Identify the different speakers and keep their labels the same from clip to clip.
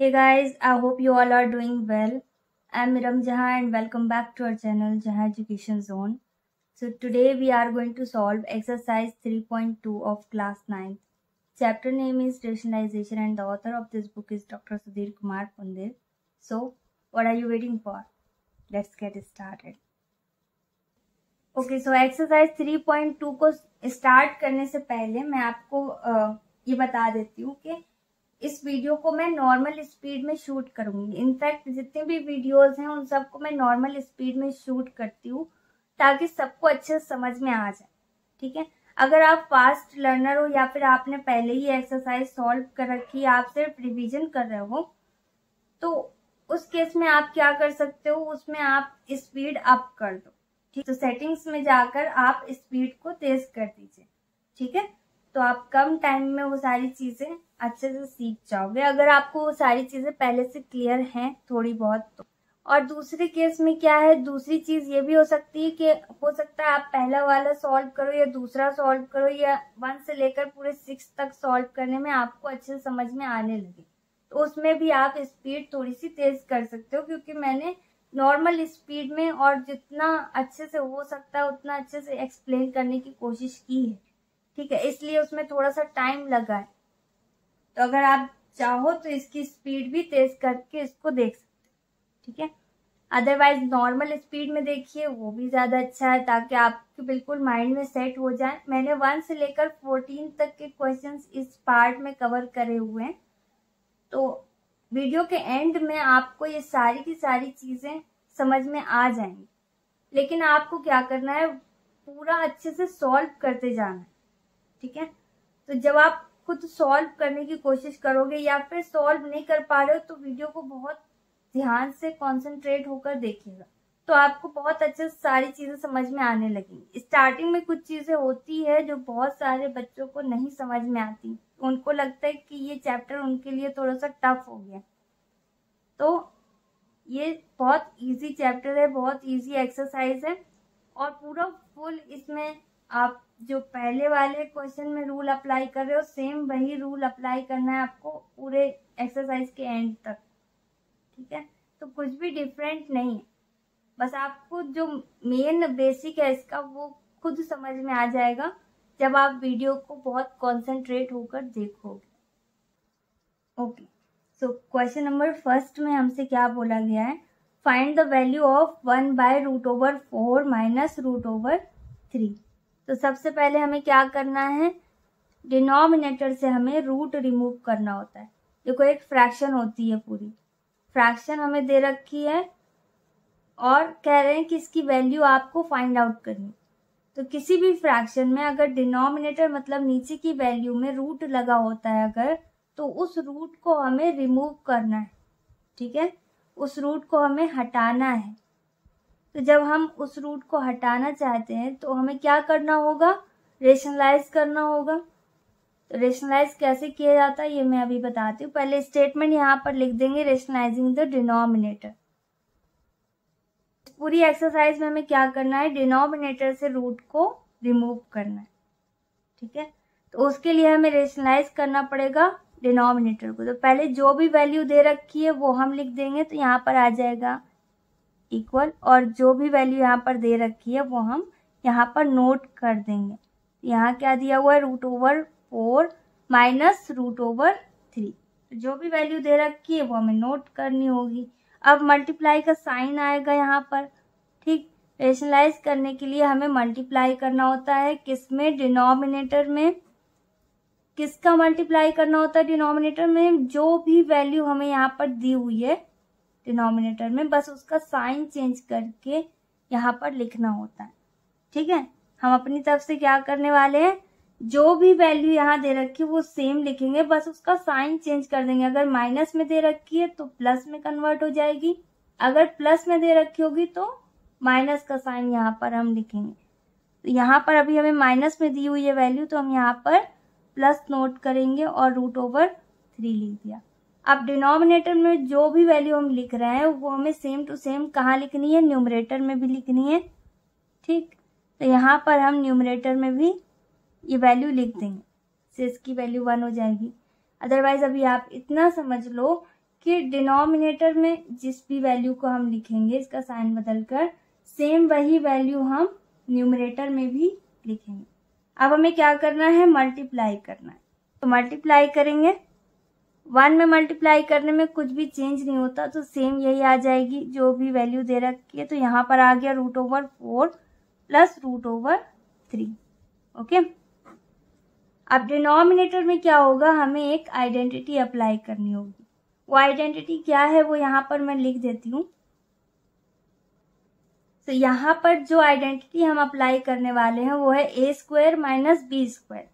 Speaker 1: Hey guys I hope you all are doing well I am Miram Jahan and welcome back to our channel Jahan education zone so today we are going to solve exercise 3.2 of class ninth chapter name is rationalisation and the author of this book is doctor Sudhir Kumar Pandit so what are you waiting for let's get started okay so exercise 3.2 को start करने से पहले मैं आपको uh, ये बता देती हूँ कि okay? इस वीडियो को मैं नॉर्मल स्पीड में शूट करूंगी इनफैक्ट जितने भी वीडियोस हैं उन सबको मैं नॉर्मल स्पीड में शूट करती हूँ ताकि सबको अच्छे से समझ में आ जाए ठीक है अगर आप फास्ट लर्नर हो या फिर आपने पहले ही एक्सरसाइज सॉल्व कर रखी आप सिर्फ रिविजन कर रहे हो तो उस केस में आप क्या कर सकते हो उसमें आप स्पीड अप कर दो ठीक तो सेटिंग्स में जाकर आप स्पीड को तेज कर दीजिए ठीक है तो आप कम टाइम में वो सारी चीजें अच्छे से सीख जाओगे अगर आपको वो सारी चीज़ें पहले से क्लियर हैं थोड़ी बहुत तो और दूसरे केस में क्या है दूसरी चीज़ ये भी हो सकती है कि हो सकता है आप पहला वाला सॉल्व करो या दूसरा सॉल्व करो या वन से लेकर पूरे सिक्स तक सॉल्व करने में आपको अच्छे से समझ में आने लगे तो उसमें भी आप स्पीड थोड़ी सी तेज़ कर सकते हो क्योंकि मैंने नॉर्मल स्पीड में और जितना अच्छे से हो सकता है उतना अच्छे से एक्सप्लेन करने की कोशिश की है ठीक है इसलिए उसमें थोड़ा सा टाइम लगा है तो अगर आप चाहो तो इसकी स्पीड भी तेज करके इसको देख सकते हो ठीक है अदरवाइज नॉर्मल स्पीड में देखिए वो भी ज़्यादा अच्छा है ताकि आपके बिल्कुल माइंड में सेट हो जाए मैंने वन से लेकर फोर्टीन तक के क्वेश्चन इस पार्ट में कवर करे हुए हैं तो वीडियो के एंड में आपको ये सारी की सारी चीज़ें समझ में आ जाएंगी लेकिन आपको क्या करना है पूरा अच्छे से सॉल्व करते जाना है ठीक है तो जब आप खुद सॉल्व करने की कोशिश करोगे या फिर सॉल्व नहीं कर पा रहे हो तो वीडियो को बहुत ध्यान से कंसंट्रेट होकर देखिएगा तो आपको बहुत अच्छे से सारी चीजें समझ में आने लगेंगी स्टार्टिंग में कुछ चीजें होती है जो बहुत सारे बच्चों को नहीं समझ में आती उनको लगता है कि ये चैप्टर उनके लिए थोड़ा सा टफ हो गया तो ये बहुत इजी चैप्टर है बहुत इजी एक्सरसाइज है और पूरा फुल इसमें आप जो पहले वाले क्वेश्चन में रूल अप्लाई कर रहे हो सेम वही रूल अप्लाई करना है आपको पूरे एक्सरसाइज के एंड तक ठीक है तो कुछ भी डिफरेंट नहीं है बस आपको जो मेन बेसिक है इसका वो खुद समझ में आ जाएगा जब आप वीडियो को बहुत कंसंट्रेट होकर देखोगे okay so question number first में हमसे क्या बोला गया है find the value of one by root over four minus root over three तो सबसे पहले हमें क्या करना है डिनोमिनेटर से हमें रूट रिमूव करना होता है देखो एक फ्रैक्शन होती है पूरी फ्रैक्शन हमें दे रखी है और कह रहे हैं कि इसकी वैल्यू आपको फाइंड आउट करनी तो किसी भी फ्रैक्शन में अगर डिनोमिनेटर मतलब नीचे की वैल्यू में रूट लगा होता है अगर तो उस रूट को हमें रिमूव करना है ठीक है उस रूट को हमें हटाना है तो जब हम उस रूट को हटाना चाहते हैं तो हमें क्या करना होगा रेशनलाइज करना होगा तो रेशनलाइज कैसे किया जाता है ये मैं अभी बताती हूँ पहले स्टेटमेंट यहाँ पर लिख देंगे रेशनलाइजिंग द डिनोमिनेटर पूरी एक्सरसाइज में हमें क्या करना है डिनोमिनेटर से रूट को रिमूव करना है ठीक है तो उसके लिए हमें रेशनलाइज करना पड़ेगा डिनोमिनेटर को तो पहले जो भी वैल्यू दे रखी है वो हम लिख देंगे तो यहाँ पर आ जाएगा इक्वल और जो भी वैल्यू यहाँ पर दे रखी है वो हम यहाँ पर नोट कर देंगे यहाँ क्या दिया हुआ है root over four minus root over three जो भी वैल्यू दे रखी है वो हमें नोट करनी होगी अब मल्टीप्लाई का साइन आएगा यहाँ पर ठीक रेशनलाइज करने के लिए हमें मल्टीप्लाई करना होता है किस में डिनोमिनेटर में किसका मल्टीप्लाई करना होता है डिनोमिनेटर में जो भी वैल्यू हमें यहाँ पर दी हुई है डिनोमिनेटर में बस उसका साइन चेंज करके यहाँ पर लिखना होता है ठीक है हम अपनी तरफ से क्या करने वाले हैं जो भी वैल्यू यहाँ दे रखी है वो सेम लिखेंगे बस उसका साइन चेंज कर देंगे अगर माइनस में दे रखी है तो प्लस में कन्वर्ट हो जाएगी अगर प्लस में दे रखी होगी तो माइनस का साइन यहाँ पर हम लिखेंगे तो यहाँ पर अभी हमें माइनस में दी हुई है वैल्यू तो हम यहाँ पर प्लस नोट करेंगे और रूट ओवर थ्री लिख दिया अब डिनोमिनेटर में जो भी वैल्यू हम लिख रहे हैं वो हमें सेम टू सेम कहाँ लिखनी है न्यूमरेटर में भी लिखनी है ठीक तो यहाँ पर हम न्यूमरेटर में भी ये वैल्यू लिख देंगे से इसकी वैल्यू वन हो जाएगी अदरवाइज अभी आप इतना समझ लो कि डिनोमिनेटर में जिस भी वैल्यू को हम लिखेंगे इसका साइन बदल कर सेम वही वैल्यू हम न्यूमरेटर में भी लिखेंगे अब हमें क्या करना है मल्टीप्लाई करना है तो मल्टीप्लाई करेंगे वन में मल्टीप्लाई करने में कुछ भी चेंज नहीं होता तो सेम यही आ जाएगी जो भी वैल्यू दे रखी है तो यहाँ पर आ गया root over four plus root over three okay अब डिनोमिनेटर में क्या होगा हमें एक आइडेंटिटी अप्लाई करनी होगी वो आइडेंटिटी क्या है वो यहाँ पर मैं लिख देती हूँ तो यहाँ पर जो आइडेंटिटी हम अप्लाई करने वाले हैं वो है ए स्क्वायर माइनस बी स्क्वायर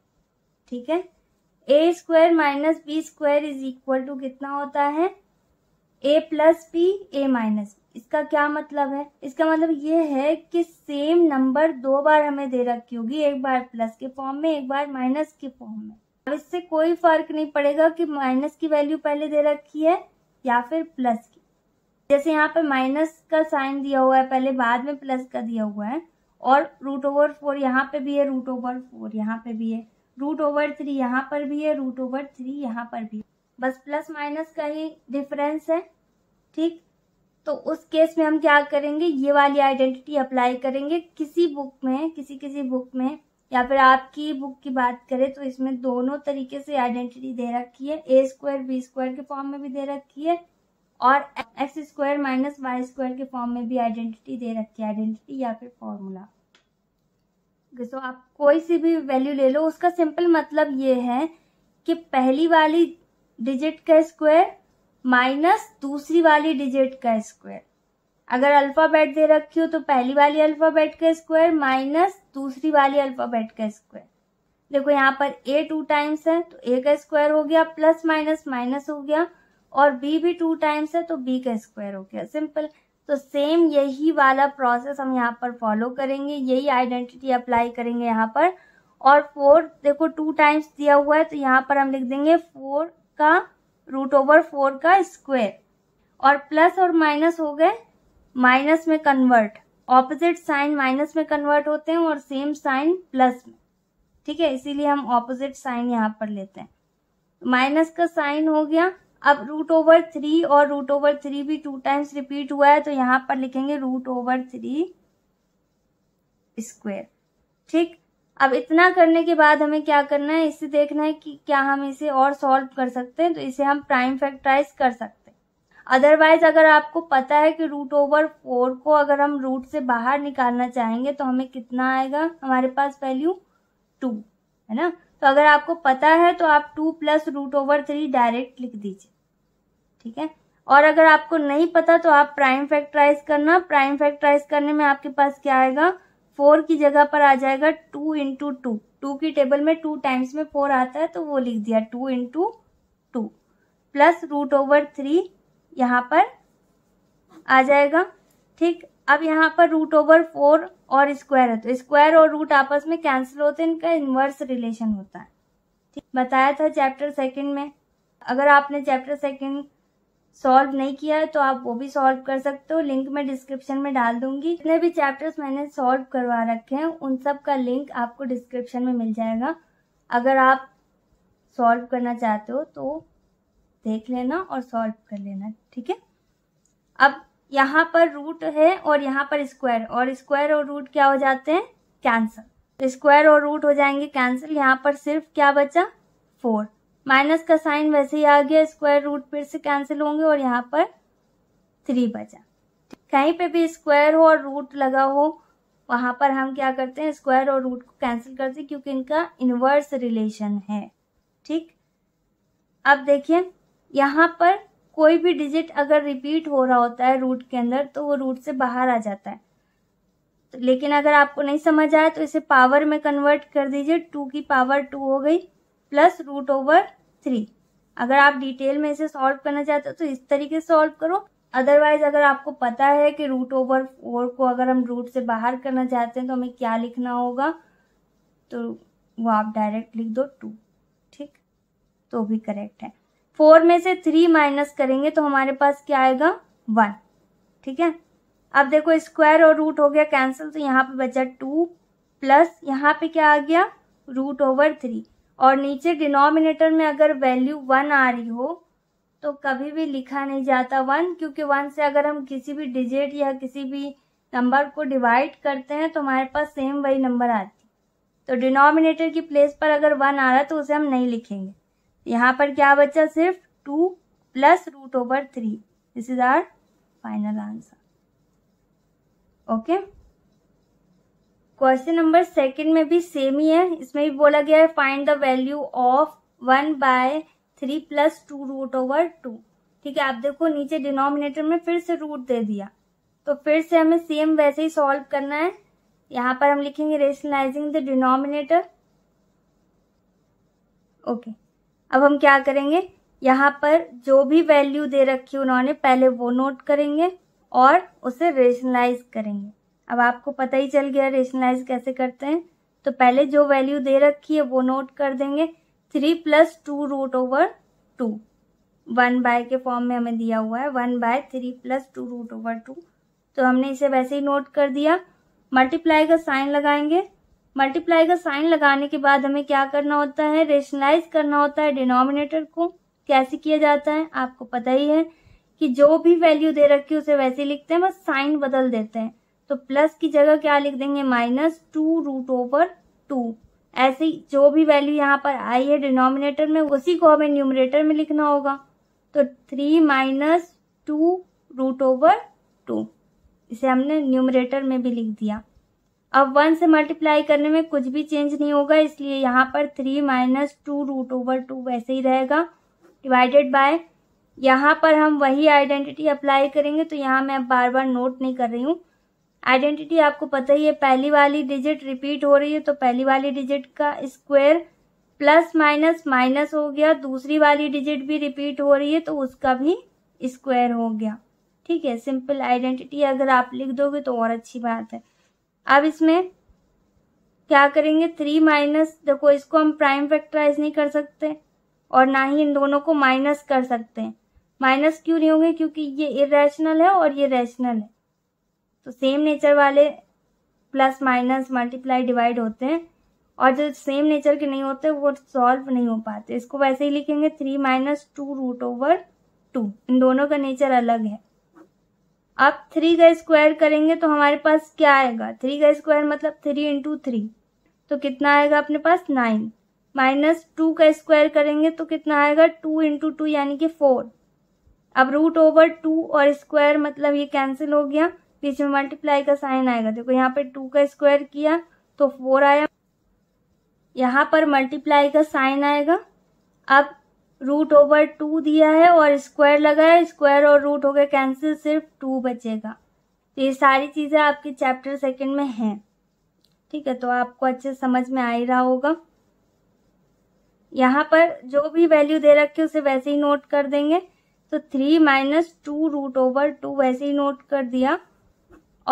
Speaker 1: ठीक है ए square minus B square is equal to कितना होता है ए प्लस बी ए माइनस इसका क्या मतलब है इसका मतलब ये है कि सेम नंबर दो बार हमें दे रखी होगी एक बार प्लस के फॉर्म में एक बार माइनस के फॉर्म में अब इससे कोई फर्क नहीं पड़ेगा कि माइनस की वैल्यू पहले दे रखी है या फिर प्लस की जैसे यहाँ पे माइनस का साइन दिया हुआ है पहले बाद में प्लस का दिया हुआ है और रूट ओवर फोर यहाँ पे भी है रूट ओवर फोर यहाँ पे भी है रूट ओवर थ्री यहाँ पर भी है रूट ओवर थ्री यहाँ पर भी बस प्लस माइनस का ही डिफरेंस है ठीक तो उस केस में हम क्या करेंगे ये वाली आइडेंटिटी अप्लाई करेंगे किसी बुक में किसी किसी बुक में या फिर आपकी बुक की बात करें तो इसमें दोनों तरीके से आइडेंटिटी दे रखी है ए स्क्वायर बी स्क्वायर के फॉर्म में भी दे रखी है और x square minus Y square के फॉर्म में भी आइडेंटिटी दे रखी है आइडेंटिटी या फिर फॉर्मूला सो आप कोई सी भी वैल्यू ले लो उसका सिंपल मतलब ये है कि पहली वाली डिजिट का स्क्वायर माइनस दूसरी वाली डिजिट का स्क्वायर अगर अल्फाबेट दे रखी हो तो पहली वाली अल्फाबेट का स्क्वायर माइनस दूसरी वाली अल्फाबेट का स्क्वायर देखो यहाँ पर ए टू टाइम्स है तो ए का स्क्वायर हो गया प्लस माइनस माइनस हो गया और बी भी टू टाइम्स है तो बी का स्क्वायर हो गया सिंपल तो सेम यही वाला प्रोसेस हम यहाँ पर फॉलो करेंगे यही आइडेंटिटी अप्लाई करेंगे यहाँ पर और फोर देखो टू टाइम्स दिया हुआ है तो यहाँ पर हम लिख देंगे फोर का रूट ओवर फोर का स्क्वेयर और प्लस और माइनस हो गए माइनस में कन्वर्ट ऑपोजिट साइन माइनस में कन्वर्ट होते हैं और सेम साइन प्लस में ठीक है इसीलिए हम ऑपोजिट साइन यहाँ पर लेते हैं माइनस का साइन हो गया अब रूट ओवर थ्री और रूट ओवर थ्री भी टू टाइम्स रिपीट हुआ है तो यहाँ पर लिखेंगे रूट ओवर थ्री स्क्वेयर ठीक अब इतना करने के बाद हमें क्या करना है इसे देखना है कि क्या हम इसे और सॉल्व कर सकते हैं तो इसे हम प्राइम फैक्टराइज कर सकते हैं अदरवाइज अगर आपको पता है कि रूट ओवर फोर को अगर हम रूट से बाहर निकालना चाहेंगे तो हमें कितना आएगा हमारे पास वैल्यू टू है ना तो अगर आपको पता है तो आप two plus root over three direct लिख दीजिए ठीक है और अगर आपको नहीं पता तो आप प्राइम फैक्टराइज करना प्राइम फैक्टराइज करने में आपके पास क्या आएगा फोर की जगह पर आ जाएगा टू इंटू टू टू की टेबल में टू टाइम्स में फोर आता है तो वो लिख दिया two into two plus root over three यहाँ पर आ जाएगा ठीक अब यहाँ पर रूट ओवर फोर और स्क्वायर है तो स्क्वायर और रूट आपस में कैंसिल होते हैं इनका इन्वर्स रिलेशन होता है ठीक बताया था चैप्टर सेकेंड में अगर आपने चैप्टर सेकेंड सॉल्व नहीं किया है तो आप वो भी सॉल्व कर सकते हो लिंक मैं डिस्क्रिप्शन में डाल दूंगी जितने भी चैप्टर्स मैंने सॉल्व करवा रखे हैं उन सब का लिंक आपको डिस्क्रिप्शन में मिल जाएगा अगर आप सॉल्व करना चाहते हो तो देख लेना और सॉल्व कर लेना ठीक है अब यहाँ पर रूट है और यहाँ पर स्क्वायर और स्क्वायर और रूट क्या हो जाते हैं कैंसल स्क्वायर और रूट हो जाएंगे कैंसिल यहाँ पर सिर्फ क्या बचा फोर माइनस का साइन वैसे ही आ गया स्क्वायर रूट फिर से कैंसिल होंगे और यहाँ पर थ्री बचा कहीं पे भी स्क्वायर हो और रूट लगा हो वहाँ पर हम क्या करते हैं स्क्वायर और रूट को कैंसिल करते हैं क्योंकि इनका इनवर्स रिलेशन है ठीक अब देखिए यहाँ पर कोई भी डिजिट अगर रिपीट हो रहा होता है रूट के अंदर तो वो रूट से बाहर आ जाता है तो लेकिन अगर आपको नहीं समझ आया तो इसे पावर में कन्वर्ट कर दीजिए टू की पावर टू हो गई प्लस रूट ओवर थ्री अगर आप डिटेल में इसे सॉल्व करना चाहते हो तो इस तरीके से सॉल्व करो अदरवाइज अगर आपको पता है कि रूट ओवर फोर को अगर हम रूट से बाहर करना चाहते हैं तो हमें क्या लिखना होगा तो वो आप डायरेक्ट लिख दो टू ठीक तो भी करेक्ट है फोर में से थ्री माइनस करेंगे तो हमारे पास क्या आएगा वन ठीक है अब देखो स्क्वायर और रूट हो गया कैंसिल तो यहाँ पे बचा टू प्लस यहाँ पे क्या आ गया रूट ओवर थ्री और नीचे डिनोमिनेटर में अगर वैल्यू वन आ रही हो तो कभी भी लिखा नहीं जाता वन क्योंकि वन से अगर हम किसी भी डिजिट या किसी भी नंबर को डिवाइड करते हैं तो हमारे पास सेम वही नंबर आती तो डिनोमिनेटर की प्लेस पर अगर वन आ रहा है तो उसे हम नहीं लिखेंगे यहाँ पर क्या बचा सिर्फ two plus root over three this is our final answer okay question number second में भी सेम ही है इसमें भी बोला गया है find the value of one by three plus two root over two ठीक है आप देखो नीचे डिनोमिनेटर में फिर से रूट दे दिया तो फिर से हमें सेम वैसे ही सॉल्व करना है यहाँ पर हम लिखेंगे रेशनलाइजिंग द डिनोमिनेटर ओके अब हम क्या करेंगे यहाँ पर जो भी वैल्यू दे रखी उन्होंने पहले वो नोट करेंगे और उसे रेशनलाइज करेंगे अब आपको पता ही चल गया रेशनलाइज कैसे करते हैं तो पहले जो वैल्यू दे रखी है वो नोट कर देंगे three plus two root over two one by के फॉर्म में हमें दिया हुआ है one by three plus two root over two तो हमने इसे वैसे ही नोट कर दिया मल्टीप्लाई का साइन लगाएंगे मल्टीप्लाई का साइन लगाने के बाद हमें क्या करना होता है रेशनलाइज करना होता है डिनोमिनेटर को कैसे किया जाता है आपको पता ही है कि जो भी वैल्यू दे रखी है उसे वैसे लिखते हैं बस साइन बदल देते हैं तो प्लस की जगह क्या लिख देंगे minus two root over two ऐसे जो भी वैल्यू यहाँ पर आई है डिनोमिनेटर में उसी को हमें न्यूमरेटर में लिखना होगा तो three minus two root over two इसे हमने न्यूमरेटर में भी लिख दिया अब वन से मल्टीप्लाई करने में कुछ भी चेंज नहीं होगा इसलिए यहाँ पर three minus two root over two वैसे ही रहेगा डिवाइडेड बाय यहाँ पर हम वही आइडेंटिटी अप्लाई करेंगे तो यहाँ मैं बार बार नोट नहीं कर रही हूँ आइडेंटिटी आपको पता ही है पहली वाली डिजिट रिपीट हो रही है तो पहली वाली डिजिट का स्क्वायर प्लस माइनस माइनस हो गया दूसरी वाली डिजिट भी रिपीट हो रही है तो उसका भी स्क्वायर हो गया ठीक है सिंपल आइडेंटिटी अगर आप लिख दोगे तो और अच्छी बात है अब इसमें क्या करेंगे थ्री माइनस देखो इसको हम प्राइम फैक्टराइज नहीं कर सकते और ना ही इन दोनों को माइनस कर सकते हैं माइनस क्यों नहीं होंगे क्योंकि ये इरेशनल है और ये रैशनल है तो सेम नेचर वाले प्लस माइनस मल्टीप्लाई डिवाइड होते हैं और जो सेम नेचर के नहीं होते वो सॉल्व नहीं हो पाते इसको वैसे ही लिखेंगे three minus two root over two इन दोनों का नेचर अलग है अब थ्री का स्क्वायर करेंगे तो हमारे पास क्या आएगा थ्री का स्क्वायर मतलब थ्री इंटू थ्री तो कितना आएगा अपने पास नाइन माइनस टू का स्क्वायर करेंगे तो कितना आएगा टू इंटू टू यानी कि फोर अब रूट ओवर टू और स्क्वायर मतलब ये कैंसिल हो गया बीच में मल्टीप्लाई का साइन आएगा देखो यहाँ पे टू का स्क्वायर किया तो फोर आया यहाँ पर मल्टीप्लाई का साइन आएगा अब रूट ओवर टू दिया है और स्क्वायर लगा है स्क्वायर और रूट हो गया कैंसिल सिर्फ टू बचेगा तो ये सारी चीज़ें आपके चैप्टर सेकंड में हैं ठीक है तो आपको अच्छे समझ में आ ही रहा होगा यहाँ पर जो भी वैल्यू दे रखे उसे वैसे ही नोट कर देंगे तो three minus two root over two वैसे ही नोट कर दिया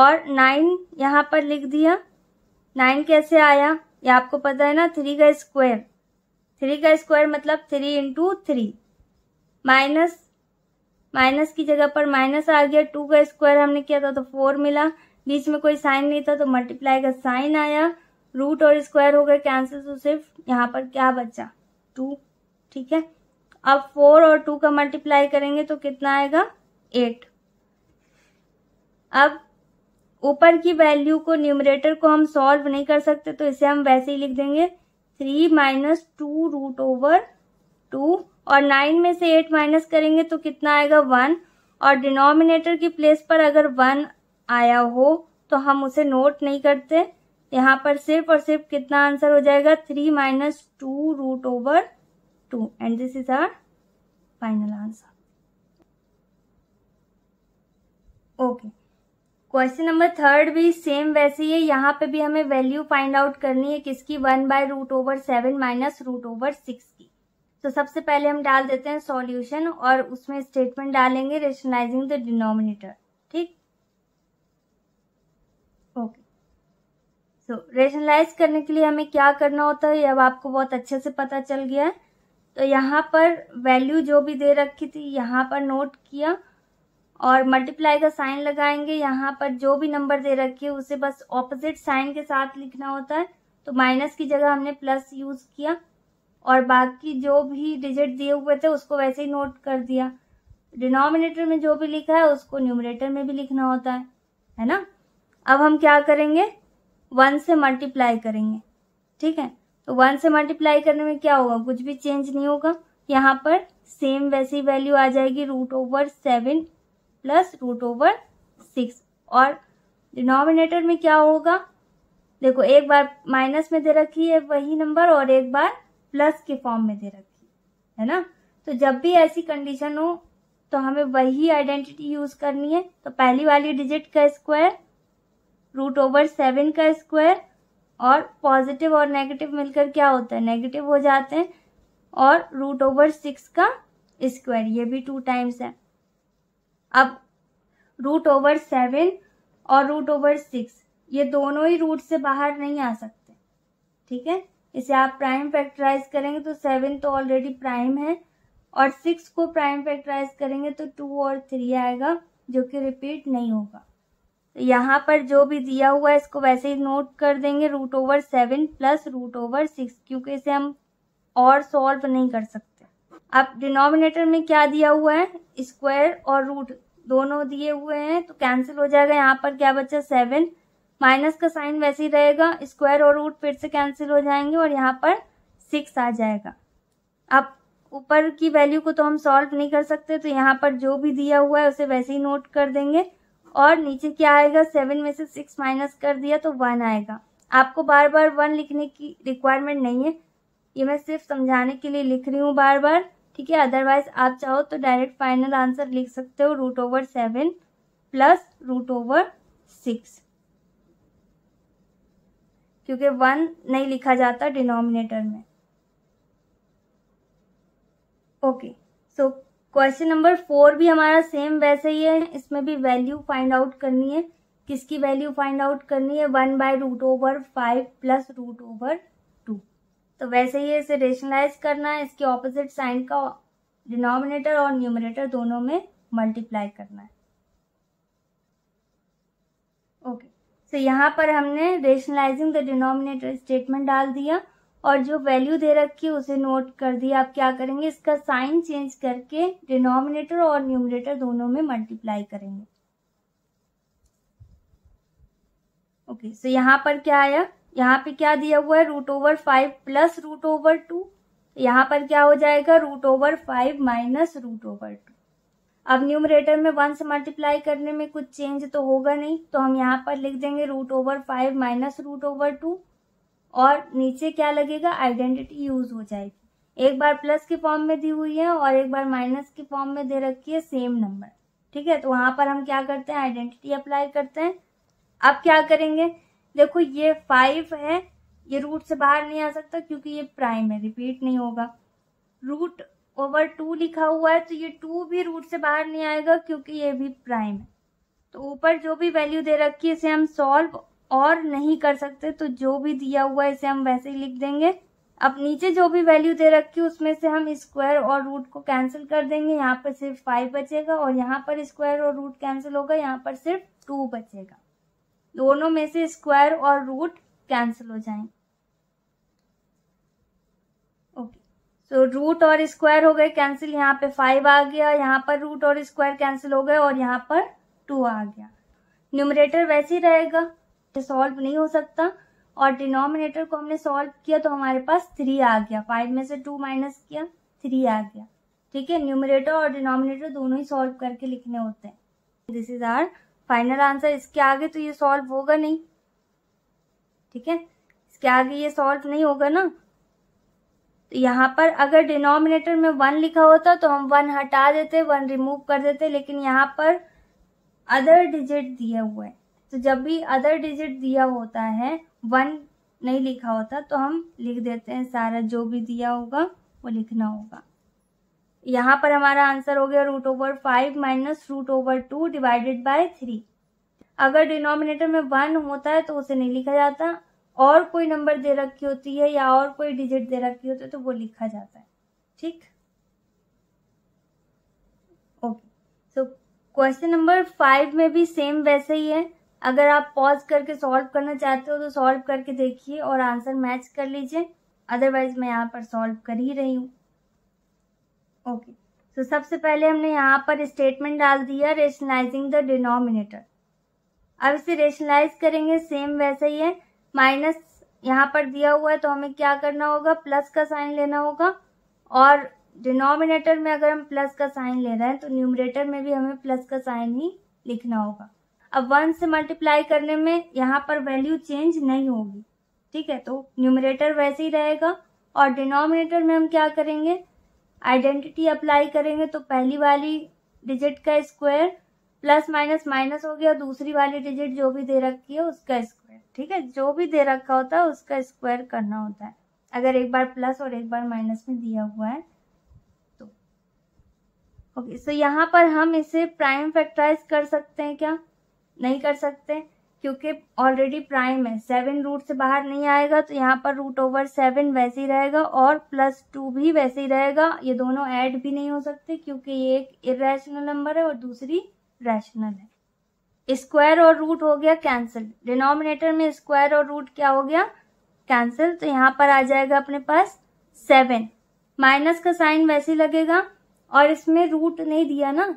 Speaker 1: और नाइन यहाँ पर लिख दिया नाइन कैसे आया ये आपको पता है ना थ्री का स्क्वायर थ्री का स्क्वायर मतलब three into three minus minus की जगह पर माइनस आ गया टू का स्क्वायर हमने किया था तो फोर मिला बीच में कोई साइन नहीं था तो मल्टीप्लाई का साइन आया रूट और स्क्वायर हो गए कैंसिल तो सिर्फ यहाँ पर क्या बचा टू ठीक है अब फोर और टू का मल्टीप्लाई करेंगे तो कितना आएगा एट अब ऊपर की वैल्यू को न्यूमरेटर को हम सॉल्व नहीं कर सकते तो इसे हम वैसे ही लिख देंगे three minus two root over two और नाइन में से एट माइनस करेंगे तो कितना आएगा वन और डिनोमिनेटर की प्लेस पर अगर वन आया हो तो हम उसे नोट नहीं करते यहाँ पर सिर्फ और सिर्फ कितना आंसर हो जाएगा three minus two root over two and this is our final answer okay question number third भी सेम वैसे ही है यहाँ पे भी हमें वैल्यू फाइंड आउट करनी है किसकी one by root over seven minus root over six की तो सबसे पहले हम डाल देते हैं सॉल्यूशन और उसमें स्टेटमेंट डालेंगे रेशनाइजिंग द डिनोमिनेटर ठीक ओके सो रेशनलाइज करने के लिए हमें क्या करना होता है अब आपको बहुत अच्छे से पता चल गया है तो यहाँ पर वैल्यू जो भी दे रखी थी यहाँ पर नोट किया और मल्टीप्लाई का साइन लगाएंगे यहाँ पर जो भी नंबर दे रखे उसे बस ऑपोजिट साइन के साथ लिखना होता है तो माइनस की जगह हमने प्लस यूज किया और बाकी जो भी डिजिट दिए हुए थे उसको वैसे ही नोट कर दिया डिनोमिनेटर में जो भी लिखा है उसको न्यूमिनेटर में भी लिखना होता है है ना अब हम क्या करेंगे वन से मल्टीप्लाई करेंगे ठीक है तो वन से मल्टीप्लाई करने में क्या होगा कुछ भी चेंज नहीं होगा यहाँ पर सेम वैसी वैल्यू आ जाएगी root over seven plus root over six और डिनोमिनेटर में क्या होगा देखो एक बार माइनस में दे रखी है वही नंबर और एक बार प्लस के फॉर्म में दे रखी है ना तो जब भी ऐसी कंडीशन हो तो हमें वही आइडेंटिटी यूज करनी है तो पहली वाली डिजिट का स्क्वायर रूट ओवर सेवन का स्क्वायर और पॉजिटिव और नेगेटिव मिलकर क्या होता है नेगेटिव हो जाते हैं और रूट ओवर सिक्स का स्क्वायर ये भी टू टाइम्स है अब रूट ओवर सेवन और रूट ओवर सिक्स ये दोनों ही रूट से बाहर नहीं आ सकते ठीक है इसे आप प्राइम फैक्टराइज करेंगे तो सेवन तो ऑलरेडी प्राइम है और सिक्स को प्राइम फैक्टराइज करेंगे तो टू और थ्री आएगा जो कि रिपीट नहीं होगा तो यहाँ पर जो भी दिया हुआ है इसको वैसे ही नोट कर देंगे root over seven plus root over six क्योंकि इसे हम और सॉल्व नहीं कर सकते अब डिनोमिनेटर में क्या दिया हुआ है स्क्वायर और रूट दोनों दिए हुए हैं तो कैंसिल हो जाएगा यहाँ पर क्या बचा सेवन माइनस का साइन वैसे ही रहेगा स्क्वायर और रूट फिर से कैंसिल हो जाएंगे और यहाँ पर सिक्स आ जाएगा अब ऊपर की वैल्यू को तो हम सॉल्व नहीं कर सकते तो यहाँ पर जो भी दिया हुआ है उसे वैसे ही नोट कर देंगे और नीचे क्या आएगा सेवन में से सिक्स माइनस कर दिया तो वन आएगा आपको बार बार वन लिखने की रिक्वायरमेंट नहीं है ये मैं सिर्फ समझाने के लिए लिख रही हूँ बार बार ठीक है अदरवाइज आप चाहो तो डायरेक्ट फाइनल आंसर लिख सकते हो root over seven plus root over six क्योंकि वन नहीं लिखा जाता डिनोमिनेटर में okay so question number four भी हमारा सेम वैसे ही है इसमें भी वैल्यू फाइंड आउट करनी है किसकी वैल्यू फाइंड आउट करनी है one by root over five plus root over तो वैसे ही इसे रेशनलाइज करना है इसके ऑपोजिट साइन का डिनोमिनेटर और न्यूमिनेटर दोनों में मल्टीप्लाई करना है ओके सो यहाँ पर हमने रेशनलाइजिंग द डिनोमिनेटर स्टेटमेंट डाल दिया और जो वैल्यू दे रखी उसे नोट कर दिया आप क्या करेंगे इसका साइन चेंज करके डिनोमिनेटर और न्यूमिनेटर दोनों में मल्टीप्लाई करेंगे ओके okay, सो so यहाँ पर क्या आया यहाँ पे क्या दिया हुआ है root over five plus root over two यहाँ पर क्या हो जाएगा root over five minus root over two अब न्यूमरेटर में वन से मल्टीप्लाई करने में कुछ चेंज तो होगा नहीं तो हम यहाँ पर लिख देंगे root over five minus root over two और नीचे क्या लगेगा आइडेंटिटी यूज हो जाएगी एक बार प्लस के फॉर्म में दी हुई है और एक बार माइनस के फॉर्म में दे रखी है सेम नंबर ठीक है तो वहां पर हम क्या करते हैं आइडेंटिटी अप्लाई करते हैं अब क्या करेंगे देखो ये फाइव है ये रूट से बाहर नहीं आ सकता क्योंकि ये प्राइम है रिपीट नहीं होगा रूट ओवर टू लिखा हुआ है तो ये टू भी रूट से बाहर नहीं आएगा क्योंकि ये भी प्राइम है तो ऊपर जो भी वैल्यू दे रखी है इसे हम सॉल्व और नहीं कर सकते तो जो भी दिया हुआ है इसे हम वैसे ही लिख देंगे अब नीचे जो भी वैल्यू दे रखी है उसमें से हम स्क्वायर और रूट को कैंसिल कर देंगे यहाँ पर सिर्फ फाइव बचेगा और यहाँ पर स्क्वायर और रूट कैंसिल होगा यहाँ पर सिर्फ टू बचेगा दोनों में से स्क्वायर और रूट कैंसिल हो जाए ओके सो रूट और स्क्वायर हो गए कैंसिल यहाँ पे फाइव आ गया यहाँ पर रूट और स्क्वायर कैंसिल हो गए और यहाँ पर टू आ गया न्यूमरेटर वैसे ही रहेगा सॉल्व नहीं हो सकता और डिनोमिनेटर को हमने सॉल्व किया तो हमारे पास थ्री आ गया फाइव में से टू माइनस किया थ्री आ गया ठीक है न्यूमरेटर और डिनोमिनेटर दोनों ही सॉल्व करके लिखने होते हैं this is our final answer इसके आगे तो ये सॉल्व होगा नहीं ठीक है इसके आगे ये सॉल्व नहीं होगा ना तो यहाँ पर अगर डिनोमिनेटर में वन लिखा होता तो हम वन हटा देते वन रिमूव कर देते लेकिन यहाँ पर अदर डिजिट दिए हुए हैं तो जब भी अदर डिजिट दिया होता है वन नहीं लिखा होता तो हम लिख देते हैं सारा जो भी दिया होगा वो लिखना होगा यहाँ पर हमारा आंसर हो गया root over five minus root over two divided by three अगर डिनोमिनेटर में वन होता है तो उसे नहीं लिखा जाता और कोई नंबर दे रखी होती है या और कोई डिजिट दे रखी होती है तो वो लिखा जाता है ठीक okay so question number five में भी सेम वैसे ही है अगर आप पॉज करके सॉल्व करना चाहते हो तो सॉल्व करके देखिए और आंसर मैच कर लीजिए अदरवाइज मैं यहाँ पर सॉल्व कर ही रही हूँ ओके तो सबसे पहले हमने यहाँ पर स्टेटमेंट डाल दिया रेशनलाइजिंग द डिनोमिनेटर अब इसे रेशनलाइज करेंगे सेम वैसे ही है माइनस यहाँ पर दिया हुआ है तो हमें क्या करना होगा प्लस का साइन लेना होगा और डिनोमिनेटर में अगर हम प्लस का साइन ले रहे हैं तो न्यूमरेटर में भी हमें प्लस का साइन ही लिखना होगा अब वन से मल्टीप्लाई करने में यहाँ पर वैल्यू चेंज नहीं होगी ठीक है तो न्यूमरेटर वैसे ही रहेगा और डिनोमिनेटर में हम क्या करेंगे आइडेंटिटी अप्लाई करेंगे तो पहली वाली डिजिट का स्क्वायर प्लस माइनस माइनस हो गया दूसरी वाली डिजिट जो भी दे रखी है उसका स्क्वायर ठीक है जो भी दे रखा होता है उसका स्क्वायर करना होता है अगर एक बार प्लस और एक बार माइनस में दिया हुआ है तो ओके सो यहाँ पर हम इसे प्राइम फैक्टराइज कर सकते हैं क्या नहीं कर सकते क्योंकि ऑलरेडी प्राइम है सेवन रूट से बाहर नहीं आएगा तो यहाँ पर रूट ओवर सेवन वैसे ही रहेगा और प्लस टू भी वैसे ही रहेगा ये दोनों ऐड भी नहीं हो सकते क्योंकि ये एक इरेशनल नंबर है और दूसरी रैशनल है स्क्वायर और रूट हो गया कैंसिल डिनोमिनेटर में स्क्वायर और रूट क्या हो गया कैंसिल तो यहाँ पर आ जाएगा अपने पास सेवन माइनस का साइन वैसे लगेगा और इसमें रूट नहीं दिया ना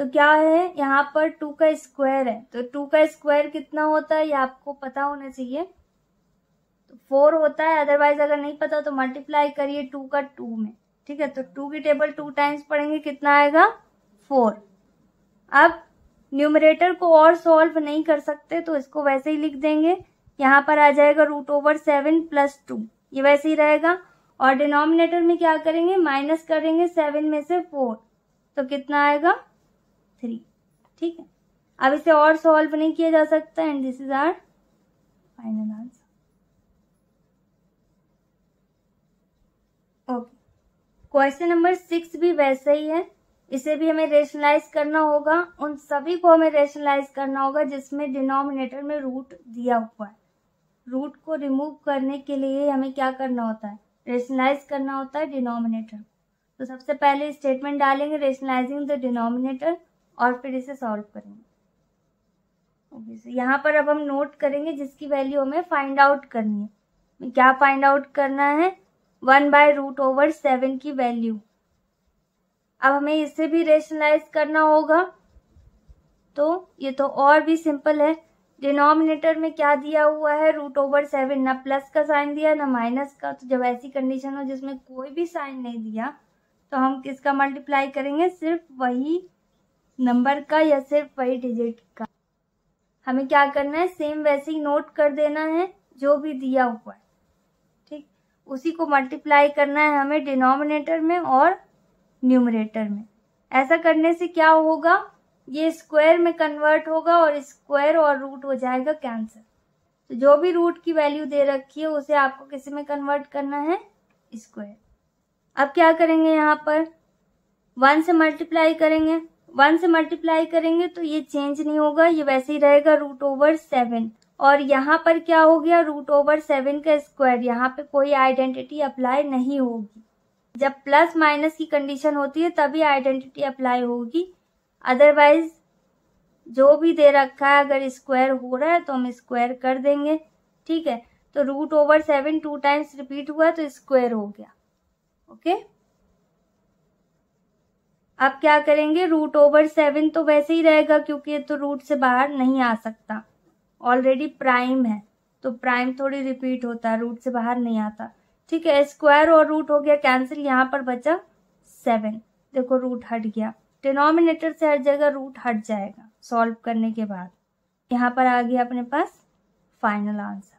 Speaker 1: तो क्या है यहाँ पर टू का स्क्वायर है तो टू का स्क्वायर कितना होता है ये आपको पता होना चाहिए तो फोर होता है अदरवाइज अगर नहीं पता तो मल्टीप्लाई करिए टू का टू में ठीक है तो टू की टेबल टू टाइम्स पढ़ेंगे कितना आएगा फोर अब न्यूमरेटर को और सॉल्व नहीं कर सकते तो इसको वैसे ही लिख देंगे यहाँ पर आ जाएगा root over seven plus two ये वैसे ही रहेगा और डिनोमिनेटर में क्या करेंगे माइनस करेंगे सेवन में से फोर तो कितना आएगा थ्री ठीक है अब इसे और सॉल्व नहीं किया जा सकता and this is our final answer okay question number six भी वैसा ही है इसे भी हमें रेशनलाइज करना होगा उन सभी को हमें रेशनलाइज करना होगा जिसमें डिनोमिनेटर में रूट दिया हुआ है रूट को रिमूव करने के लिए हमें क्या करना होता है रेशनलाइज करना होता है डिनोमिनेटर तो सबसे पहले स्टेटमेंट डालेंगे रेशनलाइजिंग द डिनोमिनेटर और फिर इसे सॉल्व करेंगे यहाँ पर अब हम नोट करेंगे जिसकी वैल्यू हमें फाइंड आउट करनी है क्या फाइंड आउट करना है one by root over seven की वैल्यू अब हमें इसे भी रेशनलाइज करना होगा तो ये तो और भी सिंपल है डिनोमिनेटर में क्या दिया हुआ है रूट ओवर सेवन ना प्लस का साइन दिया ना माइनस का तो जब ऐसी कंडीशन हो जिसमें कोई भी साइन नहीं दिया तो हम किसका मल्टीप्लाई करेंगे सिर्फ वही नंबर का या सिर्फ वही डिजिट का हमें क्या करना है सेम वैसे ही नोट कर देना है जो भी दिया हुआ है ठीक उसी को मल्टीप्लाई करना है हमें डिनोमिनेटर में और न्यूमरेटर में ऐसा करने से क्या होगा ये स्क्वायर में कन्वर्ट होगा और स्क्वायर और रूट हो जाएगा कैंसर तो जो भी रूट की वैल्यू दे रखी है उसे आपको किसी में कन्वर्ट करना है स्क्वायर अब क्या करेंगे यहाँ पर वन से मल्टीप्लाई करेंगे वन से मल्टीप्लाई करेंगे तो ये चेंज नहीं होगा ये वैसे ही रहेगा रूट ओवर सेवन और यहाँ पर क्या हो गया रूट ओवर सेवन का स्क्वायर यहाँ पे कोई आइडेंटिटी अप्लाई नहीं होगी जब प्लस माइनस की कंडीशन होती है तभी आइडेंटिटी अप्लाई होगी अदरवाइज जो भी दे रखा है अगर स्क्वायर हो रहा है तो हम स्क्वायर कर देंगे ठीक है तो root over seven two times repeat हुआ तो स्क्वायर हो गया ओके okay? आप क्या करेंगे रूट ओवर सेवन तो वैसे ही रहेगा क्योंकि ये तो रूट से बाहर नहीं आ सकता ऑलरेडी प्राइम है तो प्राइम थोड़ी रिपीट होता है रूट से बाहर नहीं आता ठीक है स्क्वायर और रूट हो गया कैंसिल यहाँ पर बचा सेवन देखो रूट हट गया डिनोमिनेटर से हर जगह रूट हट जाएगा सॉल्व करने के बाद यहाँ पर आ गया अपने पास final answer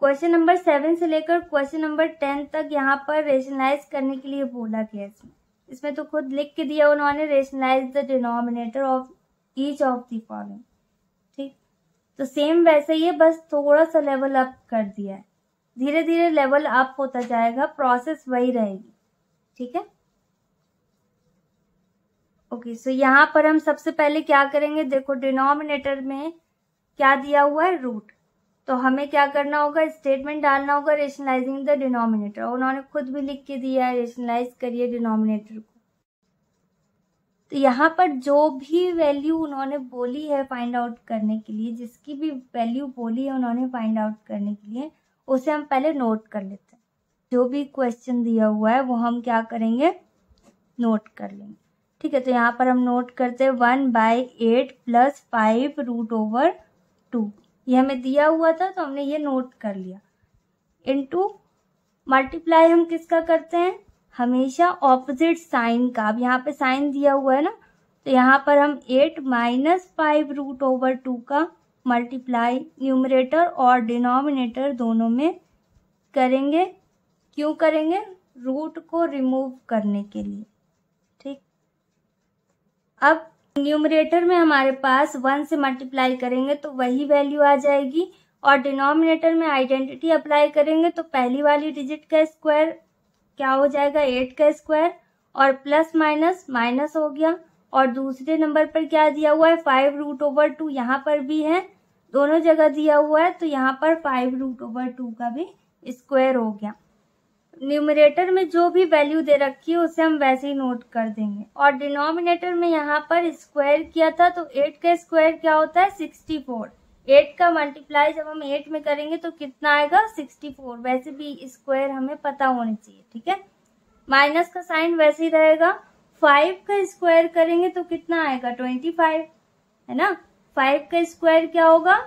Speaker 1: question number seven से लेकर क्वेश्चन नंबर टेन तक यहाँ पर रेशनलाइज करने के लिए बोला गया इसमें इसमें तो खुद लिख के दिया उन्होंने rationalise the denominator of each of the following ठीक तो सेम वैसे ही है बस थोड़ा सा लेवल अप कर दिया है धीरे धीरे लेवल अप होता जाएगा प्रोसेस वही रहेगी ठीक है ओके सो यहाँ पर हम सबसे पहले क्या करेंगे देखो डिनोमिनेटर में क्या दिया हुआ है रूट तो हमें क्या करना होगा स्टेटमेंट डालना होगा रेशनलाइजिंग द डिनोमिनेटर उन्होंने खुद भी लिख के दिया है रेशनलाइज करिए डिनोमिनेटर को तो यहाँ पर जो भी वैल्यू उन्होंने बोली है फाइंड आउट करने के लिए जिसकी भी वैल्यू बोली है उन्होंने फाइंड आउट करने के लिए उसे हम पहले नोट कर लेते हैं जो भी क्वेश्चन दिया हुआ है वो हम क्या करेंगे नोट कर लेंगे ठीक है तो यहाँ पर हम नोट करते हैं one by eight plus five root over two ये हमें दिया हुआ था तो हमने ये नोट कर लिया इनटू मल्टीप्लाई हम किसका करते हैं हमेशा ऑपोजिट साइन का अब यहाँ पे साइन दिया हुआ है ना तो यहाँ पर हम eight minus five root over two का मल्टीप्लाई न्यूमरेटर और डिनोमिनेटर दोनों में करेंगे क्यों करेंगे रूट को रिमूव करने के लिए ठीक अब न्यूमरेटर में हमारे पास वन से मल्टीप्लाई करेंगे तो वही वैल्यू आ जाएगी और डिनोमिनेटर में आइडेंटिटी अप्लाई करेंगे तो पहली वाली डिजिट का स्क्वायर क्या हो जाएगा एट का स्क्वायर और प्लस माइनस माइनस हो गया और दूसरे नंबर पर क्या दिया हुआ है फाइव रूट ओवर टू यहाँ पर भी है दोनों जगह दिया हुआ है तो यहाँ पर फाइव रूट ओवर टू का भी स्क्वायर हो गया न्यूमिनेटर में जो भी वैल्यू दे रखी है उसे हम वैसे ही नोट कर देंगे और डिनोमिनेटर में यहाँ पर स्क्वायर किया था तो एट का स्क्वायर क्या होता है सिक्सटी फोर एट का मल्टीप्लाई जब हम एट में करेंगे तो कितना आएगा सिक्सटी फोर वैसे भी स्क्वायर हमें पता होना चाहिए ठीक है माइनस का साइन वैसे ही रहेगा फाइव का स्क्वायर करेंगे तो कितना आएगा ट्वेंटी फाइव है ना फाइव का स्क्वायर क्या होगा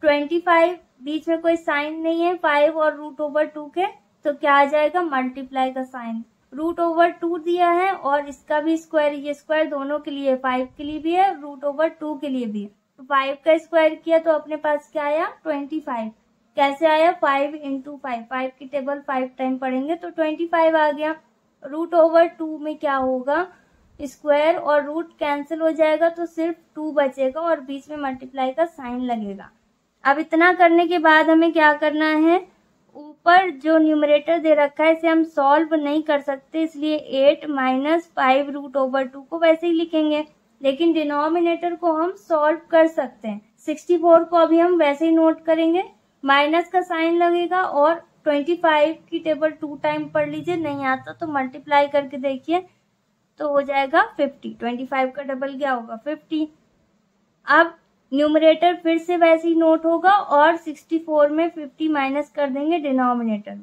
Speaker 1: ट्वेंटी फाइव बीच में कोई साइन नहीं है फाइव और रूट ओवर टू के तो क्या आ जाएगा मल्टीप्लाई का साइन रूट ओवर टू दिया है और इसका भी स्क्वायर ये स्क्वायर दोनों के लिए फाइव के लिए भी है रूट ओवर टू के लिए भी है तो फाइव का स्क्वायर किया तो अपने पास क्या आया ट्वेंटी फाइव कैसे आया फाइव इंटू फाइव फाइव की टेबल फाइव टाइम पढ़ेंगे तो ट्वेंटी फाइव आ गया रूट ओवर टू में क्या होगा स्क्वायर और रूट कैंसिल हो जाएगा तो सिर्फ टू बचेगा और बीच में मल्टीप्लाई का साइन लगेगा अब इतना करने के बाद हमें क्या करना है ऊपर जो न्यूमरेटर दे रखा है इसे हम सॉल्व नहीं कर सकते इसलिए eight minus five root over two को वैसे ही लिखेंगे लेकिन डिनोमिनेटर को हम सॉल्व कर सकते हैं सिक्सटी फोर को अभी हम वैसे ही नोट करेंगे माइनस का साइन लगेगा और ट्वेंटी फाइव की टेबल टू टाइम पढ़ लीजिए नहीं आता तो मल्टीप्लाई करके देखिए तो हो जाएगा फिफ्टी ट्वेंटी फाइव का डबल क्या होगा फिफ्टी अब न्यूमरेटर फिर से वैसे ही नोट होगा और 64 में 50 माइनस कर देंगे डिनोमिनेटर में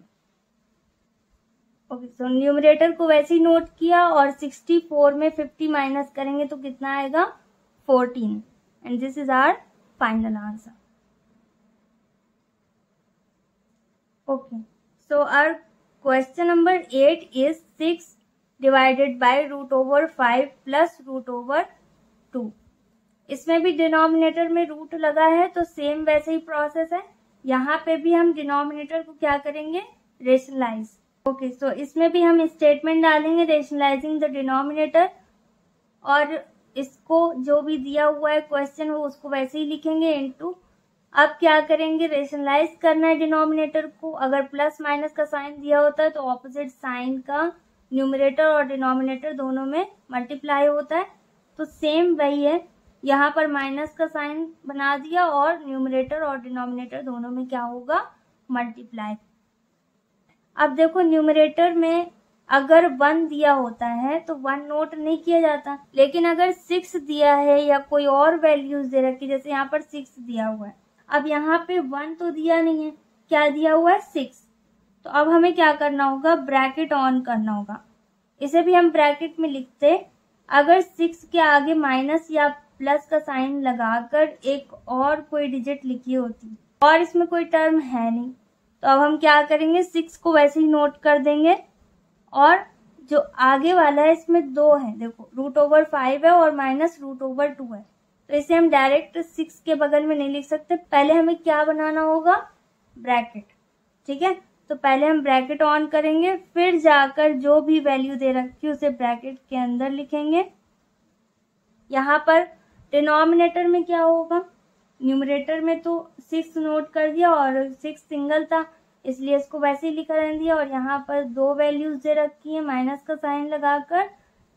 Speaker 1: ओके सो न्यूमरेटर को वैसे ही नोट किया और 64 में 50 माइनस करेंगे तो कितना आएगा 14 and this is our final answer okay so our question number eight is six divided by root over five plus root over two इसमें भी डिनोमिनेटर में रूट लगा है तो सेम वैसे ही प्रोसेस है यहाँ पे भी हम डिनोमिनेटर को क्या करेंगे रेशनलाइज ओके सो इसमें भी हम स्टेटमेंट डालेंगे रेशनलाइजिंग द डिनोमिनेटर और इसको जो भी दिया हुआ है क्वेश्चन वो उसको वैसे ही लिखेंगे इनटू अब क्या करेंगे रेशनलाइज करना है डिनोमिनेटर को अगर प्लस माइनस का साइन दिया होता है तो ऑपोजिट साइन का न्यूमिनेटर और डिनोमिनेटर दोनों में मल्टीप्लाई होता है तो सेम वही है यहाँ पर माइनस का साइन बना दिया और न्यूमरेटर और डिनोमिनेटर दोनों में क्या होगा मल्टीप्लाई अब देखो न्यूमरेटर में अगर वन दिया होता है तो वन नोट नहीं किया जाता लेकिन अगर सिक्स दिया है या कोई और वैल्यूज दे रखी जैसे यहाँ पर सिक्स दिया हुआ है अब यहाँ पे वन तो दिया नहीं है क्या दिया हुआ है सिक्स तो अब हमें क्या करना होगा ब्रैकेट ऑन करना होगा इसे भी हम ब्रैकेट में लिखते अगर सिक्स के आगे माइनस या प्लस का साइन लगाकर एक और कोई डिजिट लिखी होती और इसमें कोई टर्म है नहीं तो अब हम क्या करेंगे सिक्स को वैसे ही नोट कर देंगे और जो आगे वाला है इसमें दो है देखो रूट ओवर फाइव है और माइनस रूट ओवर टू है तो इसे हम डायरेक्ट सिक्स के बगल में नहीं लिख सकते पहले हमें क्या बनाना होगा ब्रैकेट ठीक है तो पहले हम ब्रैकेट ऑन करेंगे फिर जाकर जो भी वैल्यू दे रखी उसे ब्रैकेट के अंदर लिखेंगे यहाँ पर डिनोमिनेटर में क्या होगा न्यूमरेटर में तो सिक्स नोट कर दिया और सिक्स सिंगल था इसलिए इसको वैसे ही लिखा रहने दिया और यहाँ पर दो वैल्यूज दे रखी है माइनस का साइन लगाकर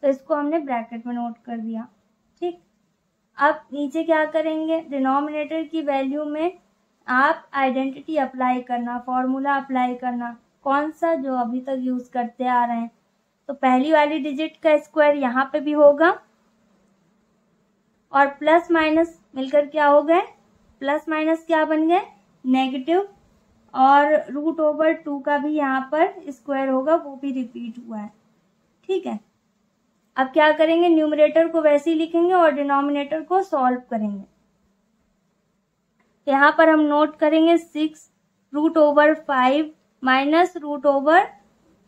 Speaker 1: तो इसको हमने ब्रैकेट में नोट कर दिया ठीक अब नीचे क्या करेंगे डिनोमिनेटर की वैल्यू में आप आइडेंटिटी अप्लाई करना फॉर्मूला अप्लाई करना कौन सा जो अभी तक यूज करते आ रहे हैं तो पहली वाली डिजिट का स्क्वायर यहाँ पे भी होगा और प्लस माइनस मिलकर क्या हो गए प्लस माइनस क्या बन गए नेगेटिव और रूट ओवर टू का भी यहाँ पर स्क्वायर होगा वो भी रिपीट हुआ है ठीक है अब क्या करेंगे न्यूमरेटर को वैसे ही लिखेंगे और डिनोमिनेटर को सॉल्व करेंगे यहाँ पर हम नोट करेंगे six root over five minus root over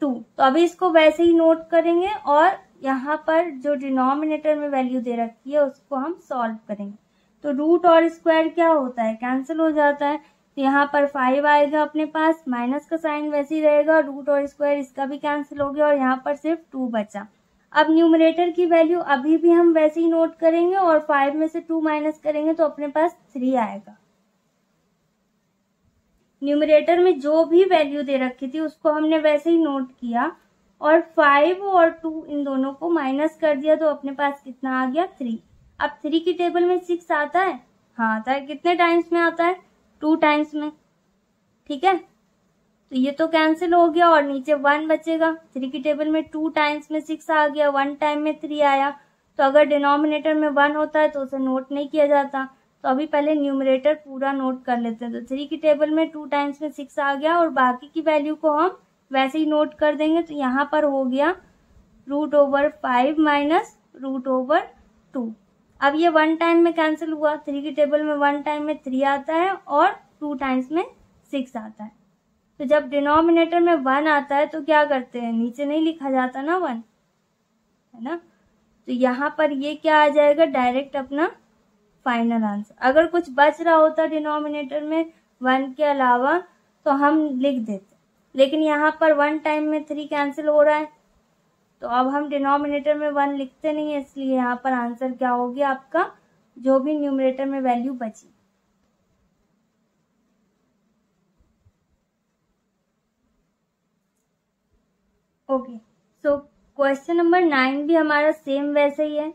Speaker 1: two तो अभी इसको वैसे ही नोट करेंगे और यहाँ पर जो डिनोमिनेटर में वैल्यू दे रखी है उसको हम सॉल्व करेंगे तो रूट और स्क्वायर क्या होता है कैंसिल हो जाता है तो यहाँ पर फाइव आएगा अपने पास माइनस का साइन वैसे ही रहेगा रूट और स्क्वायर इसका भी कैंसिल हो गया और यहाँ पर सिर्फ टू बचा अब न्यूमरेटर की वैल्यू अभी भी हम वैसे ही नोट करेंगे और फाइव में से टू माइनस करेंगे तो अपने पास थ्री आएगा न्यूमरेटर में जो भी वैल्यू दे रखी थी उसको हमने वैसे ही नोट किया और फाइव और टू इन दोनों को माइनस कर दिया तो अपने पास कितना आ गया थ्री अब थ्री की टेबल में सिक्स आता है हाँ आता तो है कितने टाइम्स में आता है टू टाइम्स में ठीक है तो ये तो कैंसिल हो गया और नीचे वन बचेगा थ्री की टेबल में टू टाइम्स में सिक्स आ गया वन टाइम में थ्री आया तो अगर डिनोमिनेटर में वन होता है तो उसे नोट नहीं किया जाता तो अभी पहले न्यूमरेटर पूरा नोट कर लेते हैं तो थ्री की टेबल में टू टाइम्स में सिक्स आ गया और बाकी की वैल्यू को हम वैसे ही नोट कर देंगे तो यहाँ पर हो गया root over five minus root over two अब ये वन टाइम में कैंसिल हुआ थ्री की टेबल में वन टाइम में थ्री आता है और टू टाइम्स में सिक्स आता है तो जब डिनोमिनेटर में वन आता है तो क्या करते हैं नीचे नहीं लिखा जाता ना वन है ना तो यहाँ पर ये क्या आ जाएगा डायरेक्ट अपना फाइनल आंसर अगर कुछ बच रहा होता डिनोमिनेटर में वन के अलावा तो हम लिख देते लेकिन यहाँ पर वन टाइम में थ्री कैंसिल हो रहा है तो अब हम डिनोमिनेटर में वन लिखते नहीं है इसलिए यहाँ पर आंसर क्या होगी आपका जो भी न्यूमरेटर में वैल्यू बची okay so question number nine भी हमारा सेम वैसे ही है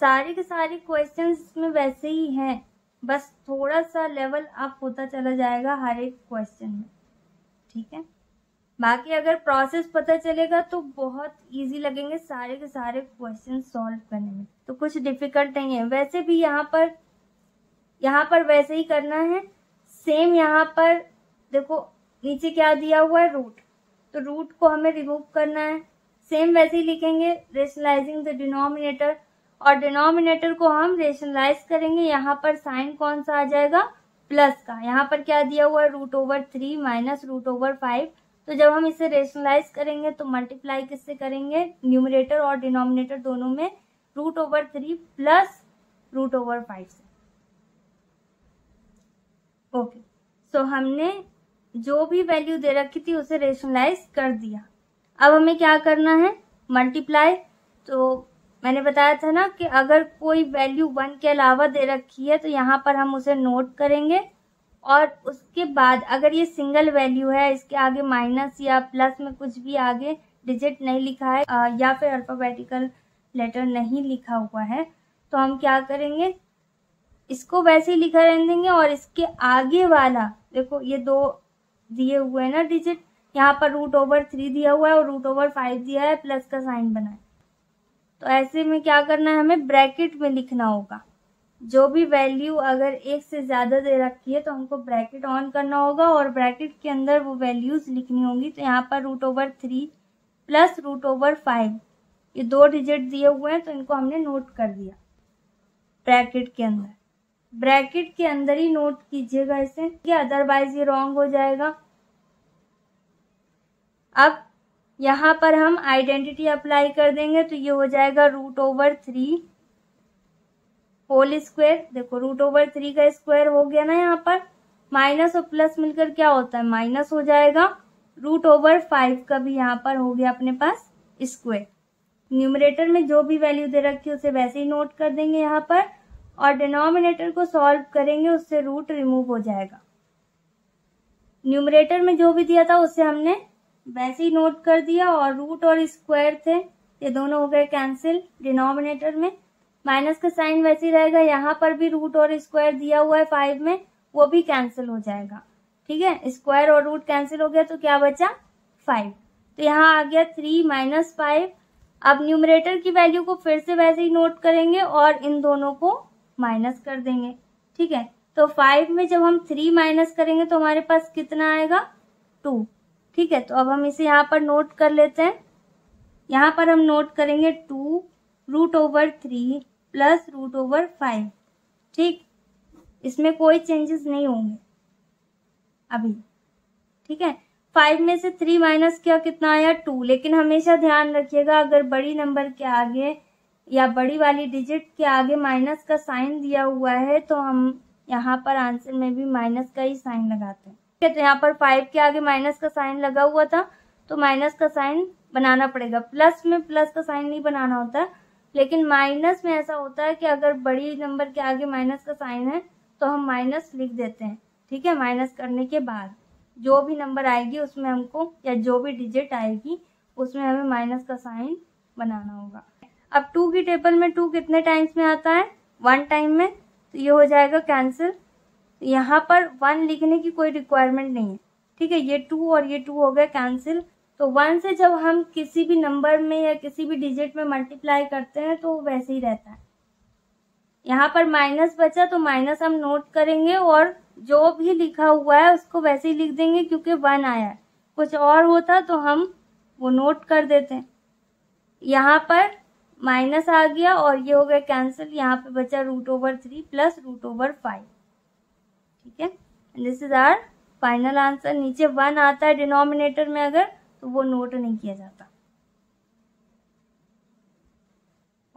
Speaker 1: सारे के सारे क्वेश्चंस में वैसे ही हैं बस थोड़ा सा लेवल अप होता चला जाएगा हर एक क्वेश्चन में ठीक है बाकी अगर प्रोसेस पता चलेगा तो बहुत इजी लगेंगे सारे के सारे क्वेश्चन सॉल्व करने में तो कुछ डिफिकल्ट नहीं है वैसे भी यहाँ पर यहाँ पर वैसे ही करना है सेम यहाँ पर देखो नीचे क्या दिया हुआ है रूट तो रूट को हमें रिमूव करना है सेम वैसे ही लिखेंगे रेशनलाइजिंग द डिनोमिनेटर और डिनोमिनेटर को हम रेशनलाइज करेंगे यहाँ पर साइन कौन सा आ जाएगा प्लस का यहाँ पर क्या दिया हुआ है root over three minus root over five तो जब हम इसे रेशनलाइज करेंगे तो मल्टीप्लाई किससे करेंगे न्यूमिनेटर और डिनोमिनेटर दोनों में root over three plus root over five से ओके सो हमने जो भी वैल्यू दे रखी थी उसे रेशनलाइज कर दिया अब हमें क्या करना है मल्टीप्लाई तो मैंने बताया था ना कि अगर कोई वैल्यू वन के अलावा दे रखी है तो यहाँ पर हम उसे नोट करेंगे और उसके बाद अगर ये सिंगल वैल्यू है इसके आगे माइनस या प्लस में कुछ भी आगे डिजिट नहीं लिखा है या फिर अल्फाबेटिकल लेटर नहीं लिखा हुआ है तो हम क्या करेंगे इसको वैसे ही लिखा रहने देंगे और इसके आगे वाला देखो ये दो दिए हुए हैं ना डिजिट यहाँ पर रूट ओवर थ्री दिया हुआ है और रूट ओवर फाइव दिया है प्लस का साइन बना है तो ऐसे में क्या करना है हमें ब्रैकेट में लिखना होगा जो भी वैल्यू अगर एक से ज़्यादा दे रखी है तो हमको ब्रैकेट ऑन करना होगा और ब्रैकेट के अंदर वो वैल्यूज़ लिखनी होंगी तो यहाँ पर root over three plus root over five ये दो डिजिट दिए हुए हैं तो इनको हमने नोट कर दिया ब्रैकेट के अंदर ब्रैकेट के अंदर ही नोट कीजिएगा इसे अदरवाइज ये रॉन्ग हो जाएगा अब यहाँ पर हम आइडेंटिटी अप्लाई कर देंगे तो ये हो जाएगा root over three whole square देखो रूट ओवर थ्री का स्क्वायर हो गया ना यहाँ पर माइनस और प्लस मिलकर क्या होता है माइनस हो जाएगा रूट ओवर फाइव का भी यहाँ पर हो गया अपने पास स्क्वायर न्यूमरेटर में जो भी वैल्यू दे रखी है उसे वैसे ही नोट कर देंगे यहाँ पर और डिनोमिनेटर को सॉल्व करेंगे उससे रूट रिमूव हो जाएगा न्यूमरेटर में जो भी दिया था उससे हमने वैसे ही नोट कर दिया और रूट और स्क्वायर थे ये दोनों हो गए कैंसिल डिनोमिनेटर में माइनस का साइन वैसे ही रहेगा यहाँ पर भी रूट और स्क्वायर दिया हुआ है फाइव में वो भी कैंसिल हो जाएगा ठीक है स्क्वायर और रूट कैंसिल हो गया तो क्या बचा फाइव तो यहाँ आ गया थ्री माइनस फाइव अब न्यूमरेटर की वैल्यू को फिर से वैसे ही नोट करेंगे और इन दोनों को माइनस कर देंगे ठीक है तो फाइव में जब हम थ्री माइनस करेंगे तो हमारे पास कितना आएगा टू ठीक है तो अब हम इसे यहाँ पर नोट कर लेते हैं यहाँ पर हम नोट करेंगे two root over three plus root over five ठीक इसमें कोई चेंजेस नहीं होंगे अभी ठीक है फाइव में से थ्री माइनस किया कितना आया टू लेकिन हमेशा ध्यान रखिएगा अगर बड़ी नंबर के आगे या बड़ी वाली डिजिट के आगे माइनस का साइन दिया हुआ है तो हम यहाँ पर आंसर में भी माइनस का ही साइन लगाते हैं है तो यहाँ पर फाइव के आगे माइनस का साइन लगा हुआ था तो माइनस का साइन बनाना पड़ेगा प्लस में प्लस का साइन नहीं बनाना होता है लेकिन माइनस में ऐसा होता है कि अगर बड़ी नंबर के आगे माइनस का साइन है तो हम माइनस लिख देते हैं ठीक है माइनस करने के बाद जो भी नंबर आएगी उसमें हमको या जो भी डिजिट आएगी उसमें हमें माइनस का साइन बनाना होगा अब टू की टेबल में टू कितने टाइम्स में आता है वन टाइम में तो ये हो जाएगा कैंसिल यहाँ पर वन लिखने की कोई रिक्वायरमेंट नहीं है ठीक है ये टू और ये टू हो गया कैंसिल तो वन से जब हम किसी भी नंबर में या किसी भी डिजिट में मल्टीप्लाई करते हैं तो वैसे ही रहता है यहाँ पर माइनस बचा तो माइनस हम नोट करेंगे और जो भी लिखा हुआ है उसको वैसे ही लिख देंगे क्योंकि वन आया है कुछ और होता तो हम वो नोट कर देते हैं यहाँ पर माइनस आ गया और ये हो गया कैंसिल यहाँ पे बचा root over three plus root over five ठीक है and this is our final answer नीचे वन आता है डिनोमिनेटर में अगर तो वो नोट नहीं किया जाता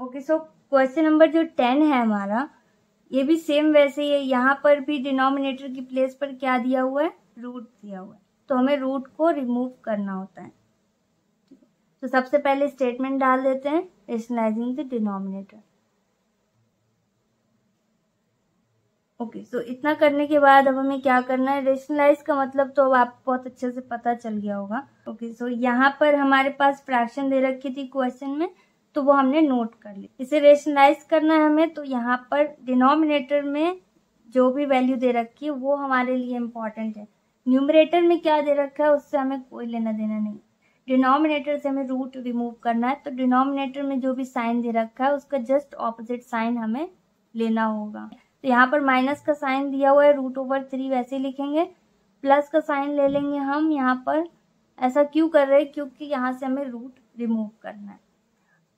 Speaker 1: ओके सो क्वेश्चन नंबर जो टेन है हमारा ये भी सेम वैसे ही है यहाँ पर भी डिनोमिनेटर की प्लेस पर क्या दिया हुआ है रूट दिया हुआ है तो हमें रूट को रिमूव करना होता है तो सबसे पहले स्टेटमेंट डाल देते हैं rationalising the denominator okay okay, so तो so इतना करने के बाद अब हमें क्या करना है रेशनलाइज का मतलब तो अब आपको बहुत अच्छे से पता चल गया होगा ओके सो यहाँ पर हमारे पास फ्रैक्शन दे रखी थी क्वेश्चन में तो वो हमने नोट कर ली इसे रेशनलाइज करना है हमें तो यहाँ पर डिनोमिनेटर में जो भी वैल्यू दे रखी है वो हमारे लिए इम्पोर्टेंट है न्यूमरेटर में क्या दे रखा है उससे हमें कोई लेना देना नहीं डिनोमिनेटर से हमें रूट रिमूव करना है तो डिनोमिनेटर में जो भी साइन दे रखा है उसका जस्ट ऑपोजिट साइन हमें लेना होगा तो यहाँ पर माइनस का साइन दिया हुआ है रूट ओवर थ्री वैसे लिखेंगे प्लस का साइन ले लेंगे हम यहाँ पर ऐसा क्यों कर रहे हैं क्योंकि यहाँ से हमें रूट रिमूव करना है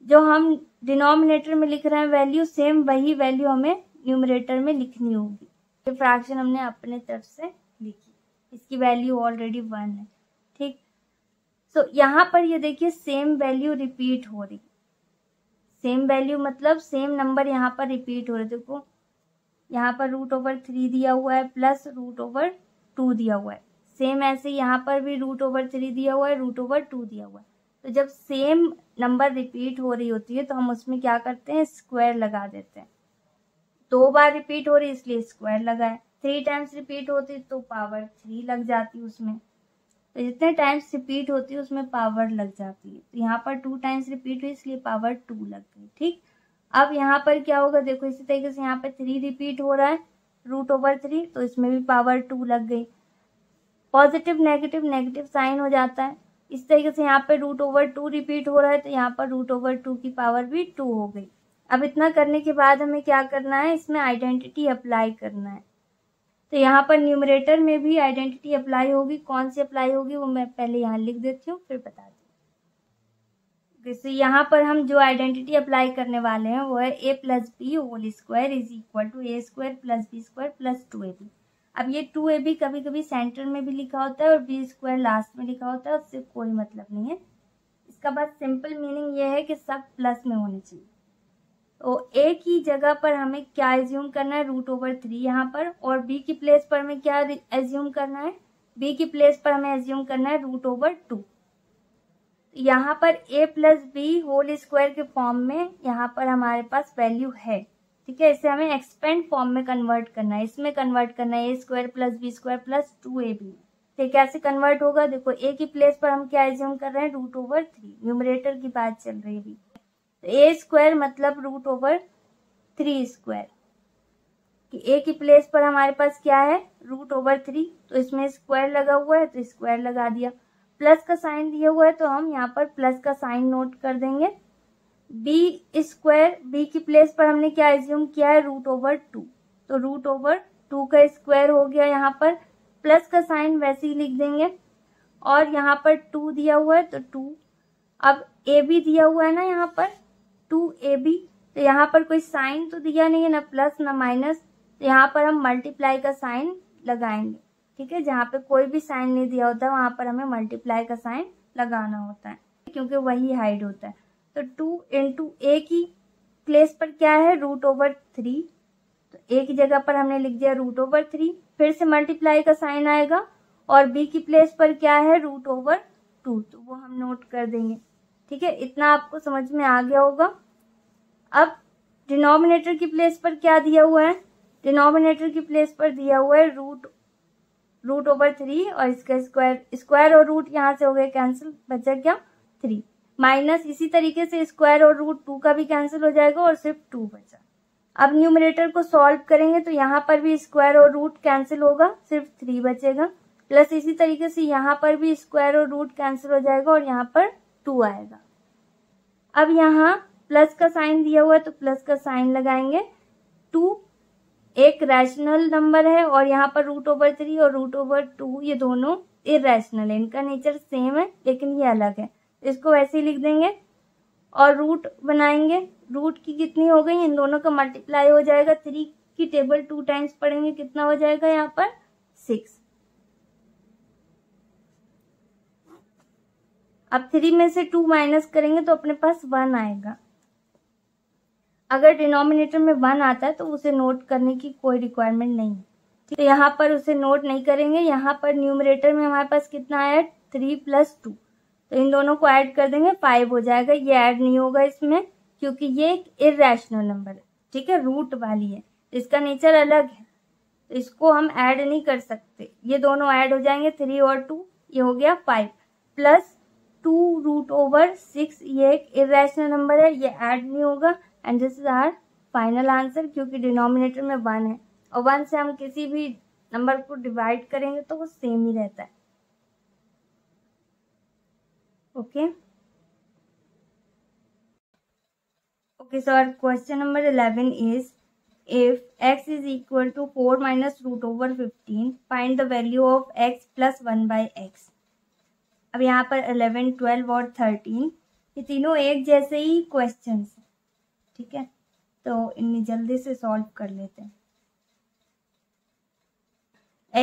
Speaker 1: जो हम डिनोमिनेटर में लिख रहे हैं वैल्यू सेम वही वैल्यू हमें न्यूमरेटर में लिखनी होगी ये फ्रैक्शन हमने अपने तरफ से लिखी इसकी वैल्यू ऑलरेडी वन है ठीक सो so, यहाँ पर ये देखिए सेम वैल्यू रिपीट हो रही सेम वैल्यू मतलब सेम नंबर यहाँ पर रिपीट हो रहे देखो यहाँ पर रूट ओवर थ्री दिया हुआ है प्लस रूट ओवर टू दिया हुआ है सेम ऐसे यहाँ पर भी रूट ओवर थ्री दिया हुआ है रूट ओवर टू दिया हुआ है तो जब सेम नंबर रिपीट हो रही होती है तो हम उसमें क्या करते हैं स्क्वायर लगा देते हैं दो बार रिपीट हो रही इसलिए स्क्वायर लगाए थ्री टाइम्स रिपीट होती तो पावर थ्री लग जाती उसमें तो जितने टाइम्स रिपीट होती है उसमें पावर लग जाती है तो यहाँ पर टू टाइम्स रिपीट हुई इसलिए पावर टू लग गई ठीक अब यहाँ पर क्या होगा देखो इसी तरीके से यहाँ पर थ्री रिपीट हो रहा है रूट ओवर थ्री तो इसमें भी पावर टू लग गई पॉजिटिव नेगेटिव नेगेटिव साइन हो जाता है इस तरीके से यहाँ पे रूट ओवर टू रिपीट हो रहा है तो यहाँ पर रूट ओवर टू की पावर भी टू हो गई अब इतना करने के बाद हमें क्या करना है इसमें आइडेंटिटी अप्लाई करना है तो यहाँ पर न्यूमरेटर में भी आइडेंटिटी अप्लाई होगी कौन सी अप्लाई होगी वो मैं पहले यहाँ लिख देती हूँ फिर बता सकते हैं so, यहाँ पर हम जो आइडेंटिटी अप्लाई करने वाले हैं वो है ए plus B whole square is equal to A square plus B square plus two A B अब ये टू ए बी कभी कभी सेंटर में भी लिखा होता है और बी स्क्वायर लास्ट में लिखा होता है उससे कोई मतलब नहीं है इसका बस सिंपल मीनिंग ये है कि सब प्लस में होने चाहिए तो ए की जगह पर हमें क्या एज्यूम करना है रूट ओवर थ्री यहाँ पर और बी की प्लेस पर हमें क्या एज्यूम करना है बी की प्लेस पर हमें एज्यूम करना है रूट ओवर टू यहाँ पर a plus B whole square के फॉर्म में यहाँ पर हमारे पास वैल्यू है ठीक है इसे हमें एक्सपेंड फॉर्म में कन्वर्ट करना है इसमें कन्वर्ट करना है ए square plus B square plus two A B तो कैसे कन्वर्ट होगा देखो ए की प्लेस पर हम क्या एज्यूम कर रहे हैं रूट ओवर थ्री न्यूमरेटर की बात चल रही है अभी तो ए स्क्वायर मतलब रूट ओवर थ्री स्क्वायर कि ए की प्लेस पर हमारे पास क्या है रूट ओवर थ्री तो इसमें स्क्वायर लगा हुआ है तो स्क्वायर लगा दिया प्लस का साइन दिया हुआ है तो हम यहाँ पर प्लस का साइन नोट कर देंगे बी स्क्वायर बी की प्लेस पर हमने क्या एज्यूम किया है रूट ओवर टू तो रूट ओवर टू का स्क्वायर हो गया यहाँ पर प्लस का साइन वैसे ही लिख देंगे और यहाँ पर टू दिया हुआ है तो टू अब ए बी दिया हुआ है ना यहाँ पर टू ए बी तो यहाँ पर कोई साइन तो दिया नहीं है ना प्लस ना माइनस तो यहाँ पर हम मल्टीप्लाई का साइन लगाएंगे ठीक है जहाँ पे कोई भी साइन नहीं दिया होता वहाँ पर हमें मल्टीप्लाई का साइन लगाना होता है क्योंकि वही हाइड होता है तो टू इंटू ए की प्लेस पर क्या है रूट ओवर थ्री तो ए की जगह पर हमने लिख दिया रूट ओवर थ्री फिर से मल्टीप्लाई का साइन आएगा और बी की प्लेस पर क्या है रूट ओवर टू तो वो हम नोट कर देंगे ठीक है इतना आपको समझ में आ गया होगा अब डिनोमिनेटर की प्लेस पर क्या दिया हुआ है डिनोमिनेटर की प्लेस पर दिया हुआ है रूट रूट ओवर थ्री और इसका स्क्वायर स्क्वायर और रूट यहाँ से हो गया कैंसिल बच क्या थ्री माइनस इसी तरीके से स्क्वायर और रूट टू का भी कैंसिल हो जाएगा और सिर्फ टू बचा अब न्यूमिनेटर को सॉल्व करेंगे तो यहाँ पर भी स्क्वायर और रूट कैंसिल होगा सिर्फ थ्री बचेगा प्लस इसी तरीके से यहाँ पर भी स्क्वायर और रूट कैंसिल हो जाएगा और यहाँ पर टू आएगा अब यहाँ प्लस का साइन दिया हुआ है तो प्लस का साइन लगाएंगे टू एक रैशनल नंबर है और यहाँ पर रूट ओवर थ्री और रूट ओवर टू ये दोनों इरेशनल है इनका नेचर सेम है लेकिन ये अलग है इसको वैसे ही लिख देंगे और रूट बनाएंगे रूट की कितनी हो गई इन दोनों का मल्टीप्लाई हो जाएगा थ्री की टेबल टू टाइम्स पढ़ेंगे कितना हो जाएगा यहाँ पर सिक्स अब थ्री में से टू माइनस करेंगे तो अपने पास वन आएगा अगर डिनोमिनेटर में वन आता है तो उसे नोट करने की कोई रिक्वायरमेंट नहीं है तो यहाँ पर उसे नोट नहीं करेंगे यहाँ पर न्यूमरेटर में हमारे पास कितना आया थ्री प्लस टू तो इन दोनों को ऐड कर देंगे फाइव हो जाएगा ये ऐड नहीं होगा इसमें क्योंकि ये एक इेशनल नंबर है ठीक है रूट वाली है इसका नेचर अलग है तो इसको हम ऐड नहीं कर सकते ये दोनों ऐड हो जाएंगे थ्री और टू ये हो गया five plus two root over six ये एक इेशनल नंबर है ये ऐड नहीं होगा and this is our final answer क्योंकि डिनोमिनेटर में वन है और वन से हम किसी भी नंबर को डिवाइड करेंगे तो वो सेम ही रहता है okay okay sir question number eleven is if x is equal to four minus root over fifteen find the value of x plus one by x अब यहाँ पर इलेवन ट्वेल्व और थर्टीन ये तीनों एक जैसे ही क्वेश्चंस ठीक है तो इन्हें जल्दी से सॉल्व कर लेते हैं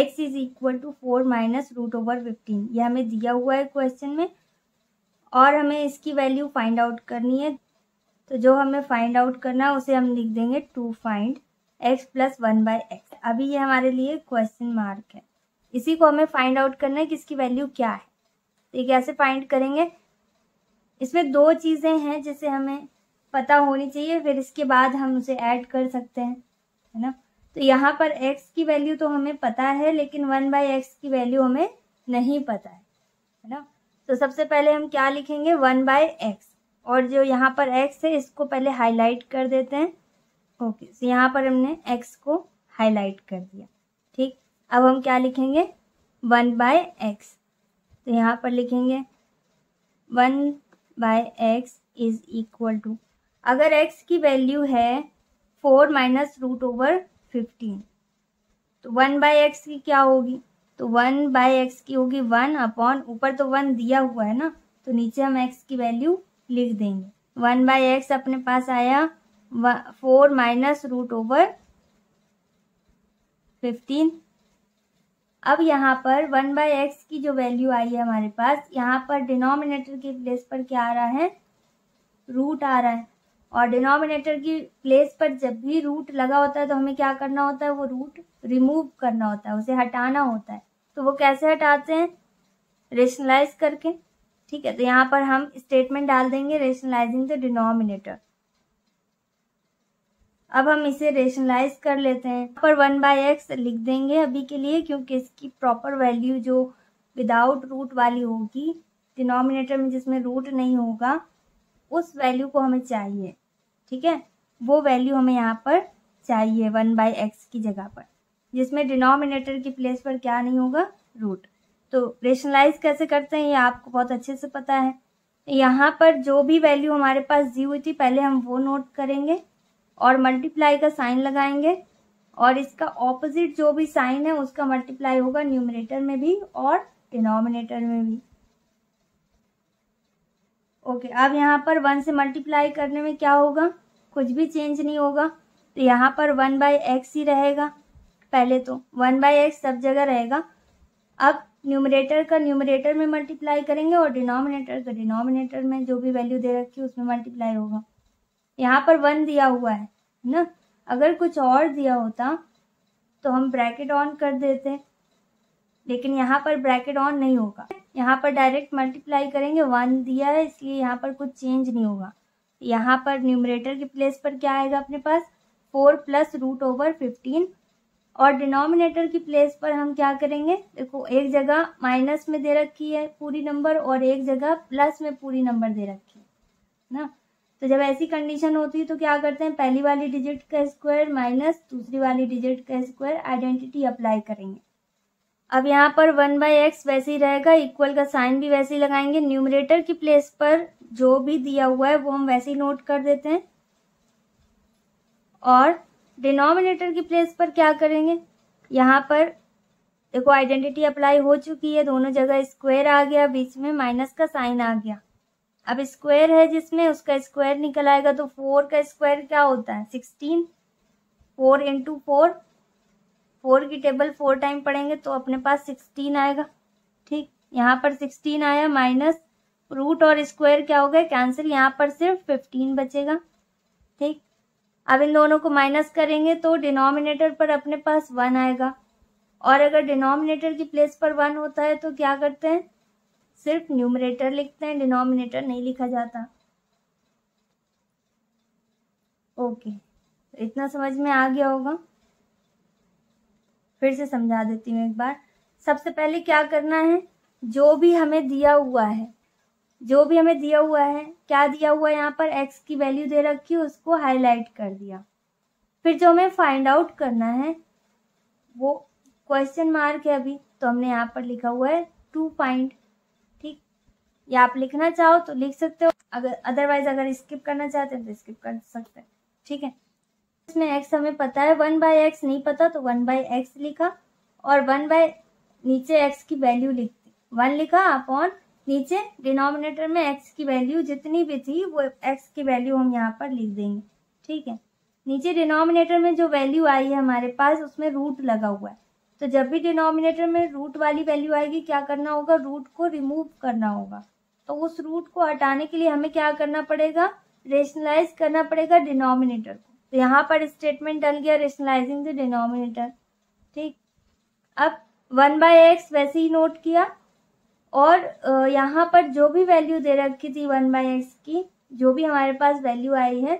Speaker 1: x is equal to four minus root over fifteen ये हमें दिया हुआ है क्वेश्चन में और हमें इसकी वैल्यू फाइंड आउट करनी है तो जो हमें फाइंड आउट करना है उसे हम लिख देंगे to find x plus one by x अभी ये हमारे लिए क्वेश्चन मार्क है इसी को हमें फाइंड आउट करना है कि इसकी वैल्यू क्या है तो ये कैसे फाइंड करेंगे इसमें दो चीज़ें हैं जिसे हमें पता होनी चाहिए फिर इसके बाद हम उसे ऐड कर सकते हैं है ना तो यहाँ पर एक्स की वैल्यू तो हमें पता है लेकिन वन बाई एक्स की वैल्यू हमें नहीं पता है है ना तो सबसे पहले हम क्या लिखेंगे वन बाय एक्स और जो यहाँ पर एक्स है इसको पहले हाईलाइट कर देते हैं ओके तो यहाँ पर हमने एक्स को हाईलाइट कर दिया ठीक अब हम क्या लिखेंगे वन बाय एक्स तो यहाँ पर लिखेंगे one by x is equal to अगर एक्स की वैल्यू है four minus root over fifteen तो वन बाई एक्स की क्या होगी तो वन बाई एक्स की होगी वन अपॉन ऊपर तो वन दिया हुआ है ना तो नीचे हम एक्स की वैल्यू लिख देंगे वन बाई एक्स अपने पास आया four minus root over fifteen अब यहाँ पर वन बाई एक्स की जो वैल्यू आई है हमारे पास यहाँ पर डिनोमिनेटर के प्लेस पर क्या आ रहा है रूट आ रहा है और डिनोमिनेटर की प्लेस पर जब भी रूट लगा होता है तो हमें क्या करना होता है वो रूट रिमूव करना होता है उसे हटाना होता है तो वो कैसे हटाते हैं रेशनलाइज करके ठीक है तो यहाँ पर हम स्टेटमेंट डाल देंगे रेशनलाइजिंग द डिनोमिनेटर अब हम इसे रेशनलाइज कर लेते हैं पर वन बाय एक्स लिख देंगे अभी के लिए क्योंकि इसकी प्रॉपर वैल्यू जो विदाउट रूट वाली होगी डिनोमिनेटर में जिसमें रूट नहीं होगा उस वैल्यू को हमें चाहिए ठीक है वो वैल्यू हमें यहाँ पर चाहिए वन बाई एक्स की जगह पर जिसमें डिनोमिनेटर की प्लेस पर क्या नहीं होगा रूट तो रेशनलाइज कैसे करते हैं ये आपको बहुत अच्छे से पता है यहाँ पर जो भी वैल्यू हमारे पास दी हुई थी पहले हम वो नोट करेंगे और मल्टीप्लाई का साइन लगाएंगे और इसका ऑपोजिट जो भी साइन है उसका मल्टीप्लाई होगा न्यूमिनेटर में भी और डिनोमिनेटर में भी ओके okay, अब यहाँ पर वन से मल्टीप्लाई करने में क्या होगा कुछ भी चेंज नहीं होगा तो यहाँ पर वन बाई एक्स ही रहेगा पहले तो वन बाई एक्स सब जगह रहेगा अब न्यूमरेटर का न्यूमरेटर में मल्टीप्लाई करेंगे और डिनोमिनेटर का डिनोमिनेटर में जो भी वैल्यू दे रखी है उसमें मल्टीप्लाई होगा यहाँ पर वन दिया हुआ है ना अगर कुछ और दिया होता तो हम ब्रैकेट ऑन कर देते लेकिन यहाँ पर ब्रैकेट ऑन नहीं होगा यहाँ पर डायरेक्ट मल्टीप्लाई करेंगे वन दिया है इसलिए यहाँ पर कुछ चेंज नहीं होगा यहाँ पर न्यूमरेटर के प्लेस पर क्या आएगा अपने पास four plus root over fifteen और डिनोमिनेटर की प्लेस पर हम क्या करेंगे देखो एक जगह माइनस में दे रखी है पूरी नंबर और एक जगह प्लस में पूरी नंबर दे रखी है ना तो जब ऐसी कंडीशन होती है तो क्या करते हैं पहली वाली डिजिट का स्क्वायर माइनस दूसरी वाली डिजिट का स्क्वायर आइडेंटिटी अप्लाई करेंगे अब यहाँ पर वन बाई एक्स वैसे ही रहेगा इक्वल का साइन भी वैसे ही लगाएंगे न्यूमरेटर की प्लेस पर जो भी दिया हुआ है वो हम वैसे ही नोट कर देते हैं और डिनोमिनेटर की प्लेस पर क्या करेंगे यहाँ पर देखो आइडेंटिटी अप्लाई हो चुकी है दोनों जगह स्क्वायर आ गया बीच में माइनस का साइन आ गया अब स्क्वायर है जिसमें उसका स्क्वायर निकल आएगा तो फोर का स्क्वायर क्या होता है sixteen four into four four की टेबल फोर टाइम पढ़ेंगे तो अपने पास सिक्सटीन आएगा ठीक यहाँ पर सिक्सटीन आया माइनस रूट और स्क्वायर क्या हो गया कैंसिल यहाँ पर सिर्फ फिफ्टीन बचेगा ठीक अब इन दोनों को माइनस करेंगे तो डिनोमिनेटर पर अपने पास वन आएगा और अगर डिनोमिनेटर की प्लेस पर वन होता है तो क्या करते हैं सिर्फ न्यूमरेटर लिखते हैं डिनोमिनेटर नहीं लिखा जाता ओके इतना समझ में आ गया होगा फिर से समझा देती हूँ एक बार सबसे पहले क्या करना है जो भी हमें दिया हुआ है जो भी हमें दिया हुआ है क्या दिया हुआ है यहाँ पर एक्स की वैल्यू दे रखी उसको हाईलाइट कर दिया फिर जो हमें फाइंड आउट करना है वो क्वेश्चन मार्क है अभी तो हमने यहाँ पर लिखा हुआ है टू फाइंड ठीक या आप लिखना चाहो तो लिख सकते हो अगर अदरवाइज अगर स्किप करना चाहते हैं तो स्किप कर सकते हैं ठीक है इसमें एक्स हमें पता है वन बाय एक्स नहीं पता तो वन बाय एक्स लिखा और वन बाय नीचे एक्स की वैल्यू लिख वन लिखा अपॉन नीचे डिनोमिनेटर में एक्स की वैल्यू जितनी भी थी वो एक्स की वैल्यू हम यहाँ पर लिख देंगे ठीक है नीचे डिनोमिनेटर में जो वैल्यू आई है हमारे पास उसमें रूट लगा हुआ है तो जब भी डिनोमिनेटर में रूट वाली वैल्यू आएगी क्या करना होगा रूट को रिमूव करना होगा तो उस रूट को हटाने के लिए हमें क्या करना पड़ेगा रेशनलाइज करना पड़ेगा डिनोमिनेटर को तो यहाँ पर स्टेटमेंट डल गया रेशनलाइजिंग द डिनोमिनेटर ठीक अब वन बाय एक्स वैसे ही नोट किया और यहाँ पर जो भी वैल्यू दे रखी थी वन बाय एक्स की जो भी हमारे पास वैल्यू आई है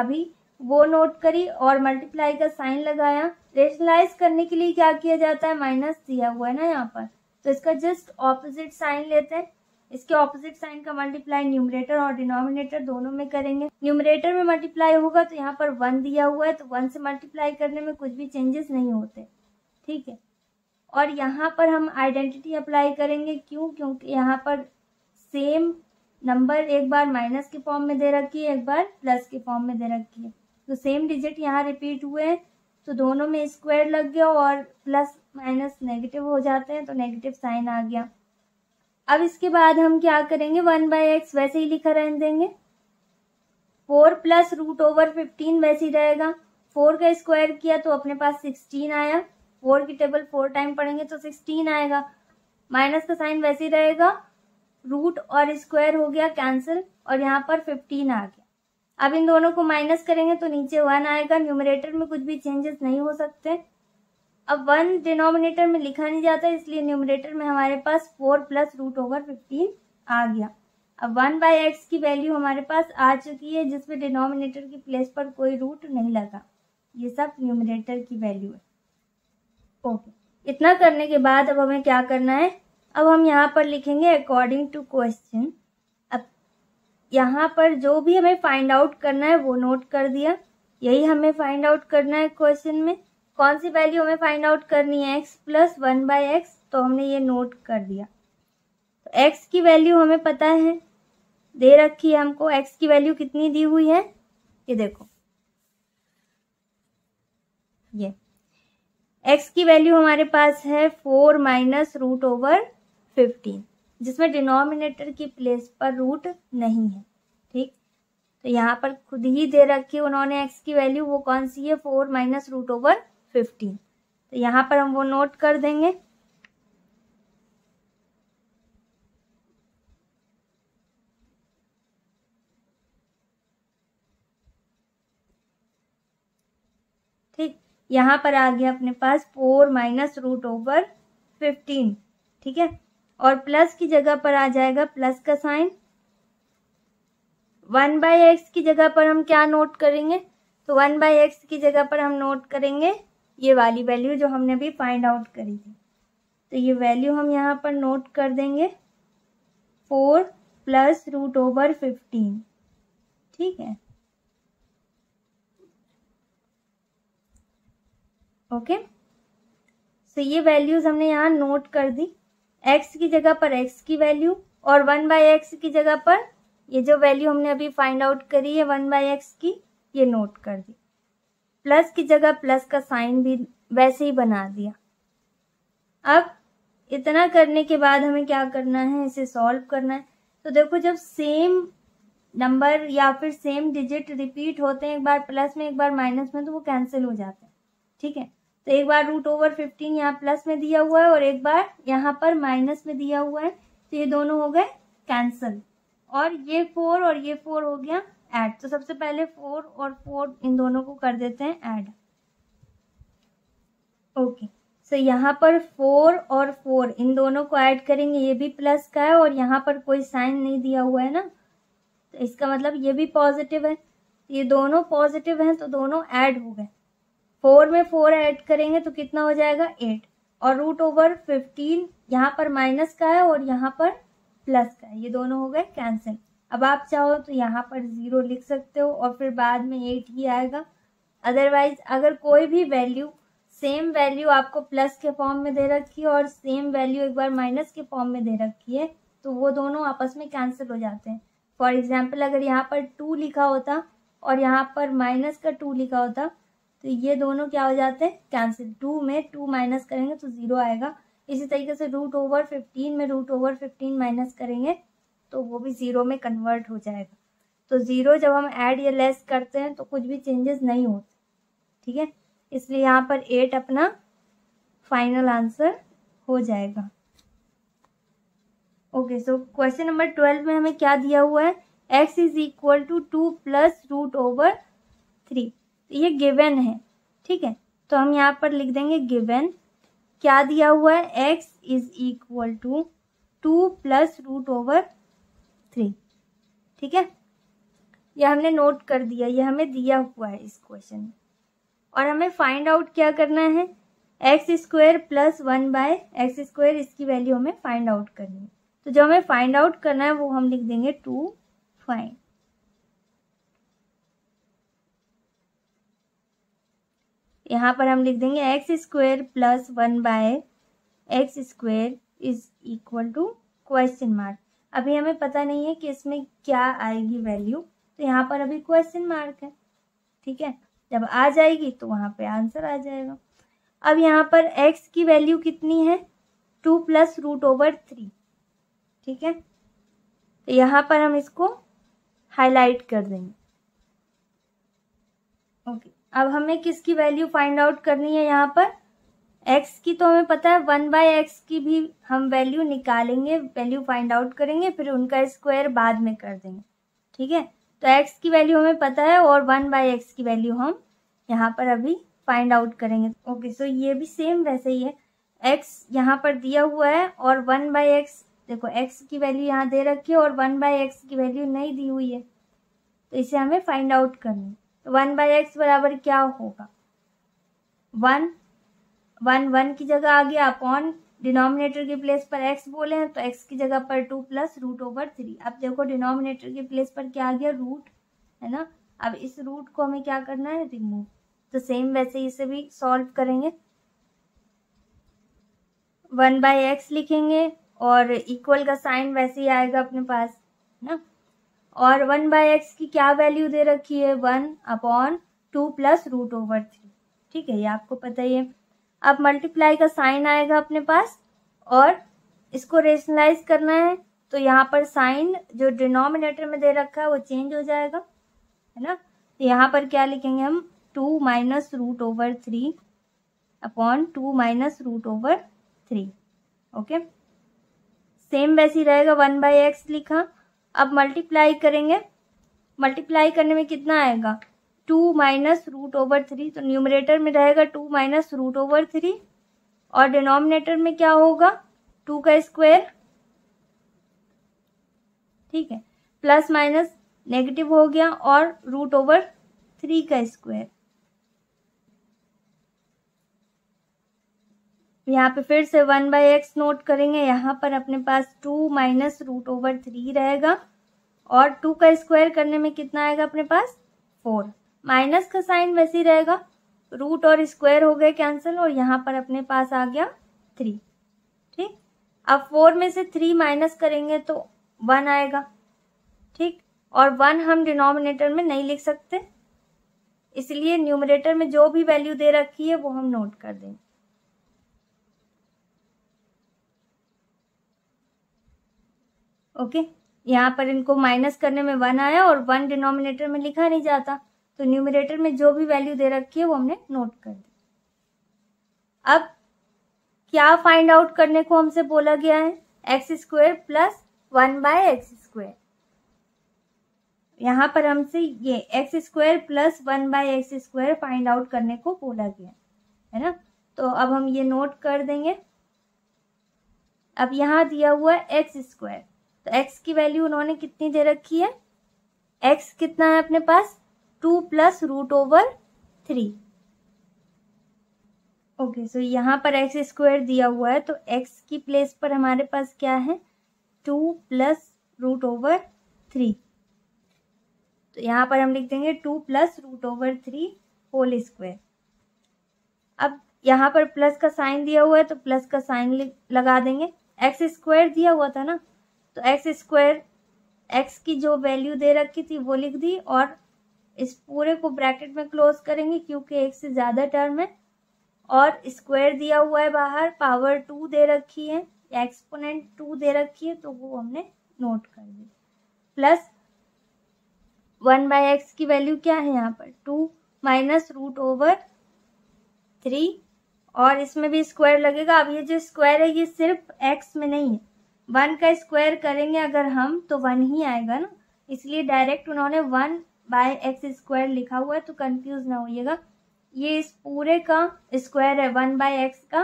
Speaker 1: अभी वो नोट करी और मल्टीप्लाई का साइन लगाया रेशनलाइज करने के लिए क्या किया जाता है माइनस दिया हुआ है ना यहाँ पर तो इसका जस्ट ऑपोजिट साइन लेते हैं इसके ऑपोजिट साइन का मल्टीप्लाई न्यूमरेटर और डिनोमिनेटर दोनों में करेंगे न्यूमरेटर में मल्टीप्लाई होगा तो यहाँ पर वन दिया हुआ है तो वन से मल्टीप्लाई करने में कुछ भी चेंजेस नहीं होते ठीक है और यहाँ पर हम आइडेंटिटी अप्लाई करेंगे क्यों क्योंकि यहाँ पर सेम नंबर एक बार माइनस के फॉर्म में दे रखी है एक बार प्लस के फॉर्म में दे रखी है तो सेम डिजिट यहाँ रिपीट हुए हैं तो दोनों में स्क्वायर लग गया और प्लस माइनस नेगेटिव हो जाते हैं तो नेगेटिव साइन आ गया अब इसके बाद हम क्या करेंगे वन बाय एक्स वैसे ही लिखा रह देंगे four plus root over fifteen वैसे ही रहेगा फोर का स्क्वायर किया तो अपने पास सिक्सटीन आया फोर की टेबल फोर टाइम पढ़ेंगे तो सिक्सटीन आएगा माइनस का साइन वैसे ही रहेगा रूट और स्क्वायर हो गया कैंसिल और यहाँ पर फिफ्टीन आ गया अब इन दोनों को माइनस करेंगे तो नीचे वन आएगा न्यूमरेटर में कुछ भी चेंजेस नहीं हो सकते अब वन डिनोमिनेटर में लिखा नहीं जाता इसलिए न्यूमिनेटर में हमारे पास four plus root over fifteen आ गया अब वन बाई एक्स की वैल्यू हमारे पास आ चुकी है जिसमें डिनोमिनेटर की प्लेस पर कोई रूट नहीं लगा ये सब न्यूमिनेटर की वैल्यू है ओके इतना करने के बाद अब हमें क्या करना है अब हम यहाँ पर लिखेंगे अकॉर्डिंग टू क्वेश्चन अब यहाँ पर जो भी हमें फाइंड आउट करना है वो नोट कर दिया यही हमें फाइंड आउट करना है क्वेश्चन में कौन सी वैल्यू हमें फाइंड आउट करनी है x plus one by x तो हमने ये नोट कर दिया तो एक्स की वैल्यू हमें पता है दे रखी है हमको एक्स की वैल्यू कितनी दी हुई है ये देखो ये एक्स की वैल्यू हमारे पास है four minus root over fifteen जिसमें डिनोमिनेटर की प्लेस पर रूट नहीं है ठीक तो यहाँ पर खुद ही दे रखी उन्होंने एक्स की वैल्यू वो कौन सी है four minus root over fifteen तो यहाँ पर हम वो नोट कर देंगे ठीक यहाँ पर आ गया अपने पास four minus root over fifteen ठीक है और प्लस की जगह पर आ जाएगा प्लस का साइन वन बाई एक्स की जगह पर हम क्या नोट करेंगे तो वन बाई एक्स की जगह पर हम नोट करेंगे ये वाली वैल्यू जो हमने अभी फाइंड आउट करी थी तो ये वैल्यू हम यहाँ पर नोट कर देंगे four plus root over fifteen ठीक है ओके सो ये वैल्यूज हमने यहाँ नोट कर दी एक्स की जगह पर एक्स की वैल्यू और वन बाय एक्स की जगह पर ये जो वैल्यू हमने अभी फाइंड आउट करी है वन बाय एक्स की ये नोट कर दी प्लस की जगह प्लस का साइन भी वैसे ही बना दिया अब इतना करने के बाद हमें क्या करना है इसे सॉल्व करना है तो देखो जब सेम नंबर या फिर सेम डिजिट रिपीट होते हैं एक बार प्लस में एक बार माइनस में तो वो कैंसिल हो जाते हैं ठीक है तो एक बार रूट ओवर फिफ्टीन यहाँ प्लस में दिया हुआ है और एक बार यहाँ पर माइनस में दिया हुआ है तो ये दोनों हो गए कैंसिल और ये फोर और ये फोर हो गया ऐड तो सबसे पहले फोर और फोर इन दोनों को कर देते हैं ऐड ओके सो यहाँ पर फोर और फोर इन दोनों को ऐड करेंगे ये भी प्लस का है और यहाँ पर कोई साइन नहीं दिया हुआ है ना तो इसका मतलब ये भी पॉजिटिव है तो ये दोनों पॉजिटिव हैं तो दोनों ऐड हो गए फोर में फोर ऐड करेंगे तो कितना हो जाएगा एट और रूट ओवर फिफ्टीन यहाँ पर माइनस का है और यहाँ पर प्लस का है ये दोनों हो गए कैंसिल अब आप चाहो तो यहाँ पर ज़ीरो लिख सकते हो और फिर बाद में एट ही आएगा अदरवाइज अगर कोई भी वैल्यू सेम वैल्यू आपको प्लस के फॉर्म में दे रखी है और सेम वैल्यू एक बार माइनस के फॉर्म में दे रखी है तो वो दोनों आपस में कैंसिल हो जाते हैं फॉर एग्जाम्पल अगर यहाँ पर टू लिखा होता और यहाँ पर माइनस का टू लिखा होता तो ये दोनों क्या हो जाते हैं कैंसिल टू में टू माइनस करेंगे तो ज़ीरो आएगा इसी तरीके से रूट ओवर फिफ्टीन में रूट ओवर फिफ्टीन माइनस करेंगे तो वो भी ज़ीरो में कन्वर्ट हो जाएगा तो ज़ीरो जब हम ऐड या लेस करते हैं तो कुछ भी चेंजेस नहीं होते ठीक है इसलिए यहाँ पर एट अपना फाइनल आंसर हो जाएगा okay so question number twelve में हमें क्या दिया हुआ है x is equal to two plus root over three ये गिवन है ठीक है तो हम यहाँ पर लिख देंगे गिवन क्या दिया हुआ है x is equal to two plus root over three ठीक है यह हमने नोट कर दिया यह हमें दिया हुआ है इस क्वेश्चन में और हमें फाइंड आउट क्या करना है x square plus one by x square इसकी वैल्यू हमें फाइंड आउट करनी है तो जो हमें फाइंड आउट करना है वो हम लिख देंगे टू फाइव यहाँ पर हम लिख देंगे x square plus one by x square is equal to question mark अभी हमें पता नहीं है कि इसमें क्या आएगी वैल्यू तो यहाँ पर अभी क्वेश्चन मार्क है ठीक है जब आ जाएगी तो वहाँ पे आंसर आ जाएगा अब यहाँ पर x की वैल्यू कितनी है two plus root over three ठीक है तो यहाँ पर हम इसको हाईलाइट कर देंगे ओके अब हमें किसकी वैल्यू फाइंड आउट करनी है यहाँ पर एक्स की तो हमें पता है वन बाई एक्स की भी हम वैल्यू निकालेंगे वैल्यू फाइंड आउट करेंगे फिर उनका स्क्वायर बाद में कर देंगे ठीक है तो एक्स की वैल्यू हमें पता है और वन बाई एक्स की वैल्यू हम यहाँ पर अभी फाइंड आउट करेंगे ओके सो ये भी सेम वैसे ही है एक्स यहाँ पर दिया हुआ है और वन बाई एक्स देखो एक्स की वैल्यू यहाँ दे रखी है और वन बाई एक्स की वैल्यू नहीं दी हुई है तो इसे हमें फाइंड आउट करनी है तो वन बाई एक्स बराबर क्या होगा वन वन वन की जगह आ गया अपॉन डिनोमिनेटर के प्लेस पर एक्स बोले हैं तो एक्स की जगह पर two plus root over three अब देखो डिनोमिनेटर के प्लेस पर क्या आ गया रूट है ना अब इस रूट को हमें क्या करना है रिमूव तो सेम वैसे इसे भी सॉल्व करेंगे वन बाय एक्स लिखेंगे और इक्वल का साइन वैसे ही आएगा अपने पास ना और वन बाय एक्स की क्या वैल्यू दे रखी है one upon two plus root over three ठीक है ये आपको पता ही है अब मल्टीप्लाई का साइन आएगा अपने पास और इसको रेशनलाइज करना है तो यहाँ पर साइन जो डिनोमिनेटर में दे रखा है वो चेंज हो जाएगा है ना तो यहाँ पर क्या लिखेंगे हम two minus root over three upon two minus root over three okay same वैसे ही रहेगा वन बाई एक्स लिखा अब मल्टीप्लाई करेंगे मल्टीप्लाई करने में कितना आएगा two minus root over three तो न्यूमरेटर में रहेगा two minus root over three और डिनोमिनेटर में क्या होगा टू का स्क्वायर ठीक है प्लस माइनस नेगेटिव हो गया और रूट ओवर थ्री का स्क्वायर यहाँ पे फिर से वन बाई एक्स नोट करेंगे यहाँ पर अपने पास two minus root over three रहेगा और टू का स्क्वायर करने में कितना आएगा अपने पास फोर माइनस का साइन वैसे ही रहेगा रूट और स्क्वायर हो गए कैंसिल और यहाँ पर अपने पास आ गया थ्री ठीक अब फोर में से थ्री माइनस करेंगे तो वन आएगा ठीक और वन हम डिनोमिनेटर में नहीं लिख सकते इसलिए न्यूमरेटर में जो भी वैल्यू दे रखी है वो हम नोट कर देंगे ओके यहाँ पर इनको माइनस करने में वन आया और वन डिनोमिनेटर में लिखा नहीं जाता तो न्यूमिरेटर में जो भी वैल्यू दे रखी है वो हमने नोट कर दी अब क्या फाइंड आउट करने को हमसे बोला गया है x square plus one by x square यहाँ पर हमसे ये x square plus one by x square find out करने को बोला गया है ना तो अब हम ये नोट कर देंगे अब यहाँ दिया हुआ है एक्स स्क्वायर तो एक्स की वैल्यू उन्होंने कितनी दे रखी है एक्स कितना है अपने पास two plus root over three okay so यहाँ पर एक्स स्क्वायर दिया हुआ है तो एक्स की प्लेस पर हमारे पास क्या है two plus root over three तो यहाँ पर हम लिख देंगे two plus root over three whole square अब यहाँ पर प्लस का साइन दिया हुआ है तो प्लस का साइन लगा देंगे एक्स स्क्वायर दिया हुआ था ना तो एक्स स्क्वायर एक्स की जो वैल्यू दे रखी थी वो लिख दी और इस पूरे को ब्रैकेट में क्लोज करेंगे क्योंकि एक से ज्यादा टर्म है और स्क्वायर दिया हुआ है बाहर पावर टू दे रखी है एक्सपोनेंट टू दे रखी है तो वो हमने नोट कर दी प्लस वन बाय एक्स की वैल्यू क्या है यहाँ पर two minus root over three और इसमें भी स्क्वायर लगेगा अब ये जो स्क्वायर है ये सिर्फ एक्स में नहीं है वन का स्क्वायर करेंगे अगर हम तो वन ही आएगा ना इसलिए डायरेक्ट उन्होंने वन बाय एक्स स्क्वायर लिखा हुआ है तो कंफ्यूज ना होइएगा ये इस पूरे का स्क्वायर है वन बाय एक्स का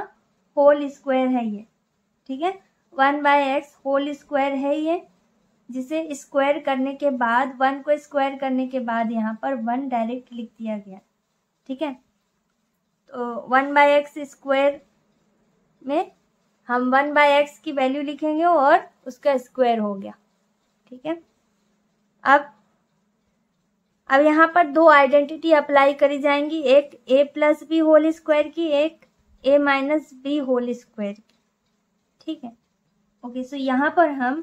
Speaker 1: होल स्क्वायर है ये ठीक है one by x whole square है ये जिसे स्क्वायर करने के बाद वन को स्क्वायर करने के बाद यहाँ पर वन डायरेक्ट लिख दिया गया ठीक है तो वन बाय एक्स स्क्वायर में हम वन बाय एक्स की वैल्यू लिखेंगे और उसका स्क्वायर हो गया ठीक है अब अब यहाँ पर दो आइडेंटिटी अप्लाई करी जाएंगी एक ए प्लस बी होल स्क्वायर की एक ए माइनस बी होल स्क्वायर की ठीक है ओके सो यहाँ पर हम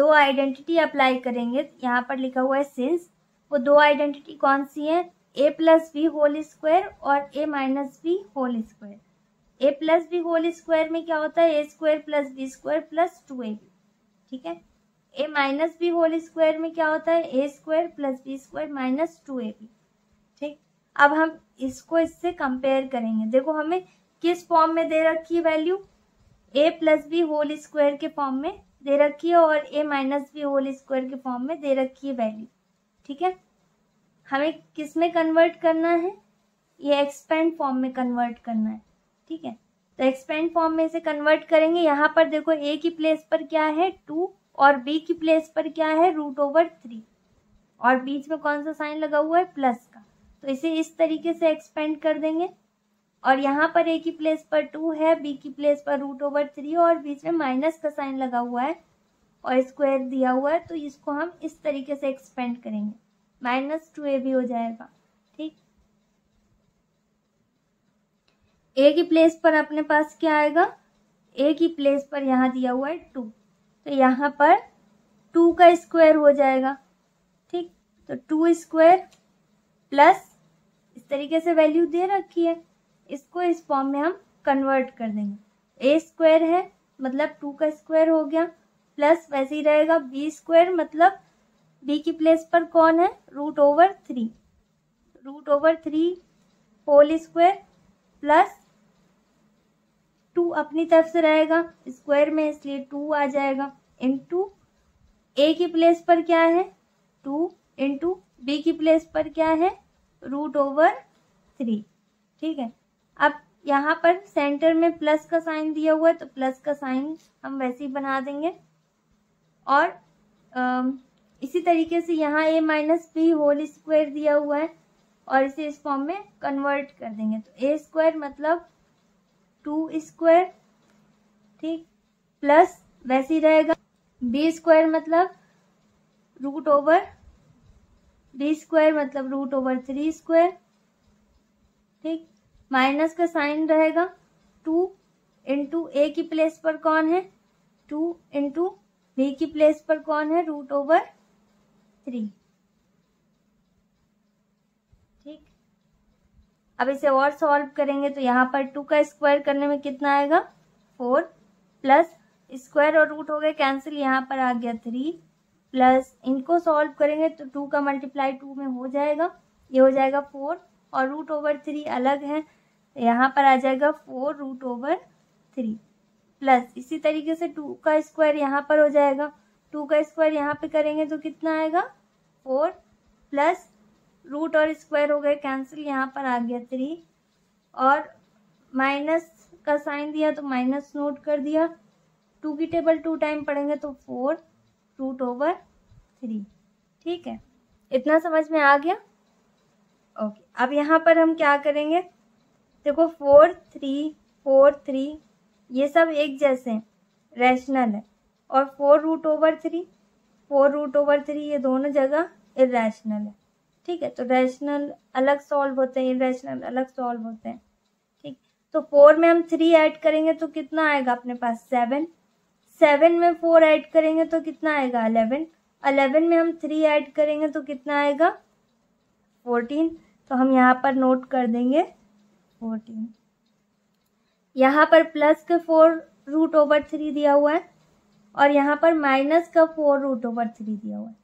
Speaker 1: दो आइडेंटिटी अप्लाई करेंगे यहाँ पर लिखा हुआ है सिंस वो दो आइडेंटिटी कौन सी है ए प्लस बी होल स्क्वायर और ए माइनस बी होल स्क्वायर ए प्लस बी होल स्क्वायर में क्या होता है ए square plus B square plus two A B ठीक है ए माइनस बी होल स्क्वायर में क्या होता है ए square plus B square minus two A B ठीक अब हम इसको इससे कंपेयर करेंगे देखो हमें किस फॉर्म में दे रखी है वैल्यू ए प्लस बी होल स्क्वायर के फॉर्म में दे रखी है और ए माइनस बी होल स्क्वायर के फॉर्म में दे रखी है वैल्यू ठीक है हमें किस में कन्वर्ट करना है ये एक्सपेंड फॉर्म में कन्वर्ट करना है ठीक है तो एक्सपेंड फॉर्म में इसे कन्वर्ट करेंगे यहाँ पर देखो ए की प्लेस पर क्या है टू और बी की प्लेस पर क्या है रूट ओवर थ्री और बीच में कौन सा साइन लगा हुआ है प्लस का तो इसे इस तरीके से एक्सपेंड कर देंगे और यहाँ पर ए की प्लेस पर टू है बी की प्लेस पर रूट ओवर थ्री और बीच में माइनस का साइन लगा हुआ है और स्क्वायर दिया हुआ है तो इसको हम इस तरीके से एक्सपेंड करेंगे माइनस टू ए भी हो जाएगा ठीक ए की प्लेस पर अपने पास क्या आएगा ए की प्लेस पर यहाँ दिया हुआ है टू तो यहाँ पर टू का स्क्वायर हो जाएगा ठीक तो टू स्क्वायर प्लस इस तरीके से वैल्यू दे रखी है इसको इस फॉर्म में हम कन्वर्ट कर देंगे ए स्क्वायर है मतलब टू का स्क्वायर हो गया प्लस वैसे ही रहेगा बी स्क्वायर मतलब बी की प्लेस पर कौन है root over three root over three whole square plus two अपनी तरफ से रहेगा स्क्वायर में इसलिए टू आ जाएगा इंटू ए की प्लेस पर क्या है टू इंटू बी की प्लेस पर क्या है रूट ओवर थ्री ठीक है अब यहाँ पर सेंटर में प्लस का साइन दिया हुआ है तो प्लस का साइन हम वैसे ही बना देंगे और आ, इसी तरीके से यहाँ a minus B whole square दिया हुआ है और इसे इस फॉर्म में कन्वर्ट कर देंगे तो ए स्क्वायर मतलब टू स्क्वायर ठीक प्लस वैसे ही रहेगा बी स्क्वायर मतलब रूट ओवर बी स्क्वायर मतलब रूट ओवर थ्री स्क्वायर ठीक माइनस का साइन रहेगा टू इंटू ए की प्लेस पर कौन है टू इंटू बी की प्लेस पर कौन है रूट ओवर थ्री अब इसे और सॉल्व करेंगे तो यहाँ पर टू का स्क्वायर करने में कितना आएगा फोर प्लस स्क्वायर और रूट हो गए कैंसिल यहाँ पर आ गया थ्री प्लस इनको सॉल्व करेंगे तो टू का मल्टीप्लाई टू में हो जाएगा ये हो जाएगा फोर और रूट ओवर थ्री अलग है यहाँ पर आ जाएगा four root over three plus इसी तरीके से टू का स्क्वायर यहाँ पर हो जाएगा टू का स्क्वायर यहाँ पे करेंगे तो कितना आएगा फोर प्लस रूट और स्क्वायर हो गए कैंसिल यहाँ पर आ गया थ्री और माइनस का साइन दिया तो माइनस नोट कर दिया टू की टेबल टू टाइम पढ़ेंगे तो फोर रूट ओवर थ्री ठीक है इतना समझ में आ गया ओके अब यहाँ पर हम क्या करेंगे देखो फोर थ्री फोर थ्री ये सब एक जैसे हैं रैशनल है और four root over three four root over three ये दोनों जगह इरेशनल है ठीक है तो रैशनल अलग सॉल्व होते हैं इरेशनल अलग सॉल्व होते हैं ठीक तो फोर में हम थ्री ऐड करेंगे तो कितना आएगा अपने पास सेवन सेवन में फोर ऐड करेंगे तो कितना आएगा अलेवन अलेवन में हम थ्री ऐड करेंगे तो कितना आएगा फोर्टीन तो हम यहाँ पर नोट कर देंगे फोर्टीन यहाँ पर प्लस के फोर रूट ओवर थ्री दिया हुआ है और यहाँ पर माइनस का फोर रूट ओवर थ्री दिया हुआ है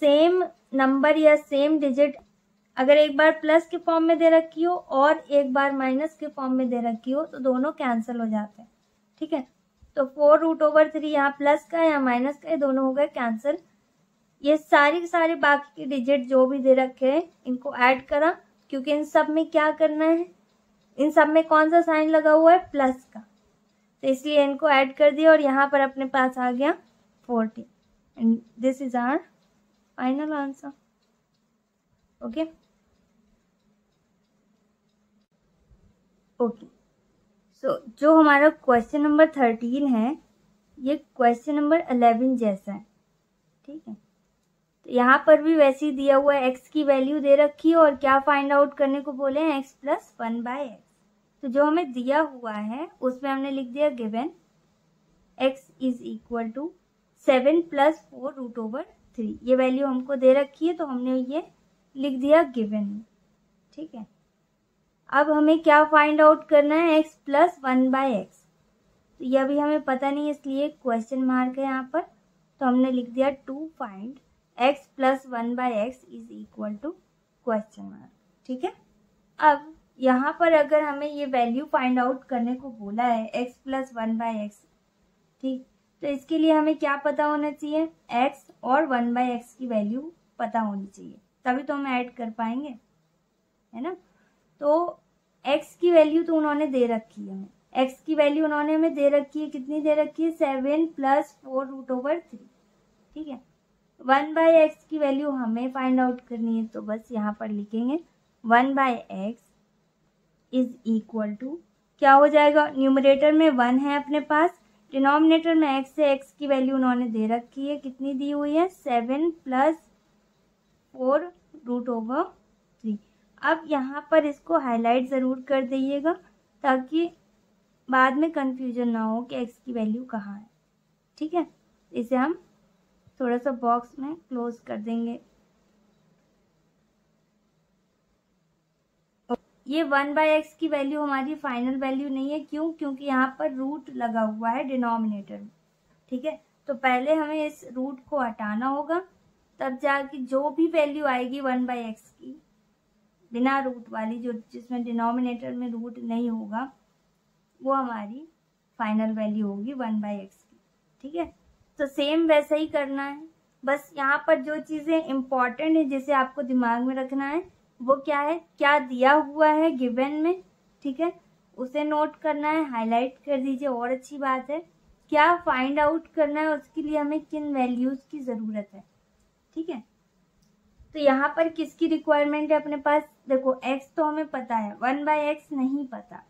Speaker 1: सेम नंबर या सेम डिजिट अगर एक बार प्लस के फॉर्म में दे रखी हो और एक बार माइनस के फॉर्म में दे रखी हो तो दोनों कैंसिल हो जाते हैं ठीक है तो फोर रूट ओवर थ्री यहाँ प्लस का या माइनस का ये दोनों हो गए कैंसिल ये सारी सारे बाकी के डिजिट जो भी दे रखे हैं इनको ऐड करा क्योंकि इन सब में क्या करना है इन सब में कौन सा साइन लगा हुआ है प्लस का तो इसलिए इनको ऐड कर दिया और यहाँ पर अपने पास आ गया forty and this is our final answer okay okay so जो हमारा क्वेश्चन नंबर थर्टीन है ये क्वेश्चन नंबर अलेवन जैसा है ठीक है तो यहाँ पर भी वैसे ही दिया हुआ है एक्स की वैल्यू दे रखी है और क्या फाइंड आउट करने को बोले हैं x plus one by x तो जो हमें दिया हुआ है उसमें हमने लिख दिया given x is equal to seven plus four root over three ये वैल्यू हमको दे रखी है तो हमने ये लिख दिया गिवन ठीक है अब हमें क्या फाइंड आउट करना है x plus one by x तो यह भी हमें पता नहीं इसलिए क्वेश्चन मार्क है यहाँ पर तो हमने लिख दिया to find x plus one by x is equal to question mark ठीक है अब यहाँ पर अगर हमें ये वैल्यू फाइंड आउट करने को बोला है x plus one by x ठीक तो इसके लिए हमें क्या पता होना चाहिए एक्स और वन बाई एक्स की वैल्यू पता होनी चाहिए तभी तो हम ऐड कर पाएंगे है ना तो एक्स की वैल्यू तो उन्होंने दे रखी है हमें एक्स की वैल्यू उन्होंने हमें दे रखी है कितनी दे रखी है seven plus four root over three ठीक है वन बाई एक्स की वैल्यू हमें फाइंड आउट करनी है तो बस यहाँ पर लिखेंगे one by x is equal to क्या हो जाएगा न्यूमरेटर में वन है अपने पास डिनोमिनेटर में एक्स है एक्स की वैल्यू उन्होंने दे रखी है कितनी दी हुई है seven plus four root over three अब यहाँ पर इसको हाईलाइट ज़रूर कर दीजिएगा ताकि बाद में कन्फ्यूजन ना हो कि एक्स की वैल्यू कहाँ है ठीक है इसे हम थोड़ा सा बॉक्स में क्लोज कर देंगे ये वन बाई एक्स की वैल्यू हमारी फाइनल वैल्यू नहीं है क्यों क्योंकि यहाँ पर रूट लगा हुआ है डिनोमिनेटर में ठीक है तो पहले हमें इस रूट को हटाना होगा तब जाके जो भी वैल्यू आएगी वन बाई एक्स की बिना रूट वाली जो जिसमें डिनोमिनेटर में रूट नहीं होगा वो हमारी फाइनल वैल्यू होगी वन बाई एक्स की ठीक है तो सेम वैसा ही करना है बस यहाँ पर जो चीज़ें इम्पॉर्टेंट है जिसे आपको दिमाग में रखना है वो क्या है क्या दिया हुआ है गिवन में ठीक है उसे नोट करना है हाईलाइट कर दीजिए और अच्छी बात है क्या फाइंड आउट करना है उसके लिए हमें किन वैल्यूज़ की ज़रूरत है ठीक है तो यहाँ पर किसकी रिक्वायरमेंट है अपने पास देखो एक्स तो हमें पता है वन बाय एक्स नहीं पता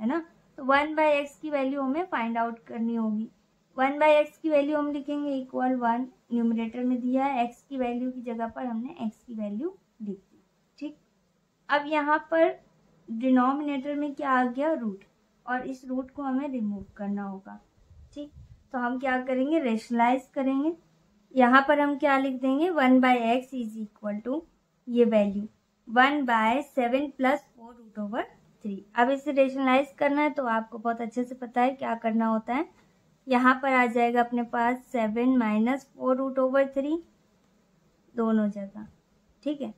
Speaker 1: है ना तो वन बाय एक्स की वैल्यू हमें फाइंड आउट करनी होगी वन बाय एक्स की वैल्यू हम लिखेंगे इक्वल वन न्यूमिनेटर में दिया है एक्स की वैल्यू की जगह पर हमने एक्स की वैल्यू लिखी अब यहाँ पर डिनोमिनेटर में क्या आ गया रूट और इस रूट को हमें रिमूव करना होगा ठीक तो हम क्या करेंगे रेशनलाइज करेंगे यहाँ पर हम क्या लिख देंगे one by x is equal to ये value one by seven plus four root over three अब इसे रेशनलाइज करना है तो आपको बहुत अच्छे से पता है क्या करना होता है यहाँ पर आ जाएगा अपने पास seven minus four root over three दोनों जगह ठीक है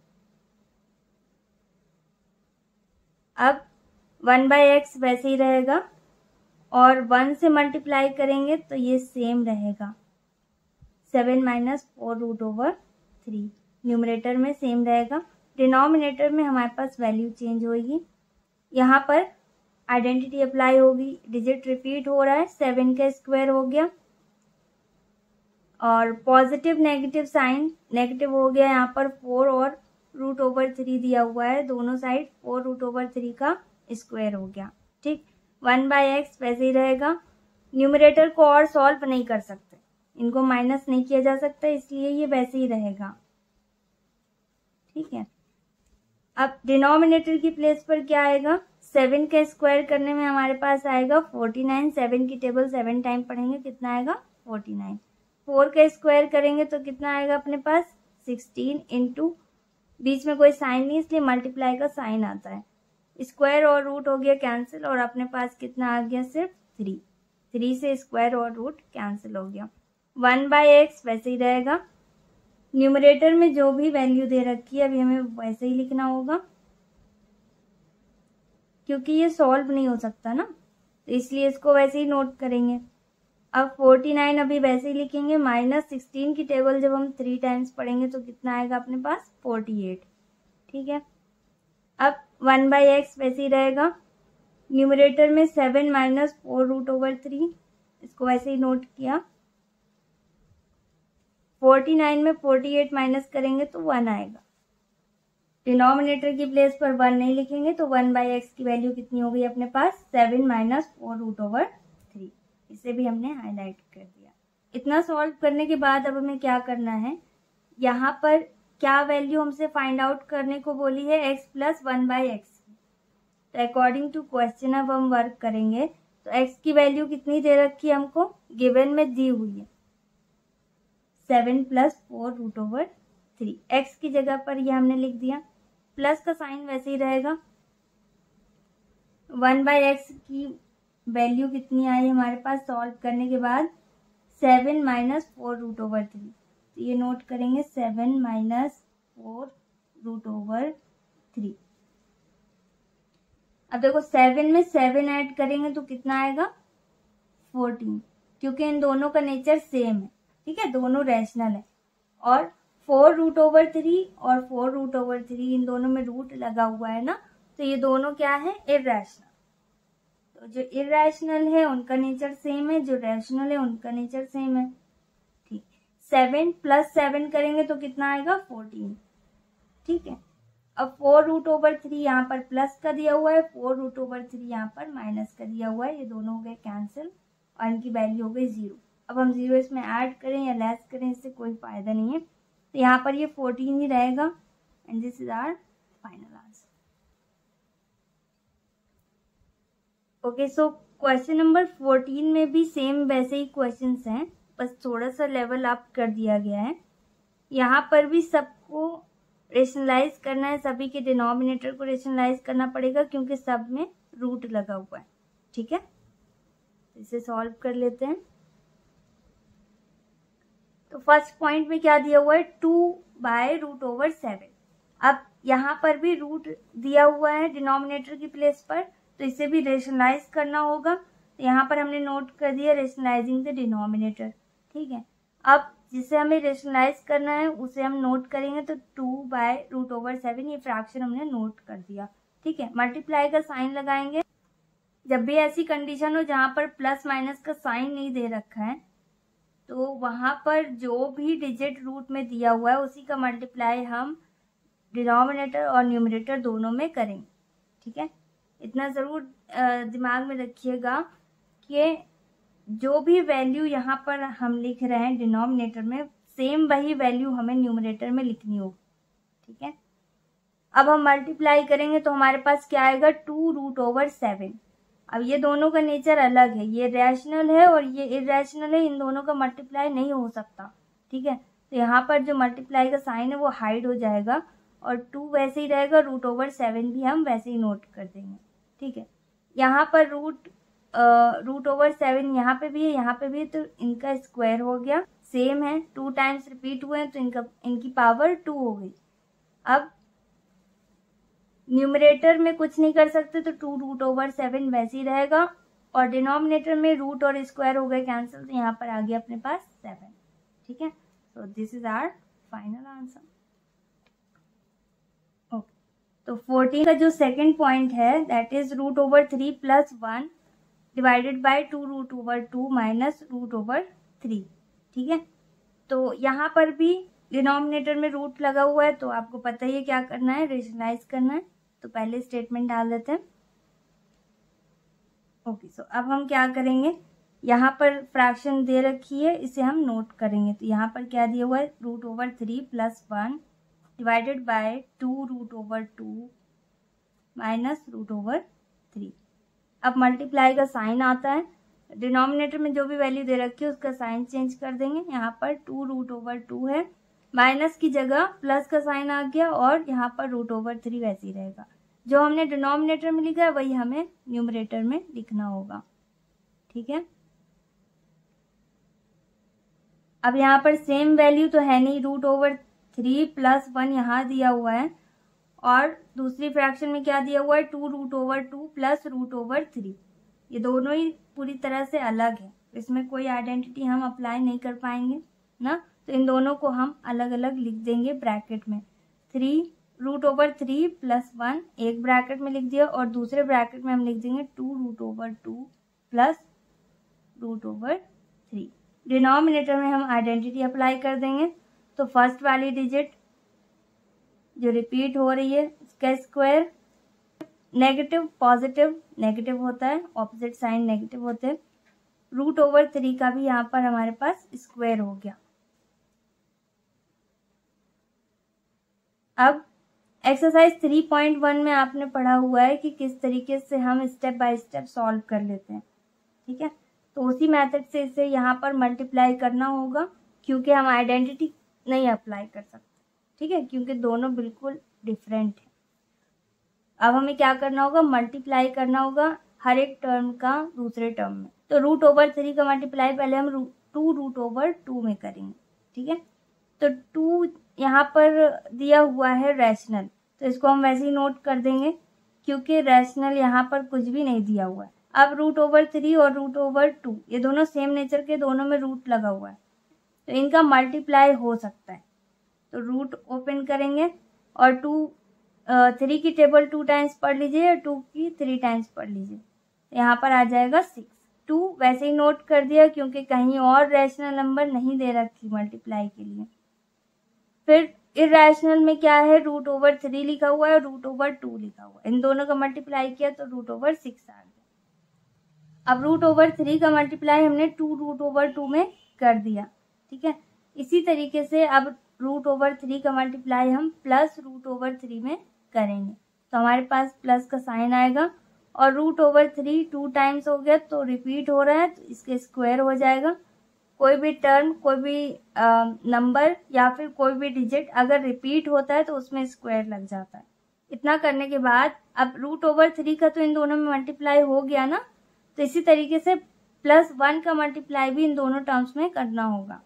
Speaker 1: अब वन बाय एक्स वैसे ही रहेगा और वन से मल्टीप्लाई करेंगे तो ये सेम रहेगा seven minus four root over three numerator में सेम रहेगा डिनोमिनेटर में हमारे पास वैल्यू चेंज होगी यहाँ पर आइडेंटिटी अप्लाई होगी डिजिट रिपीट हो रहा है सेवन का स्क्वायर हो गया और पॉजिटिव नेगेटिव साइन नेगेटिव हो गया यहाँ पर फोर और रूट ओवर थ्री दिया हुआ है दोनों side four root over three का स्क्वायर हो गया ठीक वन बाय एक्स वैसे ही रहेगा न्यूमरेटर को और सॉल्व नहीं कर सकते इनको माइनस नहीं किया जा सकता इसलिए ये वैसे ही रहेगा ठीक है अब डिनोमिनेटर की प्लेस पर क्या आएगा सेवन का स्क्वायर करने में हमारे पास आएगा फोर्टी नाइन सेवन की टेबल सेवन टाइम पढ़ेंगे कितना आएगा फोर्टी नाइन फोर का स्क्वायर करेंगे तो कितना आएगा अपने पास सिक्सटीन इंटू बीच में कोई साइन नहीं इसलिए मल्टीप्लाई का साइन आता है स्क्वायर और रूट हो गया कैंसिल और अपने पास कितना आ गया सिर्फ थ्री थ्री से स्क्वायर और रूट कैंसिल हो गया वन बाय एक्स वैसे ही रहेगा न्यूमरेटर में जो भी वैल्यू दे रखी है अभी हमें वैसे ही लिखना होगा क्योंकि ये सॉल्व नहीं हो सकता ना तो इसलिए इसको वैसे ही नोट करेंगे अब फोर्टी नाइन अभी वैसे ही लिखेंगे माइनस सिक्सटीन की टेबल जब हम थ्री टाइम्स पढ़ेंगे तो कितना आएगा अपने पास फोर्टी एट ठीक है अब वन बाई एक्स वैसे ही रहेगा न्यूमरेटर में seven minus four root over three इसको वैसे ही नोट किया फोर्टी नाइन में फोर्टी एट माइनस करेंगे तो वन आएगा डिनोमिनेटर की प्लेस पर वन नहीं लिखेंगे तो वन बाई एक्स की वैल्यू कितनी होगी अपने पास seven minus four root over इसे भी हमने हाईलाइट कर दिया इतना सॉल्व करने के बाद अब हमें क्या करना है यहाँ पर क्या वैल्यू हमसे फाइंड आउट करने को बोली है x plus one by x तो अकॉर्डिंग टू क्वेश्चन अब हम वर्क करेंगे तो एक्स की वैल्यू कितनी दे रखी है हमको गिवन में दी हुई है seven plus four root over three x की जगह पर ये हमने लिख दिया प्लस का साइन वैसे ही रहेगा वन बाई एक्स की वैल्यू कितनी आई हमारे पास सॉल्व करने के बाद seven minus four root over three तो ये नोट करेंगे seven minus four root over three अब देखो सेवन में सेवन ऐड करेंगे तो कितना आएगा फोर्टीन क्योंकि इन दोनों का नेचर सेम है ठीक है दोनों रैशनल है और फोर रूट ओवर थ्री और फोर रूट ओवर थ्री इन दोनों में रूट लगा हुआ है ना तो ये दोनों क्या है इरेशनल तो जो इेशनल है उनका नेचर सेम है जो रैशनल है उनका नेचर सेम है ठीक सेवन प्लस सेवन करेंगे तो कितना आएगा फोर्टीन ठीक है अब फोर रूट ओवर थ्री यहाँ पर प्लस का दिया हुआ है फोर रूट ओवर थ्री यहाँ पर माइनस का दिया हुआ है ये दोनों हो गए कैंसिल और इनकी वैल्यू हो गई जीरो अब हम जीरो इसमें ऐड करें या लेस करें इससे कोई फायदा नहीं है तो यहाँ पर ये फोर्टीन ही रहेगा and this is our final answer okay so question number fourteen में भी सेम वैसे ही क्वेश्चन हैं बस थोड़ा सा लेवल अप कर दिया गया है यहाँ पर भी सबको रेशनलाइज करना है सभी के डिनोमिनेटर को रेशनलाइज करना पड़ेगा क्योंकि सब में रूट लगा हुआ है ठीक है इसे सॉल्व कर लेते हैं तो फर्स्ट पॉइंट में क्या दिया हुआ है two by root over seven अब यहाँ पर भी रूट दिया हुआ है डिनोमिनेटर की प्लेस पर तो इसे भी रेशनलाइज करना होगा तो यहाँ पर हमने नोट कर दिया रेशनलाइजिंग द डिनोमिनेटर ठीक है अब जिसे हमें रेशनलाइज करना है उसे हम नोट करेंगे तो two by root over seven ये फ्रैक्शन हमने नोट कर दिया ठीक है मल्टीप्लाई का साइन लगाएंगे जब भी ऐसी कंडीशन हो जहाँ पर प्लस माइनस का साइन नहीं दे रखा है तो वहाँ पर जो भी डिजिट रूट में दिया हुआ है उसी का मल्टीप्लाई हम डिनोमिनेटर और न्यूमिनेटर दोनों में करेंगे ठीक है इतना ज़रूर दिमाग में रखिएगा कि जो भी वैल्यू यहाँ पर हम लिख रहे हैं डिनोमिनेटर में सेम वही वैल्यू हमें न्यूमिनेटर में लिखनी होगी ठीक है अब हम मल्टीप्लाई करेंगे तो हमारे पास क्या आएगा टू रूट ओवर सेवन अब ये दोनों का नेचर अलग है ये रैशनल है और ये इरेशनल है इन दोनों का मल्टीप्लाई नहीं हो सकता ठीक है तो यहाँ पर जो मल्टीप्लाई का साइन है वो हाइड हो जाएगा और टू वैसे ही रहेगा रूट ओवर सेवन भी हम वैसे ही नोट कर देंगे ठीक है यहाँ पर रूट रूट ओवर सेवन यहाँ पे भी है यहाँ पे भी है तो इनका स्क्वायर हो गया सेम है टू टाइम्स रिपीट हुए हैं तो इनका इनकी पावर टू हो गई अब न्यूमरेटर में कुछ नहीं कर सकते तो टू रूट ओवर सेवन वैसे ही रहेगा और डिनोमिनेटर में रूट और स्क्वायर हो गए कैंसिल तो यहाँ पर आ गया अपने पास सेवन ठीक है so this is our final answer तो फोर्टीन का जो सेकेंड पॉइंट है that is root over three plus one divided by two root over two minus root over three ठीक है तो यहाँ पर भी डिनोमिनेटर में रूट लगा हुआ है तो आपको पता ही है क्या करना है रेशनलाइज करना है तो पहले स्टेटमेंट डाल देते हैं ओके okay, सो so अब हम क्या करेंगे यहाँ पर फ्रैक्शन दे रखी है इसे हम नोट करेंगे तो यहाँ पर क्या दिया हुआ है root over three plus one divided by two root over two minus root over three अब मल्टीप्लाई का साइन आता है डिनोमिनेटर में जो भी वैल्यू दे रखी है उसका साइन चेंज कर देंगे यहाँ पर टू रूट ओवर टू है माइनस की जगह प्लस का साइन आ गया और यहाँ पर रूट ओवर थ्री वैसे ही रहेगा जो हमने डिनोमिनेटर में लिखा है वही हमें न्यूमरेटर में लिखना होगा ठीक है अब यहाँ पर सेम वैल्यू तो है नहीं root over three plus one यहाँ दिया हुआ है और दूसरी फ्रैक्शन में क्या दिया हुआ है two root over two plus root over three ये दोनों ही पूरी तरह से अलग है इसमें कोई आइडेंटिटी हम अप्लाई नहीं कर पाएंगे ना तो इन दोनों को हम अलग अलग लिख देंगे ब्रैकेट में three root over three plus one एक ब्रैकेट में लिख दिया और दूसरे ब्रैकेट में हम लिख देंगे two root over two plus root over three denominator में हम आइडेंटिटी अप्लाई कर देंगे तो फर्स्ट वाली डिजिट जो रिपीट हो रही है उसका स्क्वायर नेगेटिव पॉजिटिव नेगेटिव होता है ऑपोजिट साइन नेगेटिव होते हैं रूट ओवर थ्री का भी यहाँ पर हमारे पास स्क्वायर हो गया अब एक्सरसाइज थ्री पॉइंट वन में आपने पढ़ा हुआ है कि किस तरीके से हम स्टेप बाय स्टेप सॉल्व कर लेते हैं ठीक है तो उसी मेथड से इसे यहाँ पर मल्टीप्लाई करना होगा क्योंकि हम आइडेंटिटी नहीं अप्लाई कर सकते ठीक है क्योंकि दोनों बिल्कुल डिफरेंट है अब हमें क्या करना होगा मल्टीप्लाई करना होगा हर एक टर्म का दूसरे टर्म में तो रूट ओवर थ्री का मल्टीप्लाई पहले हम टू रूट ओवर टू में करेंगे ठीक है तो टू यहाँ पर दिया हुआ है रैशनल तो इसको हम वैसे ही नोट कर देंगे क्योंकि रैशनल यहाँ पर कुछ भी नहीं दिया हुआ है अब रूट ओवर थ्री और रूट ओवर टू ये दोनों सेम नेचर के दोनों में रूट लगा हुआ है तो इनका मल्टीप्लाई हो सकता है तो रूट ओपन करेंगे और टू थ्री की टेबल टू टाइम्स पढ़ लीजिए या टू की थ्री टाइम्स पढ़ लीजिए यहाँ पर आ जाएगा सिक्स टू वैसे ही नोट कर दिया क्योंकि कहीं और रैशनल नंबर नहीं दे रखी मल्टीप्लाई के लिए फिर इरेशनल में क्या है रूट ओवर थ्री लिखा हुआ है और रूट ओवर टू लिखा हुआ है इन दोनों का मल्टीप्लाई किया तो रूट ओवर सिक्स आ गया अब रूट ओवर थ्री का मल्टीप्लाई हमने टू रूट ओवर टू में कर दिया ठीक है इसी तरीके से अब रूट ओवर थ्री का मल्टीप्लाई हम प्लस रूट ओवर थ्री में करेंगे तो हमारे पास प्लस का साइन आएगा और root over three two times हो गया तो रिपीट हो रहा है तो इसके स्क्वायर हो जाएगा कोई भी टर्म कोई भी नंबर या फिर कोई भी डिजिट अगर रिपीट होता है तो उसमें स्क्वायर लग जाता है इतना करने के बाद अब रूट ओवर थ्री का तो इन दोनों में मल्टीप्लाई हो गया ना तो इसी तरीके से प्लस वन का मल्टीप्लाई भी इन दोनों टर्म्स में करना होगा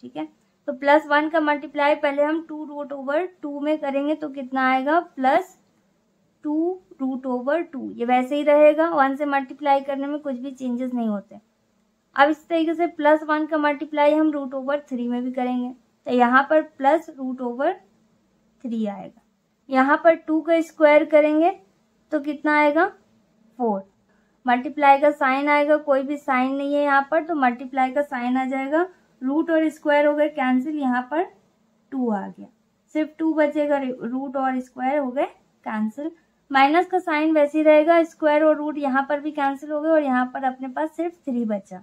Speaker 1: ठीक है तो प्लस वन का मल्टीप्लाई पहले हम टू रूट ओवर टू में करेंगे तो कितना आएगा plus two root over two ये वैसे ही रहेगा वन से मल्टीप्लाई करने में कुछ भी चेंजेस नहीं होते अब इस तरीके से प्लस वन का मल्टीप्लाई हम रूट ओवर थ्री में भी करेंगे तो यहाँ पर प्लस रूट ओवर थ्री आएगा यहाँ पर टू का स्क्वायर करेंगे तो कितना आएगा फोर मल्टीप्लाई का साइन आएगा कोई भी साइन नहीं है यहाँ पर तो मल्टीप्लाई का साइन आ जाएगा रूट और स्क्वायर हो गए कैंसिल यहाँ पर टू आ गया सिर्फ टू बचेगा रूट और स्क्वायर हो गए कैंसिल माइनस का साइन वैसे रहेगा स्क्वायर और रूट यहाँ पर भी कैंसिल हो गए और यहाँ पर अपने पास सिर्फ थ्री बचा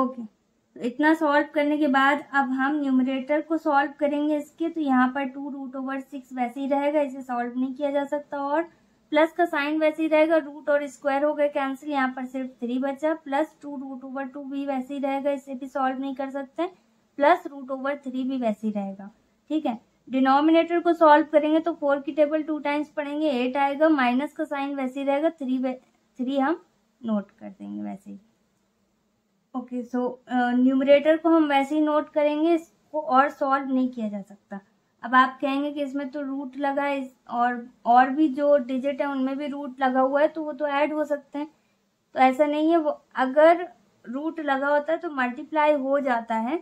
Speaker 1: ओके तो इतना सॉल्व करने के बाद अब हम न्यूमरेटर को सॉल्व करेंगे इसके तो यहाँ पर टू रूट ओवर सिक्स वैसे ही रहेगा इसे सॉल्व नहीं किया जा सकता और प्लस का साइन वैसे ही रहेगा रूट और स्क्वायर हो गए कैंसिल यहाँ पर सिर्फ थ्री बचा plus two root over two भी वैसे ही रहेगा इसे भी सॉल्व नहीं कर सकते प्लस रूट ओवर थ्री भी वैसे ही रहेगा ठीक है डिनोमिनेटर को सॉल्व करेंगे तो फोर की टेबल टू टाइम्स पढ़ेंगे एट आएगा माइनस का साइन वैसे ही रहेगा थ्री थ्री हम नोट कर देंगे वैसे ही ओके सो न्यूमरेटर को हम वैसे ही नोट करेंगे इसको और सॉल्व नहीं किया जा सकता अब आप कहेंगे कि इसमें तो रूट लगा है और और भी जो डिजिट है उनमें भी रूट लगा हुआ है तो वो तो ऐड हो सकते हैं तो ऐसा नहीं है वो अगर रूट लगा होता है तो मल्टीप्लाई हो जाता है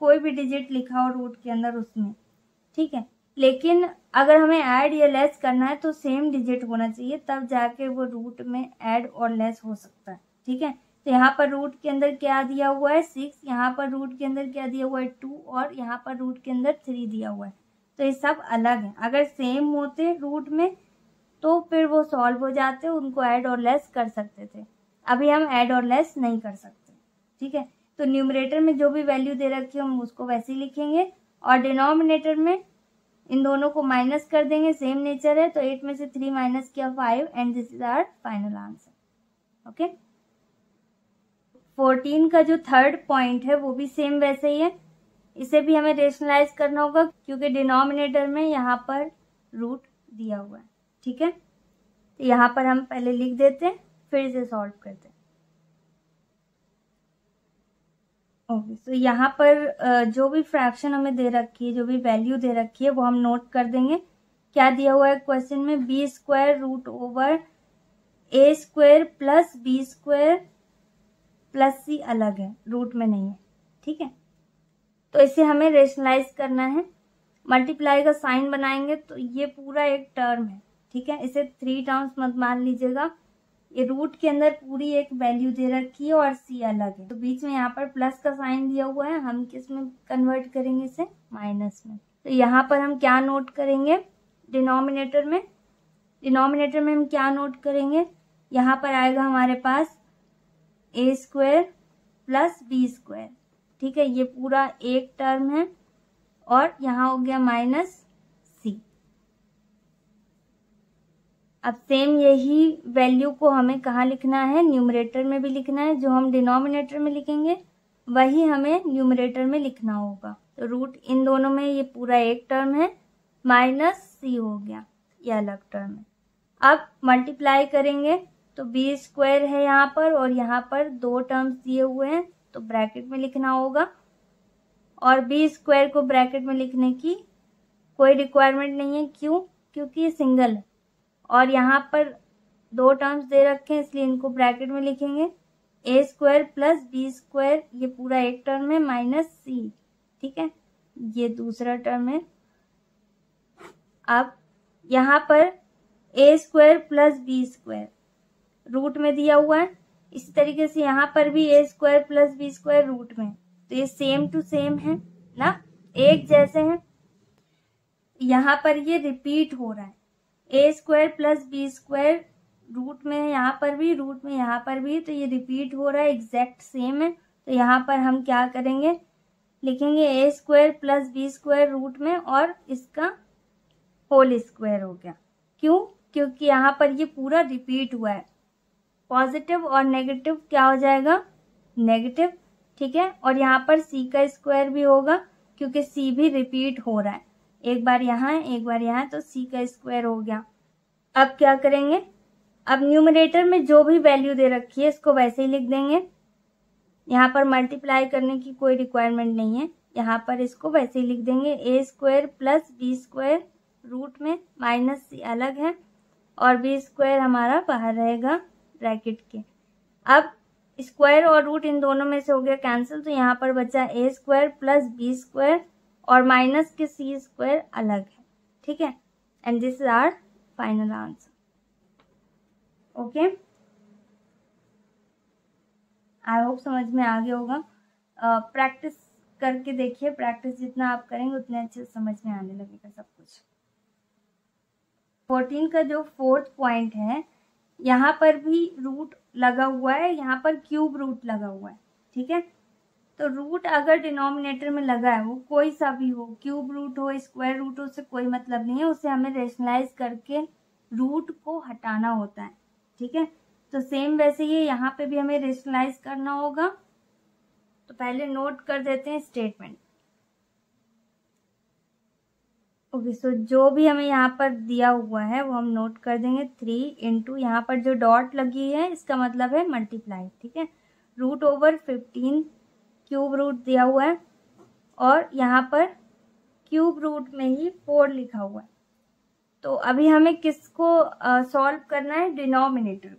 Speaker 1: कोई भी डिजिट लिखा हो रूट के अंदर उसमें ठीक है लेकिन अगर हमें ऐड या लेस करना है तो सेम डिजिट होना चाहिए तब जाके वो रूट में ऐड और लेस हो सकता है ठीक है तो यहाँ पर रूट के अंदर क्या दिया हुआ है सिक्स यहाँ पर रूट के अंदर क्या दिया हुआ है टू और यहाँ पर रूट के अंदर थ्री दिया हुआ है तो ये सब अलग है अगर सेम होते रूट में तो फिर वो सॉल्व हो जाते उनको ऐड और लेस कर सकते थे अभी हम ऐड और लेस नहीं कर सकते ठीक है तो न्यूमरेटर में जो भी वैल्यू दे रखी हम उसको वैसे लिखेंगे और डिनोमिनेटर में इन दोनों को माइनस कर देंगे सेम नेचर है तो एट में से थ्री माइनस किया five and this is our final answer okay fourteen का जो थर्ड पॉइंट है वो भी सेम वैसे ही है इसे भी हमें रेशनलाइज करना होगा क्योंकि डिनोमिनेटर में यहाँ पर रूट दिया हुआ है ठीक है तो यहाँ पर हम पहले लिख देते हैं फिर इसे सॉल्व करते हैं ओके तो यहाँ पर जो भी फ्रैक्शन हमें दे रखी है जो भी वैल्यू दे रखी है वो हम नोट कर देंगे क्या दिया हुआ है क्वेश्चन में b square root over a square plus B square plus c अलग है रूट में नहीं है ठीक है तो इसे हमें रेशनलाइज करना है मल्टीप्लाई का साइन बनाएंगे तो ये पूरा एक टर्म है ठीक है इसे थ्री टर्म्स मत मान लीजिएगा ये रूट के अंदर पूरी एक वैल्यू दे रखी है और सी अलग है तो बीच में यहाँ पर प्लस का साइन दिया हुआ है हम किस में कन्वर्ट करेंगे इसे माइनस में तो यहाँ पर हम क्या नोट करेंगे डिनोमिनेटर में डिनोमिनेटर में हम क्या नोट करेंगे यहाँ पर आएगा हमारे पास ए स्क्वायर प्लस बी स्क्वायर ठीक है ये पूरा एक टर्म है और यहाँ हो गया माइनस सी अब सेम यही वैल्यू को हमें कहाँ लिखना है न्यूमरेटर में भी लिखना है जो हम डिनोमिनेटर में लिखेंगे वही हमें न्यूमरेटर में लिखना होगा तो रूट इन दोनों में ये पूरा एक टर्म है माइनस सी हो गया ये अलग टर्म है अब मल्टीप्लाई करेंगे तो बी स्क्वायर है यहाँ पर और यहाँ पर दो टर्म्स दिए हुए हैं तो ब्रैकेट में लिखना होगा और बी स्क्वायर को ब्रैकेट में लिखने की कोई रिक्वायरमेंट नहीं है क्यों क्योंकि ये सिंगल है और यहाँ पर दो टर्म्स दे रखे हैं इसलिए इनको ब्रैकेट में लिखेंगे ए स्क्वायर प्लस बी स्क्वायर ये पूरा एक टर्म है माइनस सी ठीक है ये दूसरा टर्म है अब यहाँ पर ए square plus B square root में दिया हुआ है इसी तरीके से यहाँ पर भी ए square plus B square root में तो ये सेम टू सेम है ना एक जैसे हैं यहाँ पर ये रिपीट हो रहा है ए square plus B square root में यहाँ पर भी रूट में यहाँ पर भी तो ये रिपीट हो रहा है एग्जैक्ट सेम है तो यहाँ पर हम क्या करेंगे लिखेंगे ए square plus B square root में और इसका होल स्क्वायर हो गया क्यों क्योंकि यहाँ पर ये पूरा रिपीट हुआ है पॉजिटिव और नेगेटिव क्या हो जाएगा नेगेटिव ठीक है और यहाँ पर सी का स्क्वायर भी होगा क्योंकि सी भी रिपीट हो रहा है एक बार यहाँ एक बार यहाँ तो सी का स्क्वायर हो गया अब क्या करेंगे अब न्यूमरेटर में जो भी वैल्यू दे रखी है इसको वैसे ही लिख देंगे यहाँ पर मल्टीप्लाई करने की कोई रिक्वायरमेंट नहीं है यहाँ पर इसको वैसे ही लिख देंगे ए square plus B square root में माइनस सी अलग है और बी स्क्वायर हमारा बाहर रहेगा ब्रैकेट के अब स्क्वायर और रूट इन दोनों में से हो गया कैंसिल तो यहाँ पर बचा A square plus B square और माइनस के सी स्क्वायर अलग है ठीक है and this is our final answer okay I hope समझ में आ गया होगा प्रैक्टिस uh, करके देखिए प्रैक्टिस जितना आप करेंगे उतने अच्छे समझ में आने लगेगा सब कुछ फोर्टीन का जो फोर्थ पॉइंट है यहाँ पर भी रूट लगा हुआ है यहाँ पर क्यूब रूट लगा हुआ है ठीक है तो रूट अगर डिनोमिनेटर में लगा है वो कोई सा भी हो क्यूब रूट हो स्क्वायर रूट हो उससे कोई मतलब नहीं है उसे हमें रेशनलाइज करके रूट को हटाना होता है ठीक है तो सेम वैसे ही यहाँ पे भी हमें रेशनलाइज करना होगा तो पहले नोट कर देते हैं स्टेटमेंट ओके सो जो भी हमें यहाँ पर दिया हुआ है वो हम नोट कर देंगे थ्री इंटू यहाँ पर जो डॉट लगी है इसका मतलब है मल्टीप्लाई ठीक है root over fifteen cube root दिया हुआ है और यहाँ पर क्यूब रूट में ही फोर लिखा हुआ है तो अभी हमें किसको सॉल्व करना है डिनोमिनेटर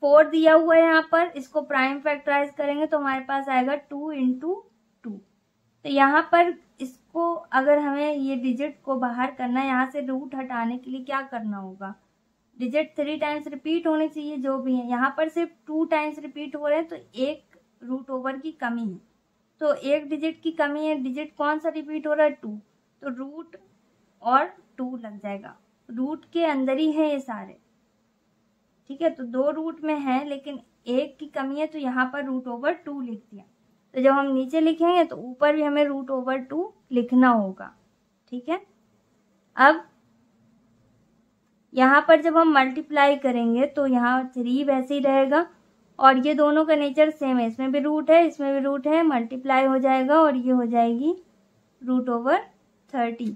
Speaker 1: फोर दिया हुआ है यहाँ पर इसको प्राइम फैक्टराइज करेंगे तो हमारे पास आएगा टू इंटू टू तो यहाँ पर को अगर हमें ये डिजिट को बाहर करना है यहाँ से रूट हटाने के लिए क्या करना होगा डिजिट थ्री टाइम्स रिपीट होने चाहिए जो भी है यहाँ पर सिर्फ टू टाइम्स रिपीट हो रहे हैं तो एक रूट ओवर की कमी है तो एक डिजिट की कमी है डिजिट कौन सा रिपीट हो रहा है टू तो रूट और टू लग जाएगा रूट के अंदर ही है ये सारे ठीक है तो दो रूट में है लेकिन एक की कमी है तो यहाँ पर रूट ओवर टू लिख दिया तो जब हम नीचे लिखेंगे तो ऊपर भी हमें रूट ओवर टू लिखना होगा ठीक है अब यहाँ पर जब हम मल्टीप्लाई करेंगे तो यहाँ थ्री वैसे ही रहेगा और ये दोनों का नेचर सेम है इसमें भी रूट है इसमें भी रूट है मल्टीप्लाई हो जाएगा और ये हो जाएगी root over thirty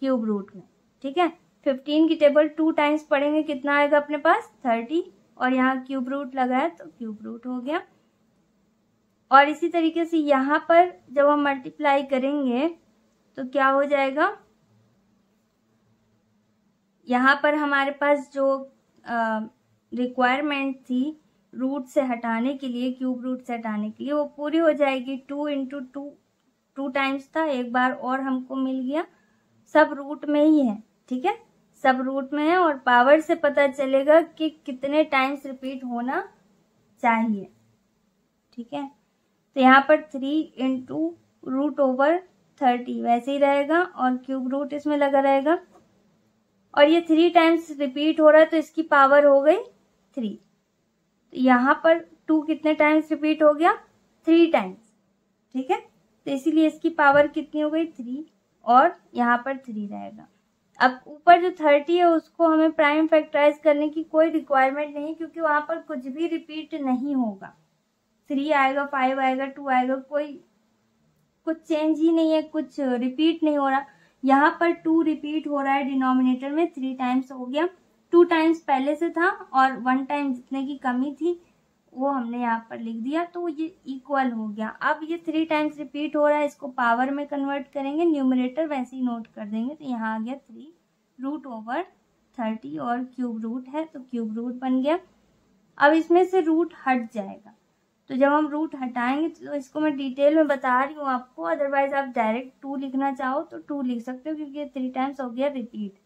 Speaker 1: cube root में ठीक है फिफ्टीन की टेबल टू टाइम्स पढ़ेंगे कितना आएगा अपने पास थर्टी और यहाँ क्यूब रूट लगा है तो क्यूब रूट हो गया और इसी तरीके से यहाँ पर जब हम मल्टीप्लाई करेंगे तो क्या हो जाएगा यहाँ पर हमारे पास जो रिक्वायरमेंट थी रूट से हटाने के लिए क्यूब रूट से हटाने के लिए वो पूरी हो जाएगी two into two two times था एक बार और हमको मिल गया सब रूट में ही है ठीक है सब रूट में है और पावर से पता चलेगा कि कितने टाइम्स रिपीट होना चाहिए ठीक है तो यहाँ पर three into root over thirty वैसे ही रहेगा और क्यूब रूट इसमें लगा रहेगा और ये थ्री टाइम्स रिपीट हो रहा है तो इसकी पावर हो गई थ्री तो यहाँ पर टू कितने टाइम्स रिपीट हो गया थ्री टाइम्स ठीक है तो इसीलिए इसकी पावर कितनी हो गई थ्री और यहाँ पर थ्री रहेगा अब ऊपर जो थर्टी है उसको हमें प्राइम फैक्टराइज करने की कोई रिक्वायरमेंट नहीं क्योंकि वहाँ पर कुछ भी रिपीट नहीं होगा थ्री आएगा फाइव आएगा टू आएगा कोई कुछ चेंज ही नहीं है कुछ रिपीट नहीं हो रहा यहाँ पर टू रिपीट हो रहा है डिनोमिनेटर में थ्री टाइम्स हो गया टू टाइम्स पहले से था और वन टाइम जितने की कमी थी वो हमने यहाँ पर लिख दिया तो ये इक्वल हो गया अब ये थ्री टाइम्स रिपीट हो रहा है इसको पावर में कन्वर्ट करेंगे न्यूमिनेटर वैसे ही नोट कर देंगे तो यहाँ आ गया थ्री रूट ओवर थर्टी और क्यूब रूट है तो क्यूब रूट बन गया अब इसमें से रूट हट जाएगा तो जब हम रूट हटाएंगे तो इसको मैं डिटेल में बता रही हूँ आपको अदरवाइज आप डायरेक्ट टू लिखना चाहो तो टू लिख सकते हो क्योंकि थ्री टाइम्स हो गया रिपीट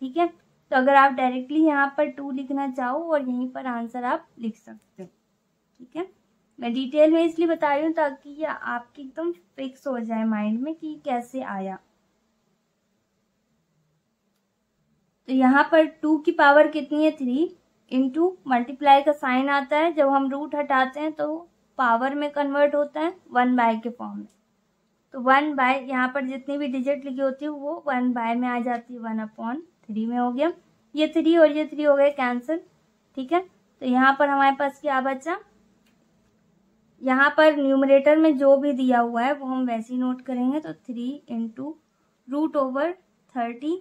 Speaker 1: ठीक है तो अगर आप डायरेक्टली यहाँ पर टू लिखना चाहो और यहीं पर आंसर आप लिख सकते हो ठीक है मैं डिटेल में इसलिए बता रही हूँ ताकि ये आपकी एकदम फिक्स हो जाए माइंड में कि कैसे आया तो यहाँ पर टू की पावर कितनी है थ्री इंटू मल्टीप्लाई का साइन आता है जब हम रूट हटाते हैं तो पावर में कन्वर्ट होता है वन बाय के फॉर्म में तो वन बाय यहाँ पर जितनी भी डिजिट लिखी होती है वो वन बाय में आ जाती है वन अपॉन थ्री में हो गया ये थ्री और ये थ्री हो गए कैंसिल ठीक है तो यहाँ पर हमारे पास क्या बचा यहाँ पर न्यूमरेटर में जो भी दिया हुआ है वो हम वैसे ही नोट करेंगे तो three into root over thirty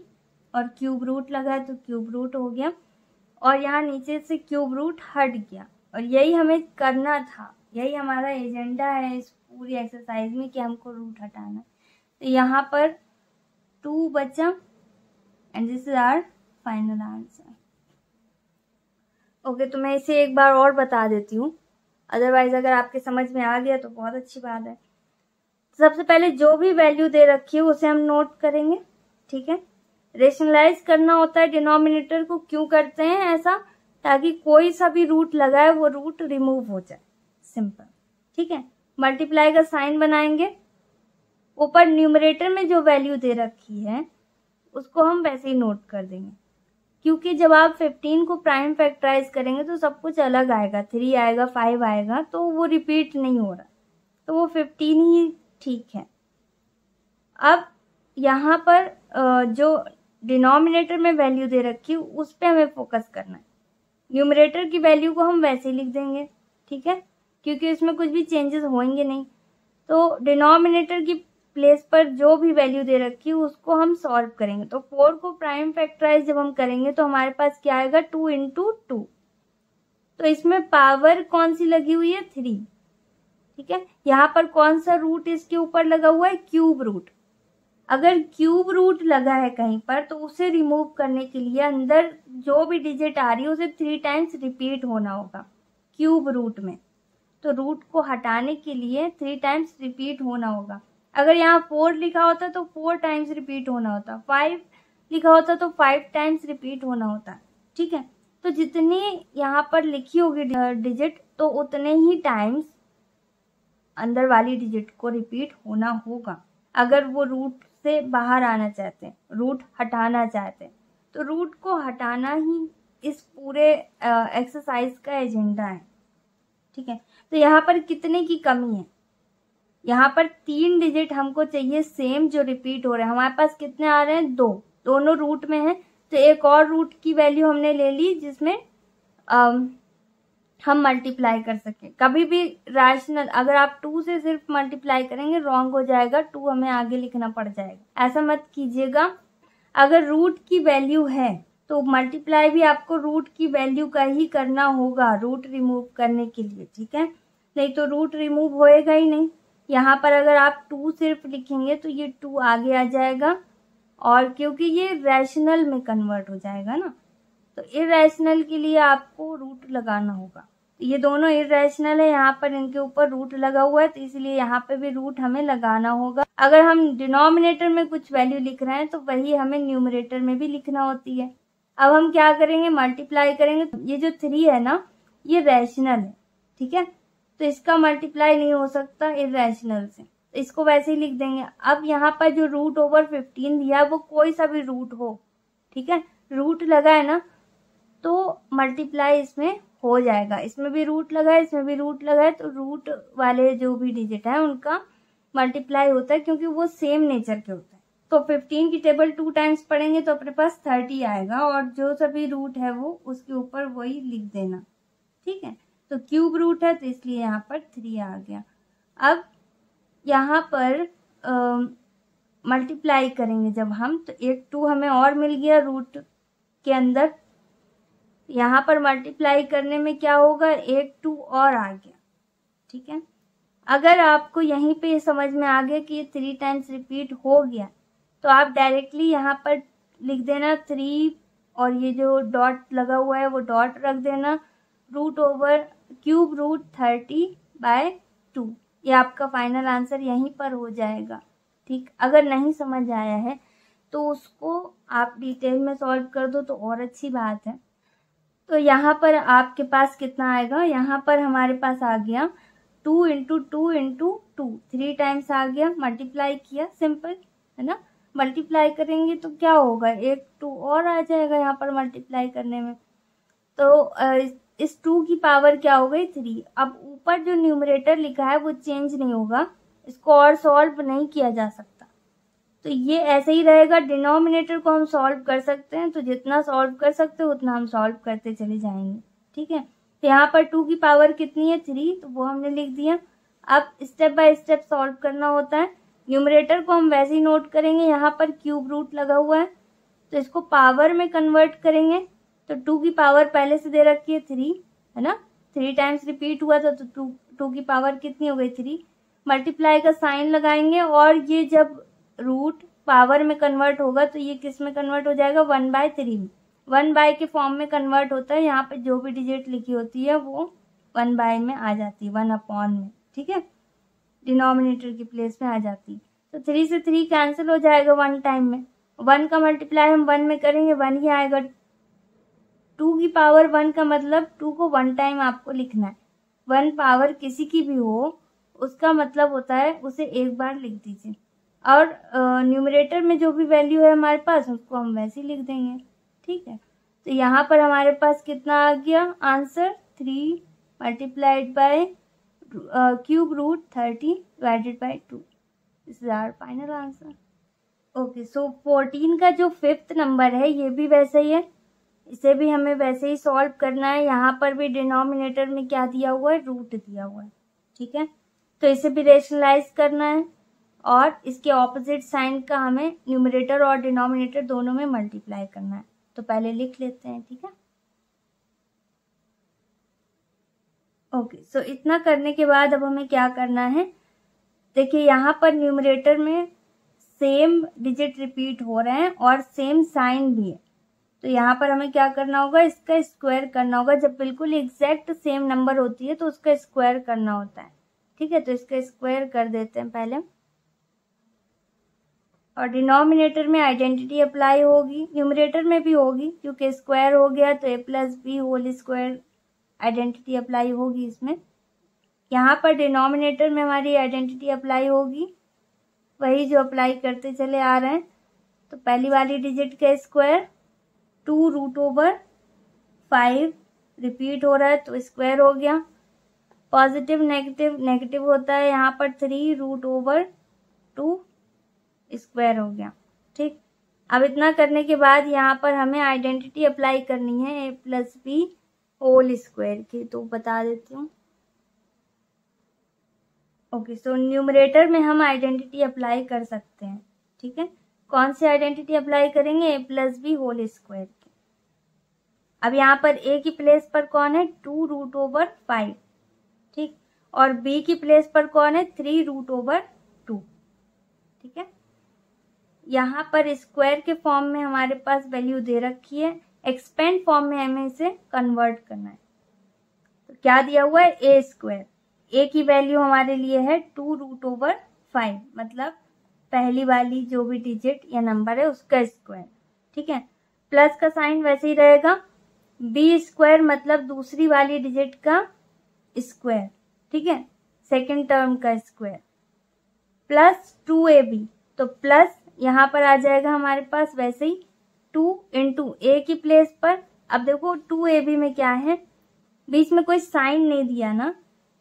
Speaker 1: और क्यूब रूट लगा है तो क्यूब रूट हो गया और यहाँ नीचे से क्यूब रूट हट गया और यही हमें करना था यही हमारा एजेंडा है इस पूरी एक्सरसाइज में कि हमको रूट हटाना तो यहाँ पर टू बचा and this is our final answer okay तो मैं इसे एक बार और बता देती हूँ अदरवाइज अगर आपके समझ में आ गया तो बहुत अच्छी बात है सबसे पहले जो भी वैल्यू दे रखी है उसे हम नोट करेंगे ठीक है रेशनलाइज करना होता है डिनोमिनेटर को क्यों करते हैं ऐसा ताकि कोई सा भी रूट लगाए वो रूट रिमूव हो जाए सिंपल ठीक है मल्टीप्लाई का साइन बनाएंगे ऊपर न्यूमरेटर में जो वैल्यू दे रखी है उसको हम वैसे ही नोट कर देंगे क्योंकि जब आप 15 को प्राइम फैक्टराइज करेंगे तो सब कुछ अलग आएगा थ्री आएगा फाइव आएगा तो वो रिपीट नहीं हो रहा तो वो 15 ही ठीक है अब यहाँ पर जो डिनोमिनेटर में वैल्यू दे रखी है उस पर हमें फोकस करना है न्यूमरेटर की वैल्यू को हम वैसे ही लिख देंगे ठीक है क्योंकि उसमें कुछ भी चेंजेस होंगे नहीं तो डिनोमिनेटर की प्लेस पर जो भी वैल्यू दे रखी है उसको हम सॉल्व करेंगे तो फोर को प्राइम फैक्टराइज जब हम करेंगे तो हमारे पास क्या आएगा टू इंटू टू तो इसमें पावर कौन सी लगी हुई है थ्री ठीक है यहाँ पर कौन सा रूट इसके ऊपर लगा हुआ है क्यूब रूट अगर क्यूब रूट लगा है कहीं पर तो उसे रिमूव करने के लिए अंदर जो भी डिजिट आ रही है उसे थ्री टाइम्स रिपीट होना होगा क्यूब रूट में तो रूट को हटाने के लिए थ्री टाइम्स रिपीट होना होगा अगर यहाँ फोर लिखा होता तो फोर टाइम्स रिपीट होना होता फाइव लिखा होता तो फाइव टाइम्स रिपीट होना होता ठीक है तो जितनी यहाँ पर लिखी होगी डिजिट तो उतने ही टाइम्स अंदर वाली डिजिट को रिपीट होना होगा अगर वो रूट से बाहर आना चाहते हैं रूट हटाना चाहते हैं तो रूट को हटाना ही इस पूरे एक्सरसाइज का एजेंडा है ठीक है तो यहाँ पर कितने की कमी है यहाँ पर तीन डिजिट हमको चाहिए सेम जो रिपीट हो रहे हैं हमारे पास कितने आ रहे हैं दो दोनों रूट में हैं तो एक और रूट की वैल्यू हमने ले ली जिसमें हम मल्टीप्लाई कर सकें कभी भी रैशनल अगर आप टू से सिर्फ मल्टीप्लाई करेंगे रॉन्ग हो जाएगा टू हमें आगे लिखना पड़ जाएगा ऐसा मत कीजिएगा अगर रूट की वैल्यू है तो मल्टीप्लाई भी आपको रूट की वैल्यू का ही करना होगा रूट रिमूव करने के लिए ठीक है नहीं तो रूट रिमूव होएगा ही नहीं यहाँ पर अगर आप टू सिर्फ लिखेंगे तो ये टू आगे आ जाएगा और क्योंकि ये रैशनल में कन्वर्ट हो जाएगा ना तो इरेशनल के लिए आपको रूट लगाना होगा ये दोनों इरेशनल है यहाँ पर इनके ऊपर रूट लगा हुआ है तो इसलिए यहाँ पे भी रूट हमें लगाना होगा अगर हम डिनोमिनेटर में कुछ वैल्यू लिख रहे हैं तो वही हमें न्यूमरेटर में भी लिखना होती है अब हम क्या करेंगे मल्टीप्लाई करेंगे तो ये जो थ्री है ना ये रैशनल है ठीक है तो इसका मल्टीप्लाई नहीं हो सकता इरेशनल से तो इसको वैसे ही लिख देंगे अब यहाँ पर जो रूट ओवर फिफ्टीन दिया वो कोई सा भी रूट हो ठीक है रूट लगा है ना तो मल्टीप्लाई इसमें हो जाएगा इसमें भी रूट लगा है इसमें भी रूट लगा है तो रूट वाले जो भी डिजिट है उनका मल्टीप्लाई होता है क्योंकि वो सेम नेचर के होते हैं तो फिफ्टीन की टेबल टू टाइम्स पढ़ेंगे तो अपने पास थर्टी आएगा और जो सभी रूट है वो उसके ऊपर वही लिख देना ठीक है तो क्यूब रूट है तो इसलिए यहाँ पर थ्री आ गया अब यहाँ पर मल्टीप्लाई करेंगे जब हम तो एक टू हमें और मिल गया रूट के अंदर यहाँ पर मल्टीप्लाई करने में क्या होगा एक टू और आ गया ठीक है अगर आपको यहीं पे समझ में आ गया कि ये थ्री टाइम्स रिपीट हो गया तो आप डायरेक्टली यहाँ पर लिख देना थ्री और ये जो डॉट लगा हुआ है वो डॉट रख देना root over cube root thirty by two ये आपका फाइनल आंसर यहीं पर हो जाएगा ठीक अगर नहीं समझ आया है तो उसको आप डिटेल में सॉल्व कर दो तो और अच्छी बात है तो यहाँ पर आपके पास कितना आएगा यहाँ पर हमारे पास आ गया two into two into two three times आ गया मल्टीप्लाई किया सिंपल है ना मल्टीप्लाई करेंगे तो क्या होगा एक टू और आ जाएगा यहाँ पर मल्टीप्लाई करने में तो इस टू की पावर क्या हो गई थ्री अब ऊपर जो न्यूमरेटर लिखा है वो चेंज नहीं होगा इसको और सॉल्व नहीं किया जा सकता तो ये ऐसे ही रहेगा डिनोमिनेटर को हम सॉल्व कर सकते हैं तो जितना सॉल्व कर सकते हैं उतना हम सॉल्व करते चले जाएंगे ठीक है तो यहाँ पर टू की पावर कितनी है थ्री तो वो हमने लिख दिया अब स्टेप बाय स्टेप सॉल्व करना होता है न्यूमरेटर को हम वैसे ही नोट करेंगे यहाँ पर क्यूब रूट लगा हुआ है तो इसको पावर में कन्वर्ट करेंगे तो टू की पावर पहले से दे रखी है थ्री है ना थ्री टाइम्स रिपीट हुआ था तो टू टू की पावर कितनी हो गई थ्री मल्टीप्लाई का साइन लगाएंगे और ये जब रूट पावर में कन्वर्ट होगा तो ये किस में कन्वर्ट हो जाएगा वन बाय थ्री में वन बाय के फॉर्म में कन्वर्ट होता है यहाँ पे जो भी डिजिट लिखी होती है वो वन बाय में आ जाती है वन अपॉन में ठीक है डिनोमिनेटर की प्लेस में आ जाती है तो थ्री से थ्री कैंसिल हो जाएगा वन टाइम में वन का मल्टीप्लाई हम वन में करेंगे वन ही आएगा टू की पावर वन का मतलब टू को वन टाइम आपको लिखना है वन पावर किसी की भी हो उसका मतलब होता है उसे एक बार लिख दीजिए और न्यूमरेटर में जो भी वैल्यू है हमारे पास उसको हम वैसे ही लिख देंगे ठीक है तो यहाँ पर हमारे पास कितना आ गया answer three multiplied by cube root thirty divided by two this is final answer okay so fourteen का जो फिफ्थ नंबर है ये भी वैसे ही है इसे भी हमें वैसे ही सॉल्व करना है यहाँ पर भी डिनोमिनेटर में क्या दिया हुआ है रूट दिया हुआ है ठीक है तो इसे भी रेशनलाइज करना है और इसके ऑपोजिट साइन का हमें न्यूमरेटर और डिनोमिनेटर दोनों में मल्टीप्लाई करना है तो पहले लिख लेते हैं ठीक है ओके सो इतना करने के बाद अब हमें क्या करना है देखिए यहाँ पर न्यूमरेटर में सेम डिजिट रिपीट हो रहे हैं और सेम साइन भी है तो यहाँ पर हमें क्या करना होगा इसका स्क्वायर करना होगा जब बिल्कुल एग्जैक्ट सेम नंबर होती है तो उसका स्क्वायर करना होता है ठीक है तो इसका स्क्वायर कर देते हैं पहले हम और डिनोमिनेटर में आइडेंटिटी अप्लाई होगी न्यूमरेटर में भी होगी क्योंकि स्क्वायर हो गया तो ए plus B whole square identity apply होगी इसमें यहाँ पर डिनोमिनेटर में हमारी आइडेंटिटी अप्लाई होगी वही जो अप्लाई करते चले आ रहे हैं तो पहली वाली डिजिट का square two root over five repeat हो रहा है तो स्क्वायर हो गया पॉजिटिव नेगेटिव नेगेटिव होता है यहाँ पर three root over two square हो गया ठीक अब इतना करने के बाद यहाँ पर हमें आइडेंटिटी अप्लाई करनी है ए प्लस बी होल स्क्वायर की तो बता देती हूँ ओके सो न्यूमरेटर में हम आइडेंटिटी अप्लाई कर सकते हैं ठीक है कौन सी आइडेंटिटी अप्लाई करेंगे ए प्लस बी होल स्क्वायर की अब यहाँ पर ए की प्लेस पर कौन है टू रूट ओवर फाइव ठीक और बी की प्लेस पर कौन है थ्री रूट ओवर टू ठीक है यहाँ पर स्क्वायर के फॉर्म में हमारे पास वैल्यू दे रखी है एक्सपेंड फॉर्म में हमें इसे कन्वर्ट करना है तो क्या दिया हुआ है ए स्क्वायर ए की वैल्यू हमारे लिए है टू रूट ओवर फाइव मतलब पहली वाली जो भी डिजिट या नंबर है उसका स्क्वायर ठीक है प्लस का साइन वैसे ही रहेगा बी स्क्वायर मतलब दूसरी वाली डिजिट का स्क्वायर ठीक है सेकेंड टर्म का square plus two A B तो प्लस यहाँ पर आ जाएगा हमारे पास वैसे ही टू इंटू ए की प्लेस पर अब देखो टू ए बी में क्या है बीच में कोई साइन नहीं दिया ना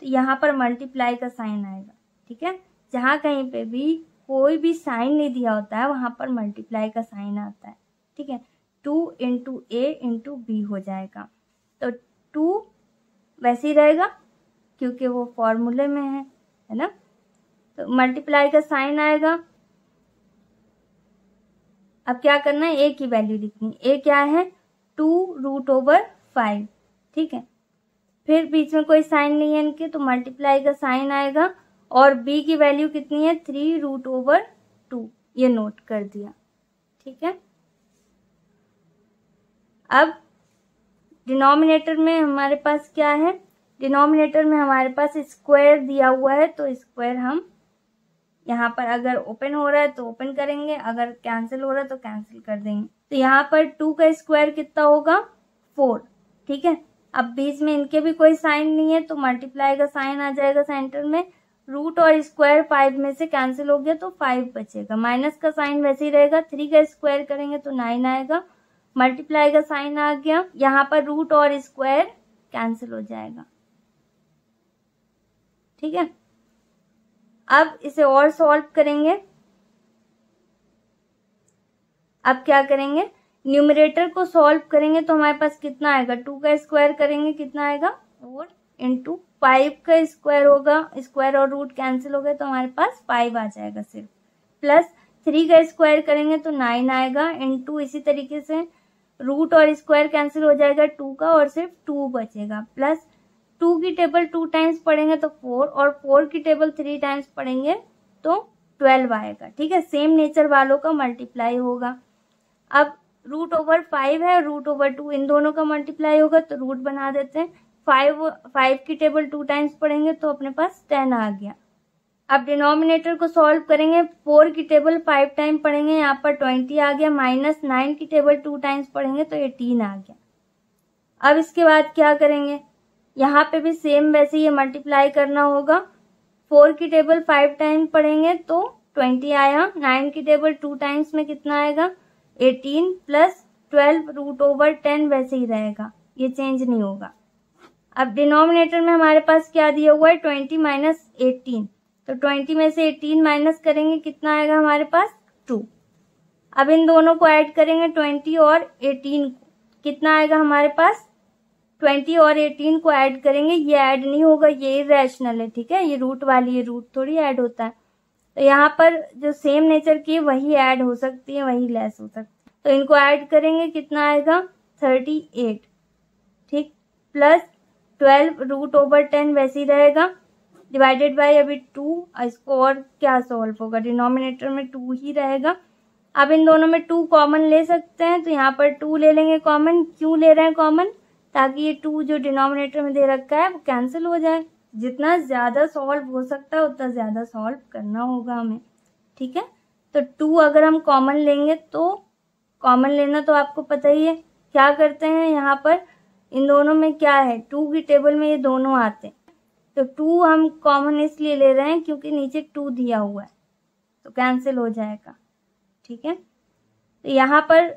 Speaker 1: तो यहाँ पर मल्टीप्लाई का साइन आएगा ठीक है जहाँ कहीं पे भी कोई भी साइन नहीं दिया होता है वहाँ पर मल्टीप्लाई का साइन आता है ठीक है टू इंटू ए इंटू बी हो जाएगा तो टू वैसे ही रहेगा क्योंकि वो फॉर्मूले में है है ना तो मल्टीप्लाई का साइन आएगा अब क्या करना है ए की वैल्यू लिखनी ए क्या है टू रूट ओवर फाइव ठीक है फिर बीच में कोई साइन नहीं है इनके तो मल्टीप्लाई का साइन आएगा और बी की वैल्यू कितनी है थ्री रूट ओवर टू ये नोट कर दिया ठीक है अब डिनोमिनेटर में हमारे पास क्या है डिनोमिनेटर में हमारे पास स्क्वायर दिया हुआ है तो स्क्वायर हम यहाँ पर अगर ओपन हो रहा है तो ओपन करेंगे अगर कैंसिल हो रहा है तो कैंसिल कर देंगे तो यहाँ पर टू का स्क्वायर कितना होगा फोर ठीक है अब बीच में इनके भी कोई साइन नहीं है तो मल्टीप्लाई का साइन आ जाएगा सेंटर में रूट और स्क्वायर फाइव में से कैंसिल हो गया तो फाइव बचेगा माइनस का साइन वैसे ही रहेगा थ्री का स्क्वायर करेंगे तो नाइन आएगा मल्टीप्लाई का साइन आ गया यहाँ पर रूट और स्क्वायर कैंसिल हो जाएगा ठीक है अब इसे और सॉल्व करेंगे अब क्या करेंगे न्यूमिरेटर को सॉल्व करेंगे तो हमारे पास कितना आएगा टू का स्क्वायर करेंगे कितना आएगा फोर इंटू फाइव का स्क्वायर होगा स्क्वायर और रूट कैंसिल हो गए तो हमारे पास फाइव आ जाएगा सिर्फ प्लस थ्री का स्क्वायर करेंगे तो नाइन आएगा इंटू इसी तरीके से रूट और स्क्वायर कैंसिल हो जाएगा टू का और सिर्फ टू बचेगा प्लस टू की टेबल टू टाइम्स पढ़ेंगे तो फोर और फोर की टेबल थ्री टाइम्स पढ़ेंगे तो ट्वेल्व आएगा ठीक है सेम नेचर वालों का मल्टीप्लाई होगा अब रूट ओवर फाइव है रूट ओवर टू इन दोनों का मल्टीप्लाई होगा तो रूट बना देते हैं फाइव फाइव की टेबल टू टाइम्स पढ़ेंगे तो अपने पास टेन आ गया अब डिनोमिनेटर को सॉल्व करेंगे फोर की टेबल फाइव टाइम पढ़ेंगे यहाँ पर ट्वेंटी आ गया माइनस नाइन की टेबल टू टाइम्स पढ़ेंगे तो एटीन आ गया अब इसके बाद क्या करेंगे यहाँ पे भी सेम वैसे ही मल्टीप्लाई करना होगा फोर की टेबल फाइव टाइम पढ़ेंगे तो ट्वेंटी आया नाइन की टेबल टू टाइम्स में कितना आएगा eighteen plus twelve root over ten वैसे ही रहेगा ये चेंज नहीं होगा अब डिनोमिनेटर में हमारे पास क्या दिया हुआ है ट्वेंटी माइनस एटीन तो ट्वेंटी में से एटीन माइनस करेंगे कितना आएगा हमारे पास टू अब इन दोनों को ऐड करेंगे ट्वेंटी और एटीन कितना आएगा हमारे पास ट्वेंटी और एटीन को ऐड करेंगे ये ऐड नहीं होगा ये रैशनल है ठीक है ये रूट वाली ये रूट थोड़ी ऐड होता है तो यहाँ पर जो सेम नेचर की वही ऐड हो सकती है वही लेस हो सकती है तो इनको ऐड करेंगे कितना आएगा थर्टी एट ठीक plus twelve root over ten वैसे ही रहेगा डिवाइडेड बाय अभी टू इसको और क्या सॉल्व होगा डिनोमिनेटर में टू ही रहेगा अब इन दोनों में टू कॉमन ले सकते हैं तो यहाँ पर टू ले लेंगे कॉमन क्यों ले रहे हैं कॉमन ताकि ये टू जो डिनोमिनेटर में दे रखा है वो कैंसिल हो जाए जितना ज़्यादा सॉल्व हो सकता है उतना ज़्यादा सॉल्व करना होगा हमें ठीक है तो टू अगर हम कॉमन लेंगे तो कॉमन लेना तो आपको पता ही है क्या करते हैं यहाँ पर इन दोनों में क्या है टू की टेबल में ये दोनों आते हैं तो टू हम कॉमन इसलिए ले रहे हैं क्योंकि नीचे टू दिया हुआ है तो कैंसिल हो जाएगा ठीक है तो यहाँ पर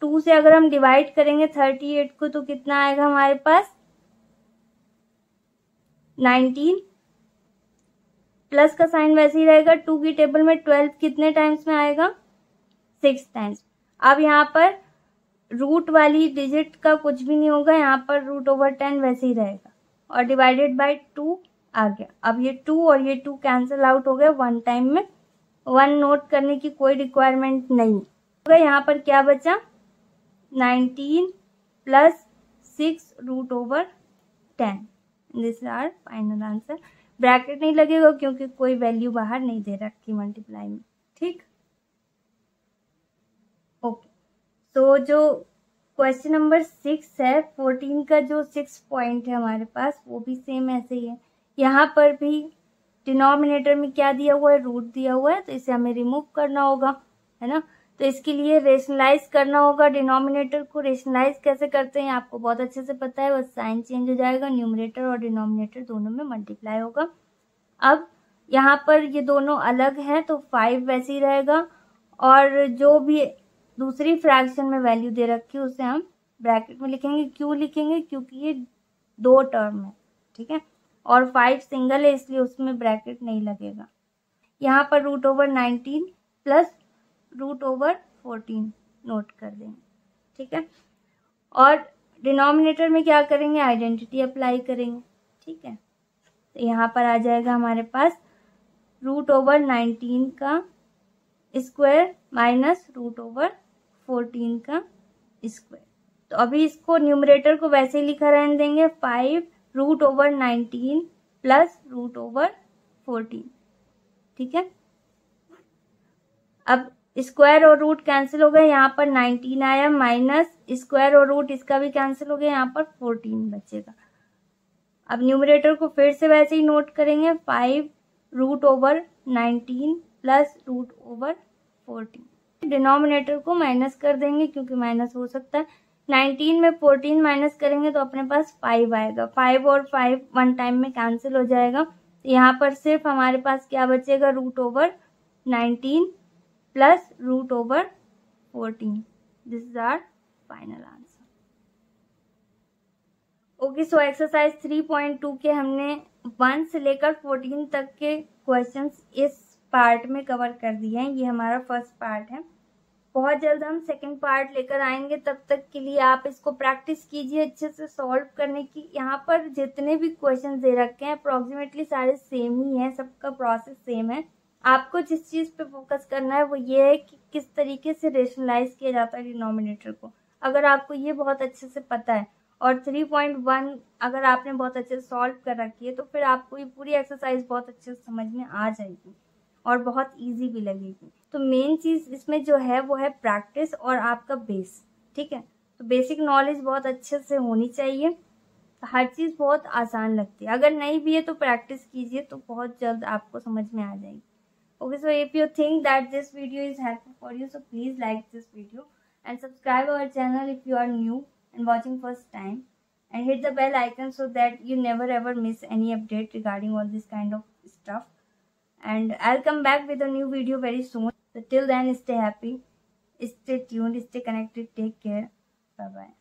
Speaker 1: टू से अगर हम डिवाइड करेंगे थर्टी एट को तो कितना आएगा हमारे पास नाइनटीन प्लस का साइन वैसे ही रहेगा टू की टेबल में ट्वेल्व कितने टाइम्स में आएगा सिक्स टाइम्स अब यहाँ पर रूट वाली डिजिट का कुछ भी नहीं होगा यहाँ पर रूट ओवर टेन वैसे ही रहेगा और डिवाइडेड बाय टू आ गया अब ये टू और ये टू कैंसिल आउट हो गया वन टाइम में वन नोट करने की कोई रिक्वायरमेंट नहीं होगा तो यहाँ पर क्या बचा nineteen plus six root over ten this our final answer bracket नहीं लगेगा क्योंकि कोई वैल्यू बाहर नहीं दे रखी मल्टीप्लाई में ठीक ओके तो जो क्वेश्चन नंबर सिक्स है फोर्टीन का जो सिक्स पॉइंट है हमारे पास वो भी सेम ऐसे ही है यहाँ पर भी डिनोमिनेटर में क्या दिया हुआ है रूट दिया हुआ है तो इसे हमें रिमूव करना होगा है ना तो इसके लिए रेशनलाइज करना होगा डिनोमिनेटर को रेशनलाइज कैसे करते हैं आपको बहुत अच्छे से पता है बस साइन चेंज हो जाएगा न्यूमरेटर और डिनोमिनेटर दोनों में मल्टीप्लाई होगा अब यहाँ पर ये दोनों अलग हैं तो फाइव वैसे ही रहेगा और जो भी दूसरी फ्रैक्शन में वैल्यू दे रखी है उसे हम ब्रैकेट में लिखेंगे क्यों लिखेंगे क्योंकि ये दो टर्म है ठीक है और फाइव सिंगल है इसलिए उसमें ब्रैकेट नहीं लगेगा यहाँ पर root over nineteen plus root over fourteen note कर देंगे ठीक है और डिनोमिनेटर में क्या करेंगे आइडेंटिटी अप्लाई करेंगे ठीक है तो यहाँ पर आ जाएगा हमारे पास रूट ओवर नाइनटीन का square minus root over fourteen का स्क्वायर तो अभी इसको न्यूमरेटर को वैसे ही लिखा रहने देंगे five root over nineteen plus root over fourteen ठीक है अब स्क्वायर और रूट कैंसिल हो गए यहाँ पर नाइनटीन आया माइनस स्क्वायर और रूट इसका भी कैंसिल हो गया यहाँ पर फोर्टीन बचेगा अब न्यूमरेटर को फिर से वैसे ही नोट करेंगे five root over nineteen plus root over fourteen denominator को माइनस कर देंगे क्योंकि माइनस हो सकता है नाइनटीन में फोर्टीन माइनस करेंगे तो अपने पास फाइव आएगा फाइव और फाइव वन टाइम में कैंसिल हो जाएगा तो यहाँ पर सिर्फ हमारे पास क्या बचेगा root over nineteen plus root over fourteen this is our final answer okay so exercise three point two के हमने वन से लेकर फोर्टीन तक के क्वेश्चंस इस पार्ट में कवर कर दिए हैं ये हमारा फर्स्ट पार्ट है बहुत जल्द हम सेकंड पार्ट लेकर आएंगे तब तक के लिए आप इसको प्रैक्टिस कीजिए अच्छे से सॉल्व करने की यहाँ पर जितने भी क्वेश्चन दे रखे हैं अप्रॉक्सीमेटली सारे सेम ही हैं सबका प्रोसेस सेम है आपको जिस चीज़ पे फोकस करना है वो ये है कि किस तरीके से रेशनलाइज किया जाता है डिनोमिनेटर को अगर आपको ये बहुत अच्छे से पता है और 3.1 अगर आपने बहुत अच्छे से सॉल्व कर रखी है तो फिर आपको ये पूरी एक्सरसाइज बहुत अच्छे से समझ में आ जाएगी और बहुत ईजी भी लगेगी तो मेन चीज़ इसमें जो है वो है प्रैक्टिस और आपका बेस ठीक है तो बेसिक नॉलेज बहुत अच्छे से होनी चाहिए हर चीज़ बहुत आसान लगती है अगर नहीं भी है तो प्रैक्टिस कीजिए तो बहुत जल्द आपको समझ में आ जाएगी okay so if you think that this video is helpful for you so please like this video and subscribe our channel if you are new and watching first time and hit the bell icon so that you never ever miss any update regarding all this kind of stuff and i'll come back with a new video very soon so till then stay happy stay tuned stay connected take care bye bye